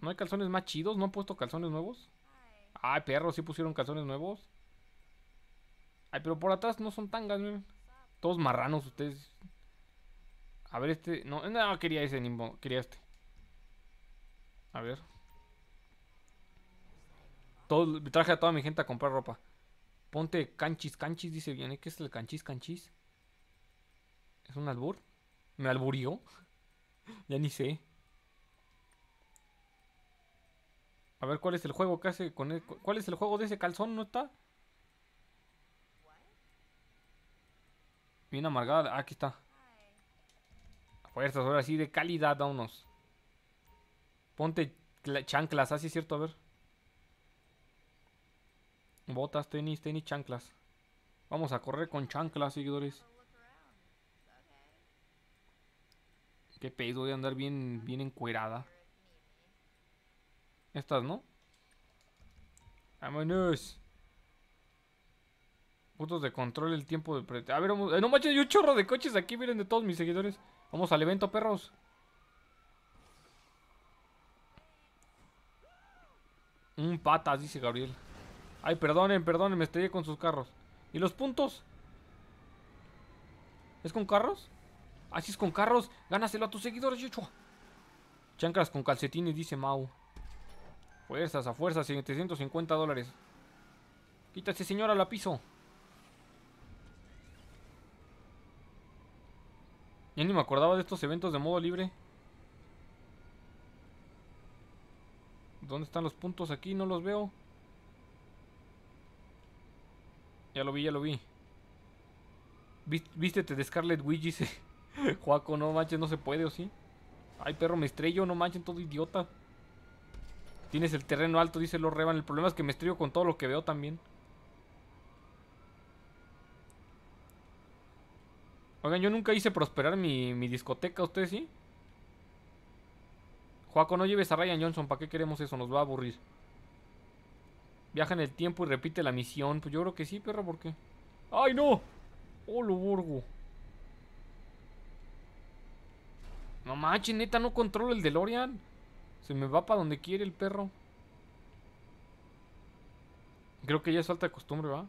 ¿No hay calzones más chidos? ¿No han puesto calzones nuevos? Ay, perro, sí pusieron calzones nuevos. Ay, pero por atrás no son tangas, miren. Todos marranos ustedes. A ver este... No, no quería ese, ni quería este. A ver. Todo, traje a toda mi gente a comprar ropa. Ponte canchis, canchis, dice bien. ¿Qué es el canchis, canchis? ¿Es un albur? ¿Me alburió? ya ni sé. A ver, ¿cuál es el juego que hace con el- ¿Cuál es el juego de ese calzón? ¿No está? Bien amargada. Ah, aquí está. Fuerzas, ahora sí, de calidad, vámonos. Ponte cla- chanclas, así es cierto, a ver. Botas, tenis, tenis, chanclas. Vamos a correr con chanclas, seguidores. Qué pedo, a andar bien, bien encuerada. Estas, ¿no? Vámonos. Puntos de control, el tiempo de... A ver, vamos... eh, no manches, un chorro de coches aquí, miren, de todos mis seguidores. Vamos al evento, perros. Un patas, dice Gabriel. Ay, perdonen, perdonen, me estrellé con sus carros. ¿Y los puntos? ¿Es con carros? Así es con carros. Gánaselo a tus seguidores, Yechua. Chanclas con calcetines, dice Mau. Fuerzas, a fuerzas, 750 dólares. Quítase, señora, la piso. Ya ni me acordaba de estos eventos de modo libre. ¿Dónde están los puntos aquí? No los veo. Ya lo vi, ya lo vi. Ví- Vístete de Scarlet Witch, dice. Juaco, no manches, no se puede, ¿o sí? Ay, perro, me estrello, no manchen, todo idiota. Tienes el terreno alto, dice Lord Revan. El problema es que me estrello con todo lo que veo también. Oigan, yo nunca hice prosperar mi, mi discoteca, ¿ustedes sí? Juaco, no lleves a Ryan Johnson, ¿para qué queremos eso? Nos va a aburrir. Viaja en el tiempo y repite la misión. Pues yo creo que sí, perro, ¿por qué? ¡Ay, no! ¡Oh, lo burgo! No manches, neta, no controlo el DeLorean. Se me va para donde quiere el perro. Creo que ya es falta de costumbre, ¿va?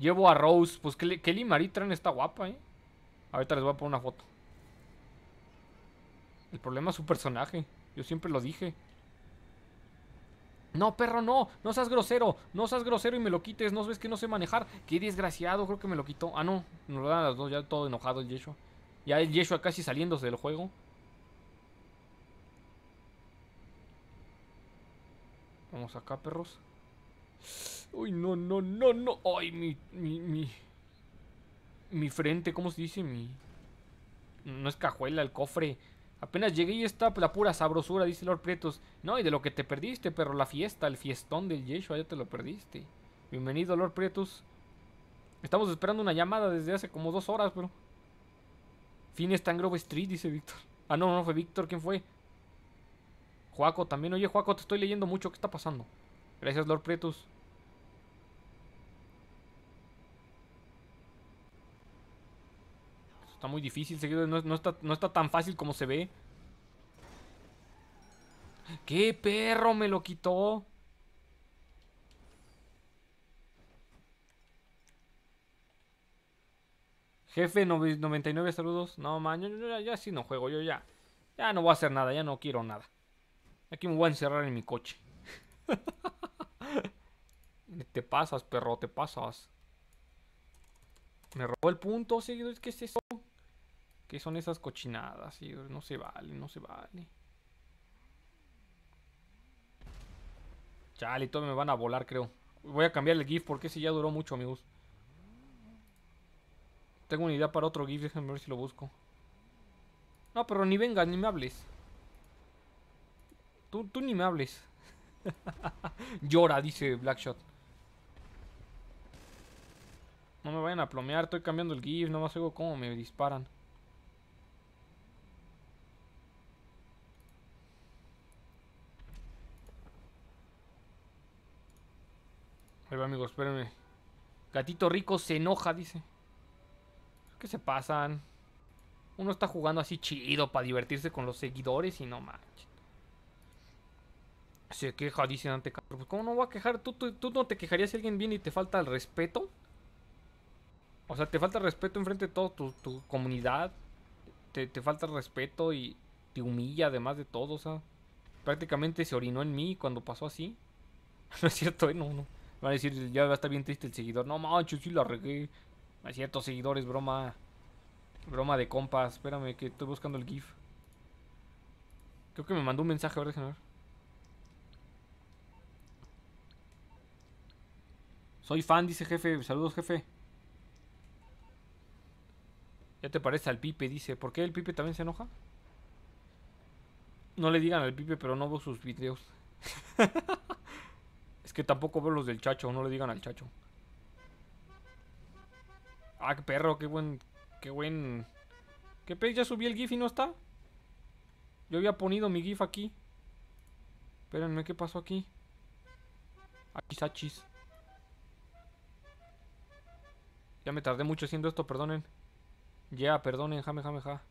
Llevo a Rose. Pues Kelly, Kelly Marie Tran está guapa, ¿eh? Ahorita les voy a poner una foto. El problema es su personaje. Yo siempre lo dije. No, perro, no. No seas grosero. No seas grosero y me lo quites. No ves que no sé manejar. Qué desgraciado. Creo que me lo quitó. Ah, no. Nos lo dan a las dos. Ya todo enojado el Yeshua. Ya el Yeshua casi saliéndose del juego. Vamos acá, perros. Uy, no, no, no, no. Ay, mi, mi, mi. Mi frente, ¿cómo se dice? Mi. No es cajuela, el cofre. Apenas llegué y está la pura sabrosura, dice Lord Prietos. No, y de lo que te perdiste, pero la fiesta, el fiestón del Yeshua, ya te lo perdiste. Bienvenido, Lord Prietos. Estamos esperando una llamada desde hace como dos horas, pero. Fin está en Grove Street, dice Víctor. Ah, no, no fue Víctor, ¿quién fue? Juaco también. Oye, Juaco, te estoy leyendo mucho. ¿Qué está pasando? Gracias, Lord Prietos. Está muy difícil, seguido. No, no está, no está tan fácil como se ve. ¡Qué perro! Me lo quitó. Jefe nove- 99, saludos. No, man, yo, yo ya, ya sí no juego. Yo ya. Ya no voy a hacer nada. Ya no quiero nada. Aquí me voy a encerrar en mi coche. te pasas, perro, te pasas. Me robó el punto, seguidores. ¿Qué es eso? ¿Qué son esas cochinadas, seguidores? No se vale, no se vale. Chale, todos me van a volar, creo. Voy a cambiar el GIF porque ese ya duró mucho, amigos. Tengo una idea para otro GIF, déjenme ver si lo busco. No, pero ni vengas, ni me hables. Tú, tú ni me hables. Llora, dice Blackshot. No me vayan a plomear, estoy cambiando el GIF, no más oigo cómo me disparan. Amigos, espérenme. Gatito rico se enoja, dice. ¿Qué se pasan? Uno está jugando así chido para divertirse con los seguidores y no manches. Se queja, dice Dante Castro. Pues, ¿cómo no voy a quejar? ¿Tú, tú, tú no te quejarías si alguien viene y te falta el respeto? O sea, te falta el respeto enfrente de toda tu, tu comunidad. Te, te falta el respeto y te humilla además de todo, o sea. Prácticamente se orinó en mí cuando pasó así. no es cierto, ¿eh? No, no. Va a decir, ya va a estar bien triste el seguidor. No manches, sí la regué. No es cierto, seguidores, broma. Broma de compas. Espérame, que estoy buscando el GIF. Creo que me mandó un mensaje, a ver. Soy fan, dice jefe. Saludos, jefe. Ya te parece al Pipe, dice. ¿Por qué el Pipe también se enoja? No le digan al Pipe, pero no veo sus videos. es que tampoco veo los del Chacho, no le digan al Chacho. Ah, qué perro, qué buen. Qué buen. ¿Qué pez? Ya subí el GIF y no está. Yo había ponido mi GIF aquí. Espérenme, ¿qué pasó aquí? Achis, achis. Ya me tardé mucho haciendo esto, perdonen. Ya, perdonen, jame, jame, ja.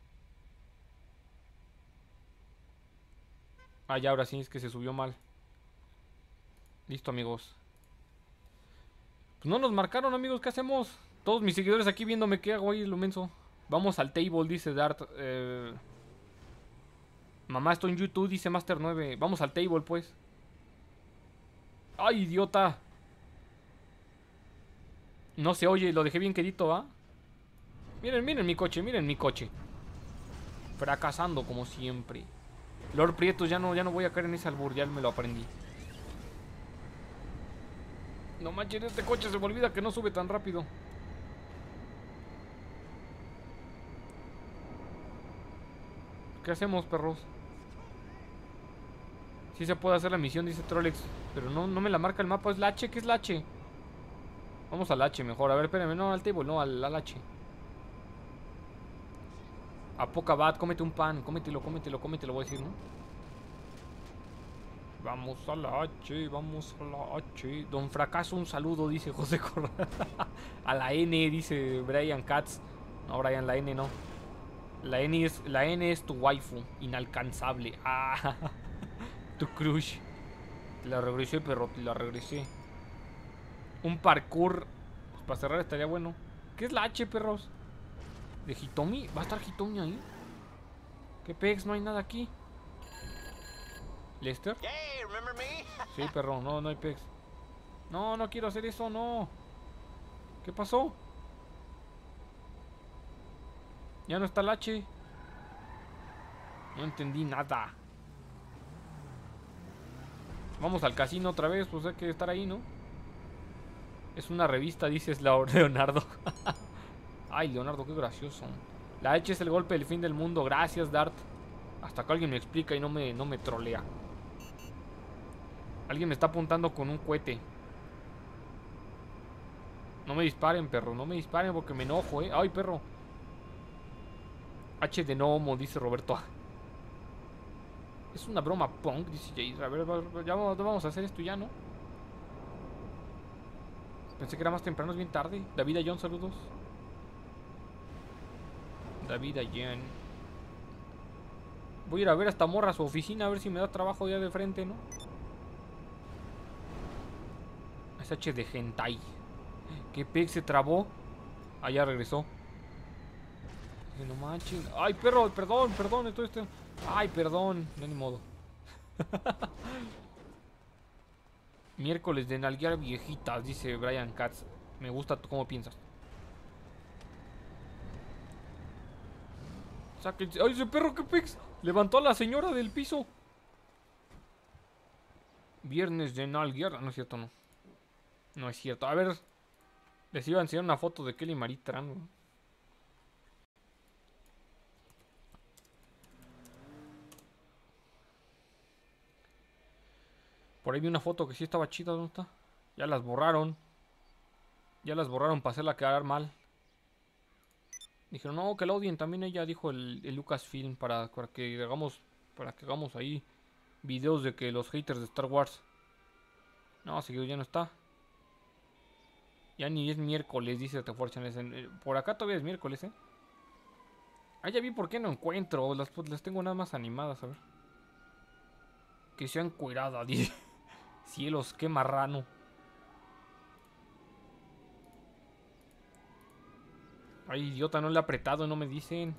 Ah, ya, ahora sí, es que se subió mal. Listo, amigos. Pues no nos marcaron, amigos, ¿qué hacemos? Todos mis seguidores aquí viéndome qué hago ahí, lo menso. Vamos al table, dice Dart. Eh... Mamá, estoy en YouTube, dice Master 9. Vamos al table, pues. ¡Ay, idiota! No se oye, lo dejé bien quedito, ¿va? Miren, miren mi coche, miren mi coche. Fracasando como siempre. Lord Prieto, ya no, ya no voy a caer en ese albur, ya me lo aprendí. No manches, este coche se me olvida que no sube tan rápido. ¿Qué hacemos, perros? Sí se puede hacer la misión, dice Trolex. Pero no, no me la marca el mapa. ¿Es la H? ¿Qué es la H? Vamos al H mejor. A ver, espérenme. No, al table, no, al, al H. A poca bat, cómete un pan. Cómetelo, cómetelo, cómetelo, voy a decir, ¿no? Vamos a la H, vamos a la H. Don Fracaso, un saludo, dice José Corral. a la N, dice Brian Katz. No, Brian, la N no. La N es, la N es tu waifu, inalcanzable. Ah, tu crush. Te la regresé, perro, te la regresé. Un parkour. Pues para cerrar estaría bueno. ¿Qué es la H, perros? ¿De Hitomi? ¿Va a estar Hitomi ahí? ¿Qué pex? No hay nada aquí. ¿Lester? Sí, perro, no, no hay pex. No, no quiero hacer eso, no. ¿Qué pasó? Ya no está el H. No entendí nada. Vamos al casino otra vez, pues hay que estar ahí, ¿no? Es una revista, dices Leonardo. Ay, Leonardo, qué gracioso. La H es el golpe del fin del mundo. Gracias, Dart. Hasta que alguien me explica y no me, no me trolea. Alguien me está apuntando con un cohete. No me disparen, perro. No me disparen porque me enojo, eh. Ay, perro. H de Nomo, dice Roberto. Es una broma punk, dice Jair. A ver, ya vamos a hacer esto ya, ¿no? Pensé que era más temprano, es bien tarde. David Ayón, saludos. David Ayón. Voy a ir a ver a esta morra a su oficina a ver si me da trabajo ya de frente, ¿no? Es de Hentai. ¿Qué peg se trabó? Ah, ya regresó. No manches. Ay, perro, perdón, perdón. Esto, esto. Ay, perdón. No, ni modo. Miércoles de nalguear viejitas, dice Brian Katz. Me gusta cómo piensas. Sáquense. ¡Ay, ese perro que pex! Levantó a la señora del piso. Viernes de nalguear. No es cierto, no. No es cierto. A ver. Les iba a enseñar una foto de Kelly Marie Tran. Por ahí vi una foto que sí estaba chida, ¿dónde está? Ya las borraron. Ya las borraron para hacerla quedar mal. Dijeron, no, que la odien. También ella dijo el, Lucasfilm para, para que hagamos. Para que hagamos ahí videos de que los haters de Star Wars. No, seguido ya no está. Ya ni es miércoles, dice The Fortune. Por acá todavía es miércoles, ¿eh? Ah, ya vi por qué no encuentro. Las, las tengo nada más animadas, a ver. Que sea encuerada, dice. Cielos, qué marrano. Ay, idiota, no le he apretado, no me dicen.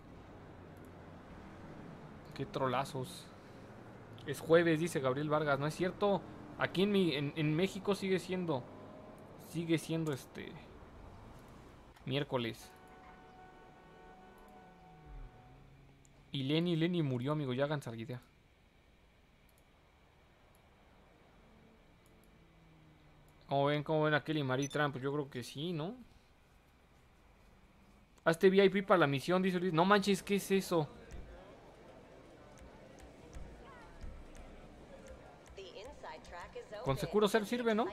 Qué trolazos. Es jueves, dice Gabriel Vargas. No es cierto. Aquí en, mi, en, en México sigue siendo. Sigue siendo este. Miércoles. Y Lenny, Lenny murió, amigo. Ya hagan idea. ¿Cómo ven? ¿Cómo ven a Kelly Marie Tran? Pues yo creo que sí, ¿no? Hazte VIP para la misión, dice Luis. No manches, ¿qué es eso? Con open, Securo Ser sirve, ¿no?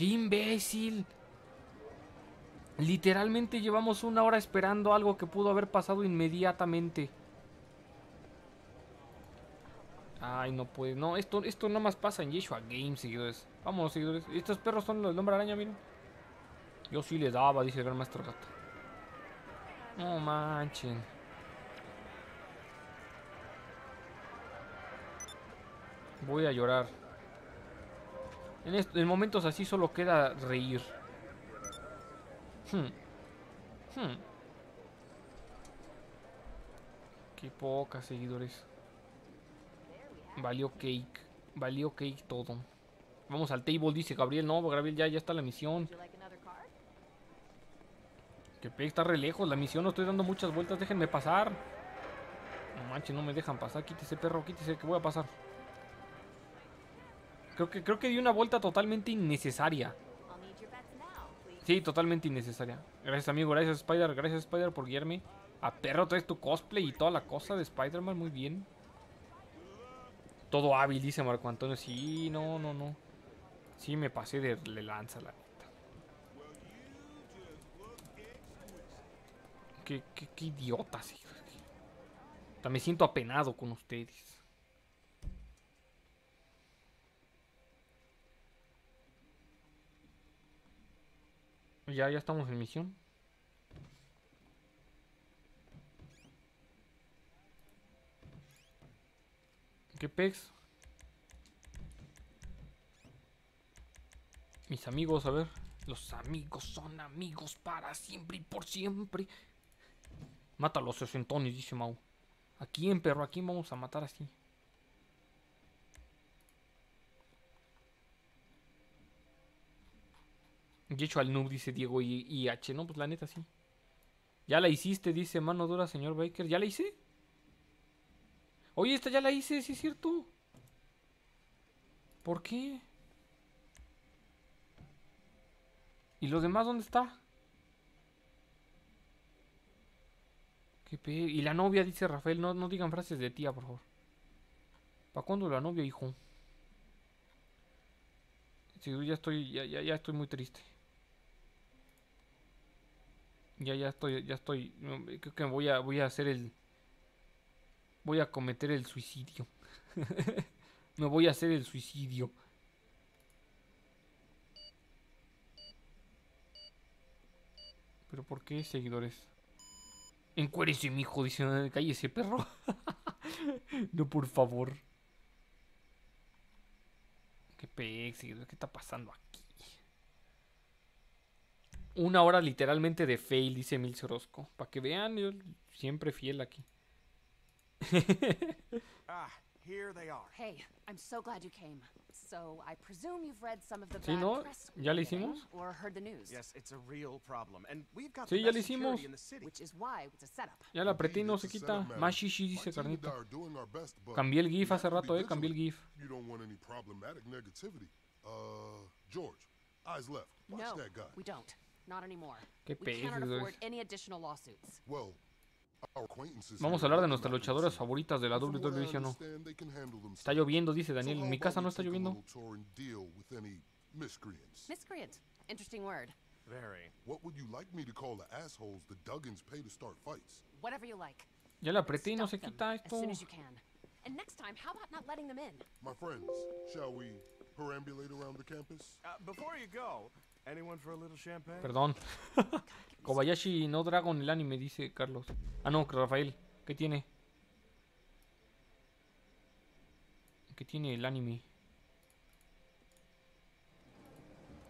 ¡Qué imbécil! Literalmente llevamos una hora esperando algo que pudo haber pasado inmediatamente. Ay, no puede. No, esto, esto nada más pasa en Yeshua Games, seguidores. Vámonos, seguidores. Estos perros son los del hombre araña, miren. Yo sí les daba, dice el gran maestro gato. No manchen. Voy a llorar. En, est- en momentos así solo queda reír. Hmm. Hmm. Qué pocas seguidores. Valió cake. Valió cake todo. Vamos al table, dice Gabriel. No, Gabriel, ya, ya está la misión. Que pe, está re lejos la misión. No estoy dando muchas vueltas. Déjenme pasar. No manches, no me dejan pasar. Quítese, perro, quítese, que voy a pasar. Creo que, creo que di una vuelta totalmente innecesaria. Sí, totalmente innecesaria. Gracias, amigo. Gracias, Spider. Gracias, Spider, por guiarme. A perro, traes tu cosplay y toda la cosa de Spider-Man. Muy bien. Todo hábil, dice Marco Antonio. Sí, no, no, no. Sí, me pasé de le lanza, la neta. Qué, qué, qué idiotas, hijos. Me siento apenado con ustedes. Ya, ya estamos en misión. ¿Qué pex? Mis amigos, a ver. Los amigos son amigos para siempre y por siempre. Mata a los sesentones, dice Mau. ¿A quién, perro? ¿A quién vamos a matar así? Y hecho al noob, dice Diego y, y H. No, pues la neta sí. Ya la hiciste, dice mano dura, señor Baker. ¿Ya la hice? Oye, esta ya la hice, sí es cierto. ¿Por qué? ¿Y los demás dónde está? ¿Qué pe... Y la novia, dice Rafael. No, no digan frases de tía, por favor. ¿Para cuándo la novia, hijo? Sí, ya estoy, ya, ya, ya estoy muy triste. Ya, ya estoy, ya estoy. Creo que voy a, voy a hacer el. Voy a cometer el suicidio. Me voy a hacer el suicidio. ¿Pero por qué, seguidores? Encuérese, mijo, dice. "Ah, Cállese, perro. no, por favor. Qué pex, ¿qué está pasando aquí? Una hora literalmente de fail, dice Milce Orozco. Para que vean, yo siempre fiel aquí. Ah, here they are. Hey, I'm so glad you came. So, I presume you've read some of the Sí, ¿no? ¿Ya le hicimos? or heard the news. Yes, it's a real problem, and we've got Sí, ya le hicimos. Which is why it's a setup. Ya la apreté y no se quita. Más shishi, dice Carnita. Cambié el GIF hace rato, eh. Cambié el. GIF. You don't want any problematic negativity. Uh, George, eyes left. Watch no, that guy. we don't. Not anymore. Qué we cannot pedo, afford es. any additional lawsuits. Well, our acquaintances Vamos a hablar de nuestras luchadoras favoritas de la WWE, ¿sí o no? understand, they can handle Está themselves. lloviendo, dice Daniel. En mi casa no está lloviendo. little tour and deal with any miscreants? Miscreant. Interesting word. Very. What would you like me to call the assholes the Duggins pay to start fights? Whatever you like. Ya la apreté y no se quita As esto. soon as you can. And next time, how about not letting them in? My friends, shall we perambulate around the campus? Uh, before you go, anyone for a little champagne? Perdón. Kobayashi no Dragon el anime, dice Carlos. Ah, no, Rafael. ¿Qué tiene? ¿Qué tiene el anime?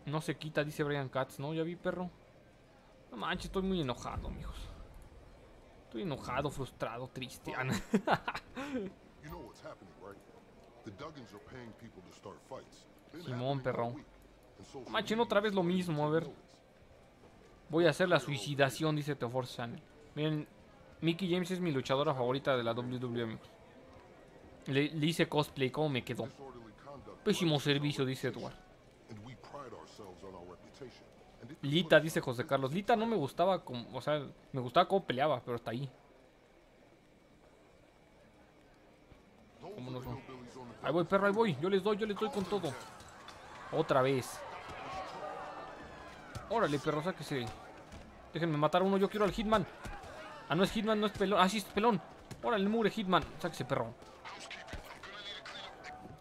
No se quita, dice Brian Katz. No, ya vi, perro. No manches, estoy muy enojado, amigos. Estoy enojado, frustrado, triste. No. You know what's happening, right? The Duggins are paying people to start fights. Been Simón, perro. Media otra vez lo mismo, a ver. Voy a hacer la suicidación, dice The Force Channel. Miren, Mickey James es mi luchadora favorita de la WWE. Le, hice cosplay, ¿cómo me quedó? Pésimo servicio, dice Edward. Lita, dice José Carlos. Lita no me gustaba como, o sea, me gustaba cómo peleaba, pero hasta ahí. Ahí voy, perro, ahí voy. Yo les doy, yo les doy con todo. Otra vez. Órale, perro, sáquese. Déjenme matar a uno, yo quiero al Hitman. Ah, no es Hitman, no es pelón. Ah, sí, es pelón. Órale, mure, Hitman. Sáquese, perro.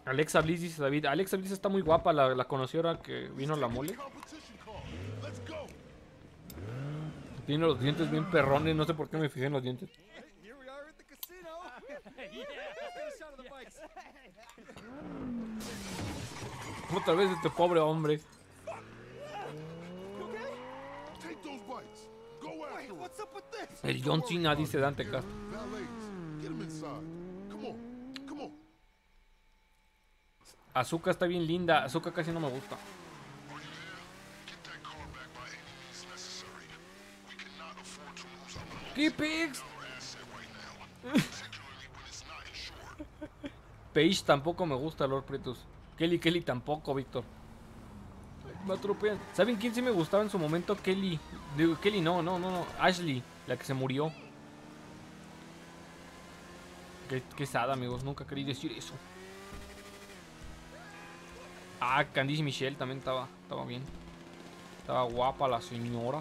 Alexa Bliss, dice David. Alexa Bliss está muy guapa, la, la conocí ahora que vino la mole. Tiene los dientes bien perrones, no sé por qué me fijé en los dientes. Otra vez este pobre hombre. El John Cena, dice Dante Castro. Azuka está bien linda. Azuka casi no me gusta. ¿Qué pigs? Paige tampoco me gusta, Lord Pretus. Kelly, Kelly tampoco, Víctor. Me atropellan. ¿Saben quién sí me gustaba en su momento? Kelly. Digo, Kelly no, no, no, no. Ashley, la que se murió. Qué, sad, amigos. Nunca quería decir eso. Ah, Candice Michelle también estaba, estaba bien. Estaba guapa la señora.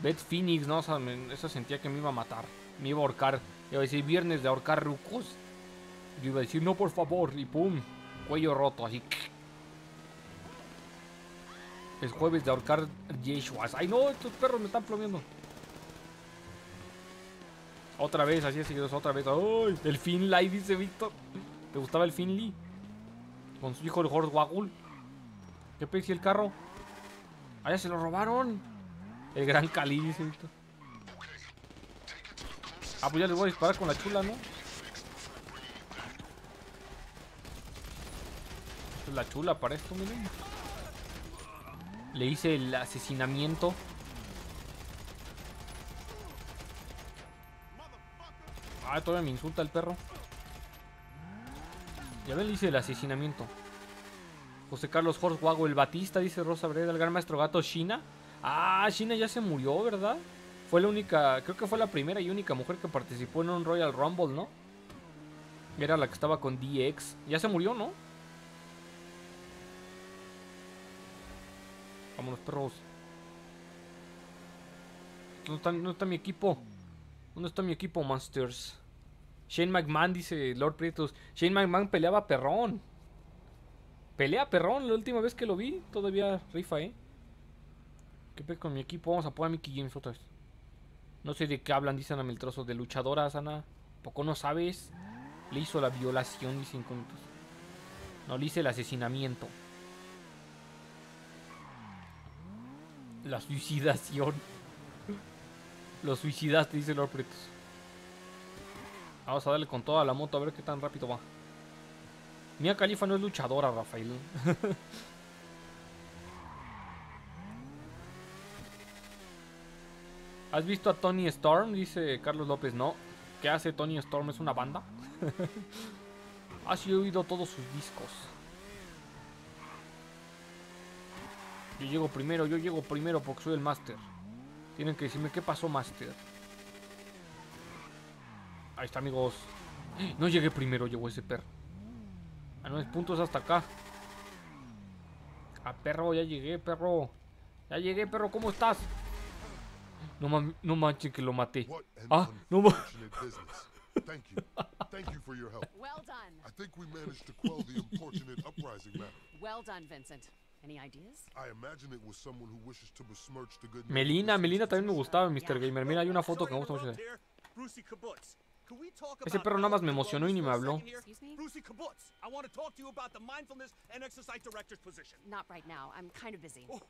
Beth Phoenix, no, o sea, me- esa sentía que me iba a matar. Me iba a ahorcar. Iba a decir viernes de ahorcar rucos. Yo iba a decir, no, por favor, y pum, cuello roto, así. Es jueves de ahorcar Yeshuas. Ay, no, estos perros me están plomeando. Otra vez, así es, seguidos, otra vez. Ay, el Finlay, dice Víctor. ¿Te gustaba el Finley? Con su hijo, el Horse Waggle. ¿Qué y el carro? Ah, ya se lo robaron. El gran Cali, dice Víctor. Ah, pues ya les voy a disparar con la chula, ¿no? Esta es la chula para esto, miren. Le hice el asesinamiento. Ah, todavía me insulta el perro. Ya ven, le hice el asesinamiento. José Carlos Horswago, el Batista, dice Rosa Breda, el gran maestro gato Shina. Ah, Shina ya se murió, ¿verdad? Fue la única, creo que fue la primera y única mujer que participó en un Royal Rumble, ¿no? Era la que estaba con DX. Ya se murió, ¿no? Vámonos, perros. ¿Dónde está, dónde está mi equipo? ¿Dónde está mi equipo, Monsters? Shane McMahon dice Lord Prietos. Shane McMahon peleaba perrón. Pelea perrón la última vez que lo vi. Todavía rifa, ¿eh? ¿Qué pez con mi equipo? Vamos a poner a Mickey James otra vez. No sé de qué hablan, dicen a Meltroso. De luchadoras, Ana. ¿Poco no sabes? Le hizo la violación, dicen con... No, le hice el asesinamiento. La suicidación. Lo suicidaste, dice Lord Pretos. Vamos a darle con toda la moto a ver qué tan rápido va. Mia Califa no es luchadora, Rafael. ¿Has visto a Tony Storm? Dice Carlos López. No. ¿Qué hace Tony Storm? ¿Es una banda? Has oído todos sus discos. Yo llego primero, yo llego primero porque soy el máster. Tienen que decirme qué pasó, máster. Ahí está, amigos. No llegué primero, llegó ese perro. Ah, no, es puntos hasta acá. Ah, perro, ya llegué, perro. Ya llegué, perro, ¿cómo estás? No, mam- no manches que lo maté. Ah, no ma- unfortunate business. Thank you. Thank you for your help. Well done. I think we managed to quell the unfortunate uprising matter. Well done, Vincent. Any ideas? I imagine it was someone who wishes to besmirch the good name of Melina, Melina también me gustaba, Mr. Gamer. Mira, hay una foto que me gusta mucho. Ese perro nada más me emocionó y ni me habló. second here? Excuse me? Brucey Kibbutz. I want to talk to you about the mindfulness and exercise director's position. Not right now. I'm kind of busy. Oh,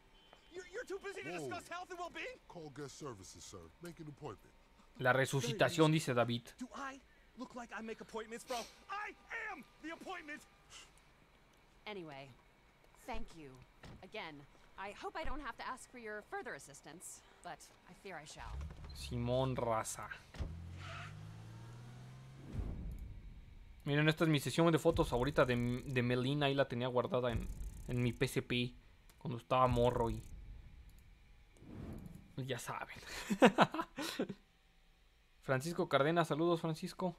you're, you're too busy to Whoa. discuss health and well-being? Call guest services, sir. Make an appointment. La resucitación, dice David. Anyway, thank you. Again, I hope I don't have to ask for your further assistance, but I fear I shall. Simón Raza. Miren, esta es mi sesión de fotos favorita de, de Melina. Ahí la tenía guardada en, en mi PSP. Cuando estaba morro y... Ya saben. Francisco Cárdenas, saludos Francisco.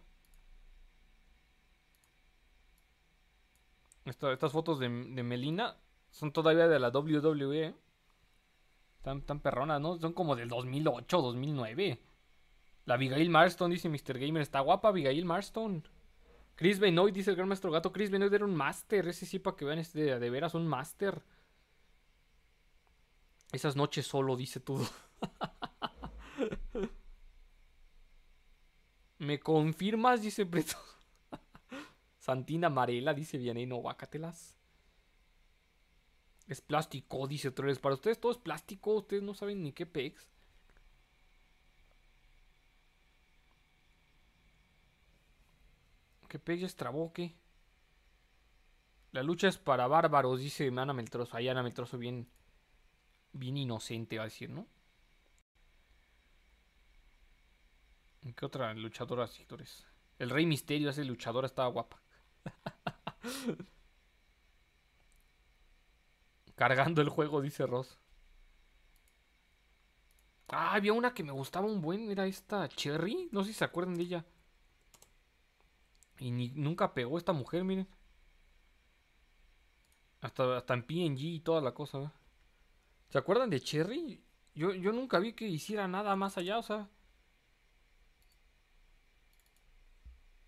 Esta- estas fotos de, Melina son todavía de la WWE. Tan, perronas, ¿no? Son como del 2008, 2009. La Abigail Marston, dice Mr. Gamer. Está guapa Abigail Marston. Chris Benoit, dice el gran maestro gato. Chris Benoit era un máster. Ese sí, para que vean, este de, de veras un máster. Esas noches solo, dice todo. ¿Me confirmas? Dice Preto. Santina Marela, dice Vianeno, guácatelas. Es plástico, dice Torres. Para ustedes todo es plástico, ustedes no saben ni qué pex. ¿Qué pex o qué? La lucha es para bárbaros, dice Ana Meltroso. Ahí Ana Meltroso bien, bien inocente, va a decir, ¿no? ¿Qué otra luchadora así, Torres? El Rey Misterio, ese luchadora estaba guapa. Cargando el juego, dice Ross. Ah, había una que me gustaba un buen, era esta Cherry. No sé si se acuerdan de ella. Y ni, nunca pegó esta mujer, miren. Hasta, hasta en PNG y toda la cosa. ¿Se acuerdan de Cherry? Yo, yo nunca vi que hiciera nada más allá, o sea.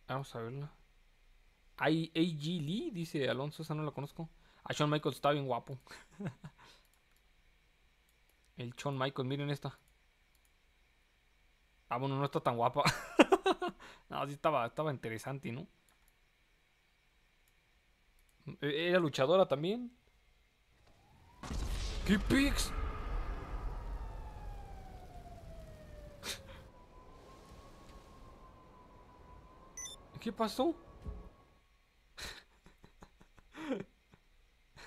Vamos a verla. A.G. Lee, dice Alonso, esa no la conozco. A Shawn Michaels está bien guapo. El Shawn Michaels, miren esta. Ah, bueno, no está tan guapa. no, sí estaba, estaba interesante, ¿no? E- Era luchadora también. ¡Qué pics! ¿Qué pasó?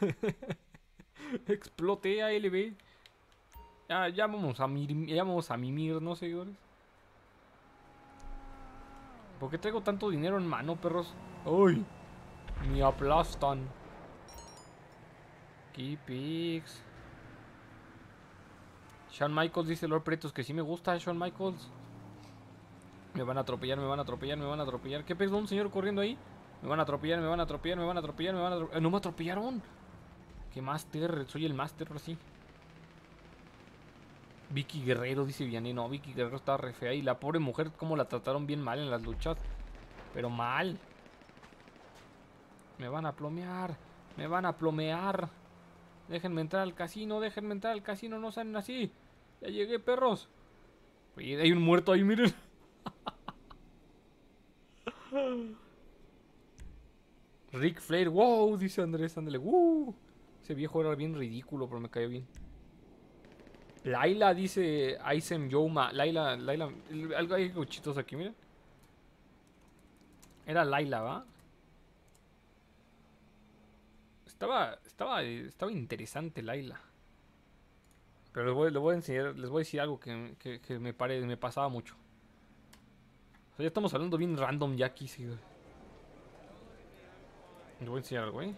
Exploté a LB. Ya, ya vamos a mir- ya vamos a mimir, ¿no, seguidores? ¿Por qué traigo tanto dinero en mano, perros? ¡Uy! Me aplastan. ¡Qué pics! Shawn Michaels dice Lord Pretos que sí me gusta Shawn Michaels. Me van a atropellar, me van a atropellar, me van a atropellar. ¿Qué pegó un señor corriendo ahí? Me van a atropellar, me van a atropellar, me van a atropellar, me van a atropellar. ¡No me atropellaron! ¡Qué máster! Soy el máster sí. Vicky Guerrero, dice Vianney. No, Vicky Guerrero está re fea. Y la pobre mujer, cómo la trataron bien mal en las luchas. Pero mal. Me van a plomear. Me van a plomear. Déjenme entrar al casino, déjenme entrar al casino, no salen así. Ya llegué, perros. Oye, hay un muerto ahí, miren. Rick Flair, wow, dice Andrés, ándale, wow. Ese viejo era bien ridículo, pero me cayó bien. Laila dice Aisem Yoma. Laila, Laila, algo hay cochitos aquí, miren. Era Laila, ¿va? Estaba, estaba, estaba interesante Laila. Pero les voy, les voy a decir algo que, que- que me, pare, me pasaba mucho. O sea, ya estamos hablando bien random ya aquí, sí. Les voy a enseñar algo, ¿eh?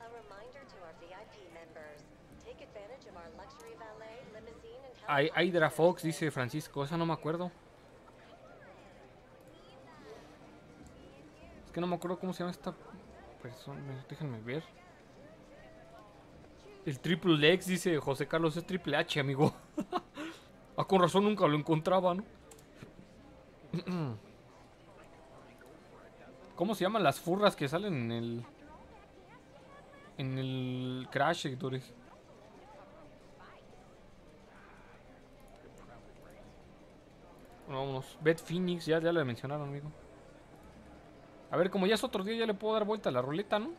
A reminder to our VIP members. Take advantage of our luxury valet, limousine, and Ay- Hydra Fox, dice Francisco. Esa no me acuerdo. Es que no me acuerdo cómo se llama esta persona. Déjenme ver. El Triple X, dice José Carlos. Es Triple H, amigo. ah, con razón nunca lo encontraba, ¿no? ¿Cómo se llaman las furras que salen en el... En el Crash, seguidores? Vámonos. Beth Phoenix, ya, ya lo mencionaron, amigo. A ver, como ya es otro día, ya le puedo dar vuelta a la ruleta, ¿no?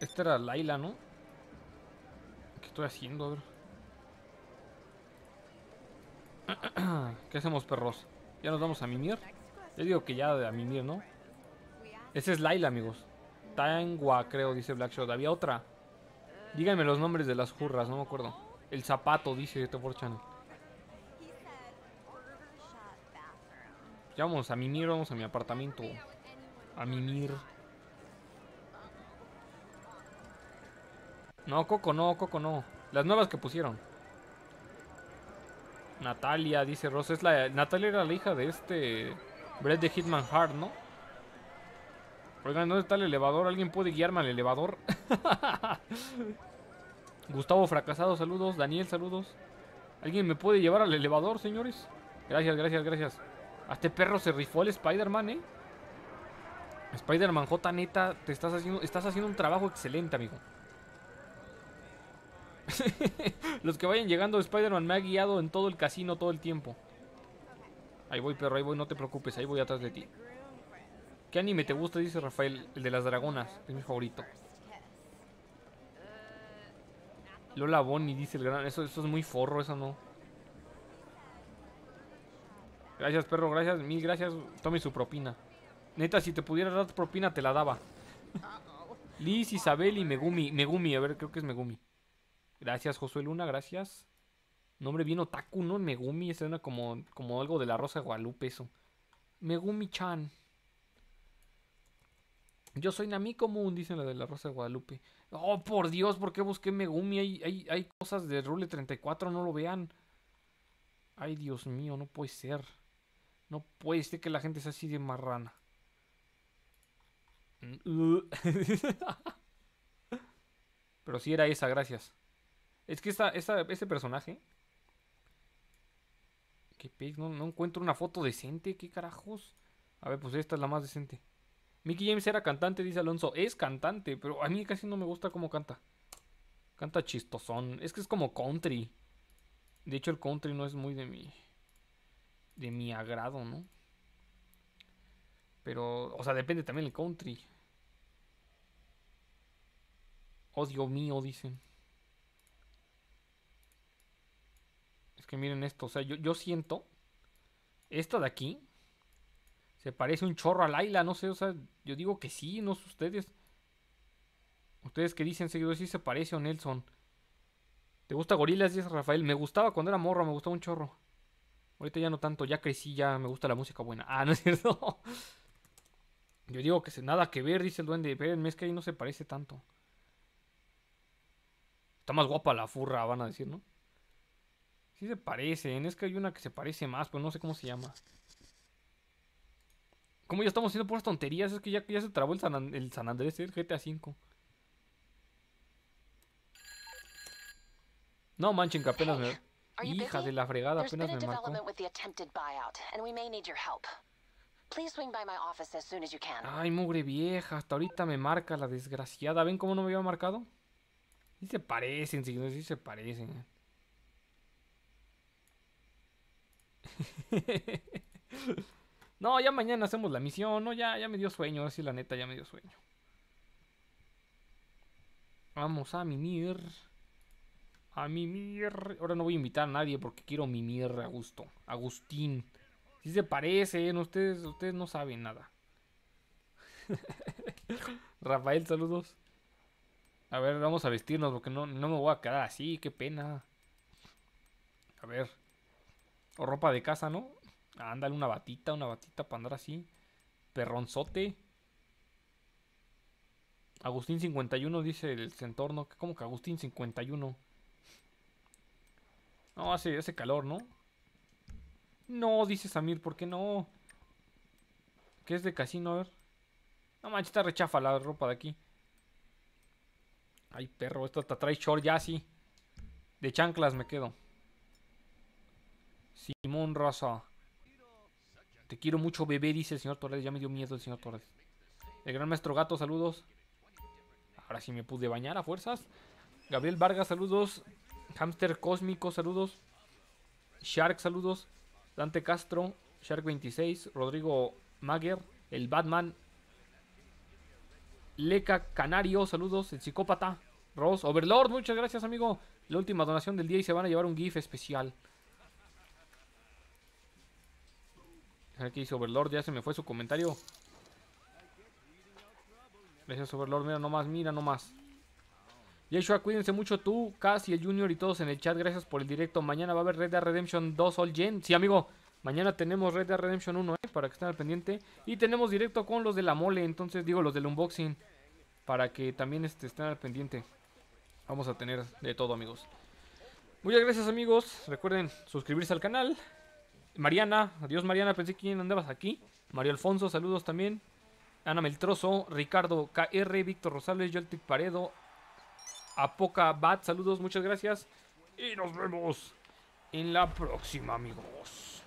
Esta era Laila, ¿no? ¿Qué estoy haciendo? A ver. ¿Qué hacemos, perros? ¿Ya nos vamos a mimir? Yo digo que ya a mimir, ¿no? Ese es Laila, amigos. Tangua, creo, dice Blackshot. Había otra. Díganme los nombres de las jurras, no me acuerdo. El zapato, dice The Ya vamos a mimir, vamos a mi apartamento. A mimir. No, Coco no, Coco no. Las nuevas que pusieron. Natalia, dice Ross. Es la, Natalia era la hija de este... Brett de Hitman Hard, ¿no? Oigan, ¿dónde está el elevador? ¿Alguien puede guiarme al elevador? Gustavo Fracasado, saludos. Daniel, saludos. ¿Alguien me puede llevar al elevador, señores? Gracias, gracias, gracias. Este perro se rifó el Spider-Man, ¿eh? Spider-Man J, neta, te estás haciendo, estás haciendo un trabajo excelente, amigo. Los que vayan llegando, Spider-Man me ha guiado en todo el casino todo el tiempo. Ahí voy, perro, ahí voy, no te preocupes, ahí voy atrás de ti. ¿Qué anime te gusta? Dice Rafael, el de las dragonas, es mi favorito. Lola Bonnie dice el gran... Eso, eso es muy forro, eso no. Gracias, perro, gracias, mil gracias. Tome su propina. Neta, si te pudiera dar propina, te la daba. Liz, Isabel y Megumi. Megumi, a ver, creo que es Megumi. Gracias, Josué Luna, gracias. Nombre bien otaku, ¿no? Megumi, suena como, como algo de la Rosa de Guadalupe, eso. Megumi-chan. Yo soy Nami común, dicen la de la Rosa Guadalupe. Oh, por Dios, ¿por qué busqué Megumi? Hay, hay, hay cosas de Rule 34, no lo vean. Ay, Dios mío, no puede ser. No puede ser que la gente sea así de marrana. Pero sí era esa, gracias. Es que esta, esta, este personaje. ¿Qué pez? No, no encuentro una foto decente. ¿Qué carajos? A ver, pues esta es la más decente. Mickey James era cantante, dice Alonso. Es cantante, pero a mí casi no me gusta cómo canta. Canta chistosón. Es que es como country. De hecho, el country no es muy de mi. De mi agrado, ¿no? Pero, o sea, depende también el country. Odio mío, dicen. Es que miren esto, o sea, yo, yo siento. Esta de aquí. Se parece un chorro a Laila, no sé, o sea, yo digo que sí, no sé ustedes. Ustedes que dicen seguido si se parece a Nelson. ¿Te gusta Gorilas? Dice Rafael. Me gustaba cuando era morro, me gustaba un chorro. Ahorita ya no tanto, ya crecí, ya me gusta la música buena. Ah, no es cierto. Yo digo que nada que ver, dice el duende. Espérenme, es que ahí no se parece tanto. Está más guapa la furra, van a decir, ¿no? Sí se parecen, es que hay una que se parece más, pero no sé cómo se llama. Como ya estamos haciendo puras tonterías, es que ya, ya se trabó el San, San Andrés, el GTA V. No manchen, que apenas me... Hija de la fregada, apenas me marcó. Ay, mugre vieja, hasta ahorita me marca la desgraciada. ¿Ven cómo no me había marcado? Sí se parecen, sí, sí se parecen. no, ya mañana hacemos la misión, no, ya, ya me dio sueño, así la neta, ya me dio sueño. Vamos a mimir. A mimir. Ahora no voy a invitar a nadie porque quiero mimir a gusto. Agustín. Si se parecen, ustedes, ustedes no saben nada. Rafael, saludos. A ver, vamos a vestirnos porque no, no me voy a quedar así, qué pena. A ver. O ropa de casa, ¿no? Ándale, una batita, una batita para andar así. Perronzote. Agustín 51 dice el centorno. ¿Cómo que Agustín 51? No, hace, hace calor, ¿no? No, dice Samir, ¿por qué no? ¿Qué es de casino? A ver. No manches, está rechafa la ropa de aquí. Ay, perro, esto hasta trae short ya sí. De chanclas me quedo. Simón Rosa. Te quiero mucho, bebé, dice el señor Torres. Ya me dio miedo el señor Torres. El gran maestro gato, saludos. Ahora sí me pude bañar a fuerzas. Gabriel Vargas, saludos. Hamster Cósmico, saludos. Shark, saludos. Dante Castro, Shark 26. Rodrigo Mager, el Batman. Leca Canario, saludos. El psicópata. Ross, Overlord, muchas gracias, amigo. La última donación del día y se van a llevar un GIF especial. Aquí dice Overlord, ya se me fue su comentario. Gracias, Overlord. Mira nomás, mira nomás. Yeshua, cuídense mucho tú, Cass y el Junior y todos en el chat. Gracias por el directo. Mañana va a haber Red Dead Redemption 2 All Gen. Sí, amigo. Mañana tenemos Red Dead Redemption 1, ¿eh? Para que estén al pendiente. Y tenemos directo con los de la mole, entonces digo los del unboxing. Para que también este, estén al pendiente. Vamos a tener de todo, amigos. Muchas gracias, amigos. Recuerden suscribirse al canal. Mariana, adiós Mariana, pensé que andabas aquí. Mario Alfonso, saludos también. Ana Meltroso, Ricardo KR, Víctor Rosales, Yoltic Paredo, Apoca Bat, saludos, muchas gracias. Y nos vemos en la próxima, amigos.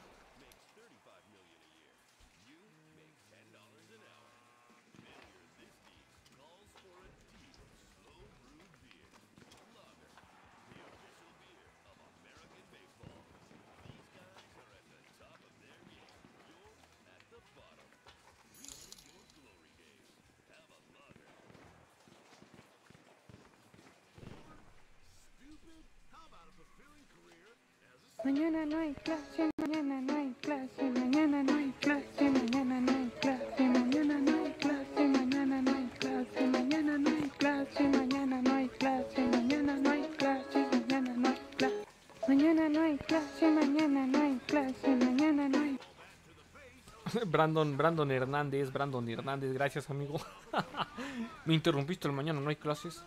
Mañana no hay clase, mañana no hay clase, mañana no hay clase, mañana no hay clase, mañana no hay clase, mañana no hay clase, mañana no hay clase, mañana no hay clase, mañana no hay clase, mañana no hay clase, mañana no hay clase, mañana no hay clase, mañana no hay Brandon, Brandon Hernández, Brandon Hernández, gracias amigo. Me interrumpiste el mañana, no hay clases.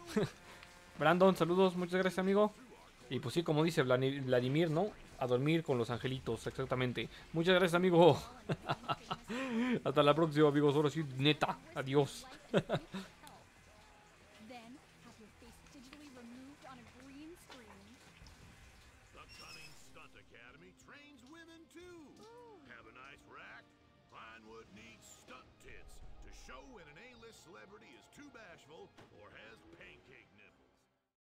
Brandon, saludos, muchas gracias amigo. Y pues sí, como dice Vladimir, ¿no? A dormir con los angelitos, exactamente. Muchas gracias amigo. Hasta la próxima amigos, ahora sí, neta, adiós.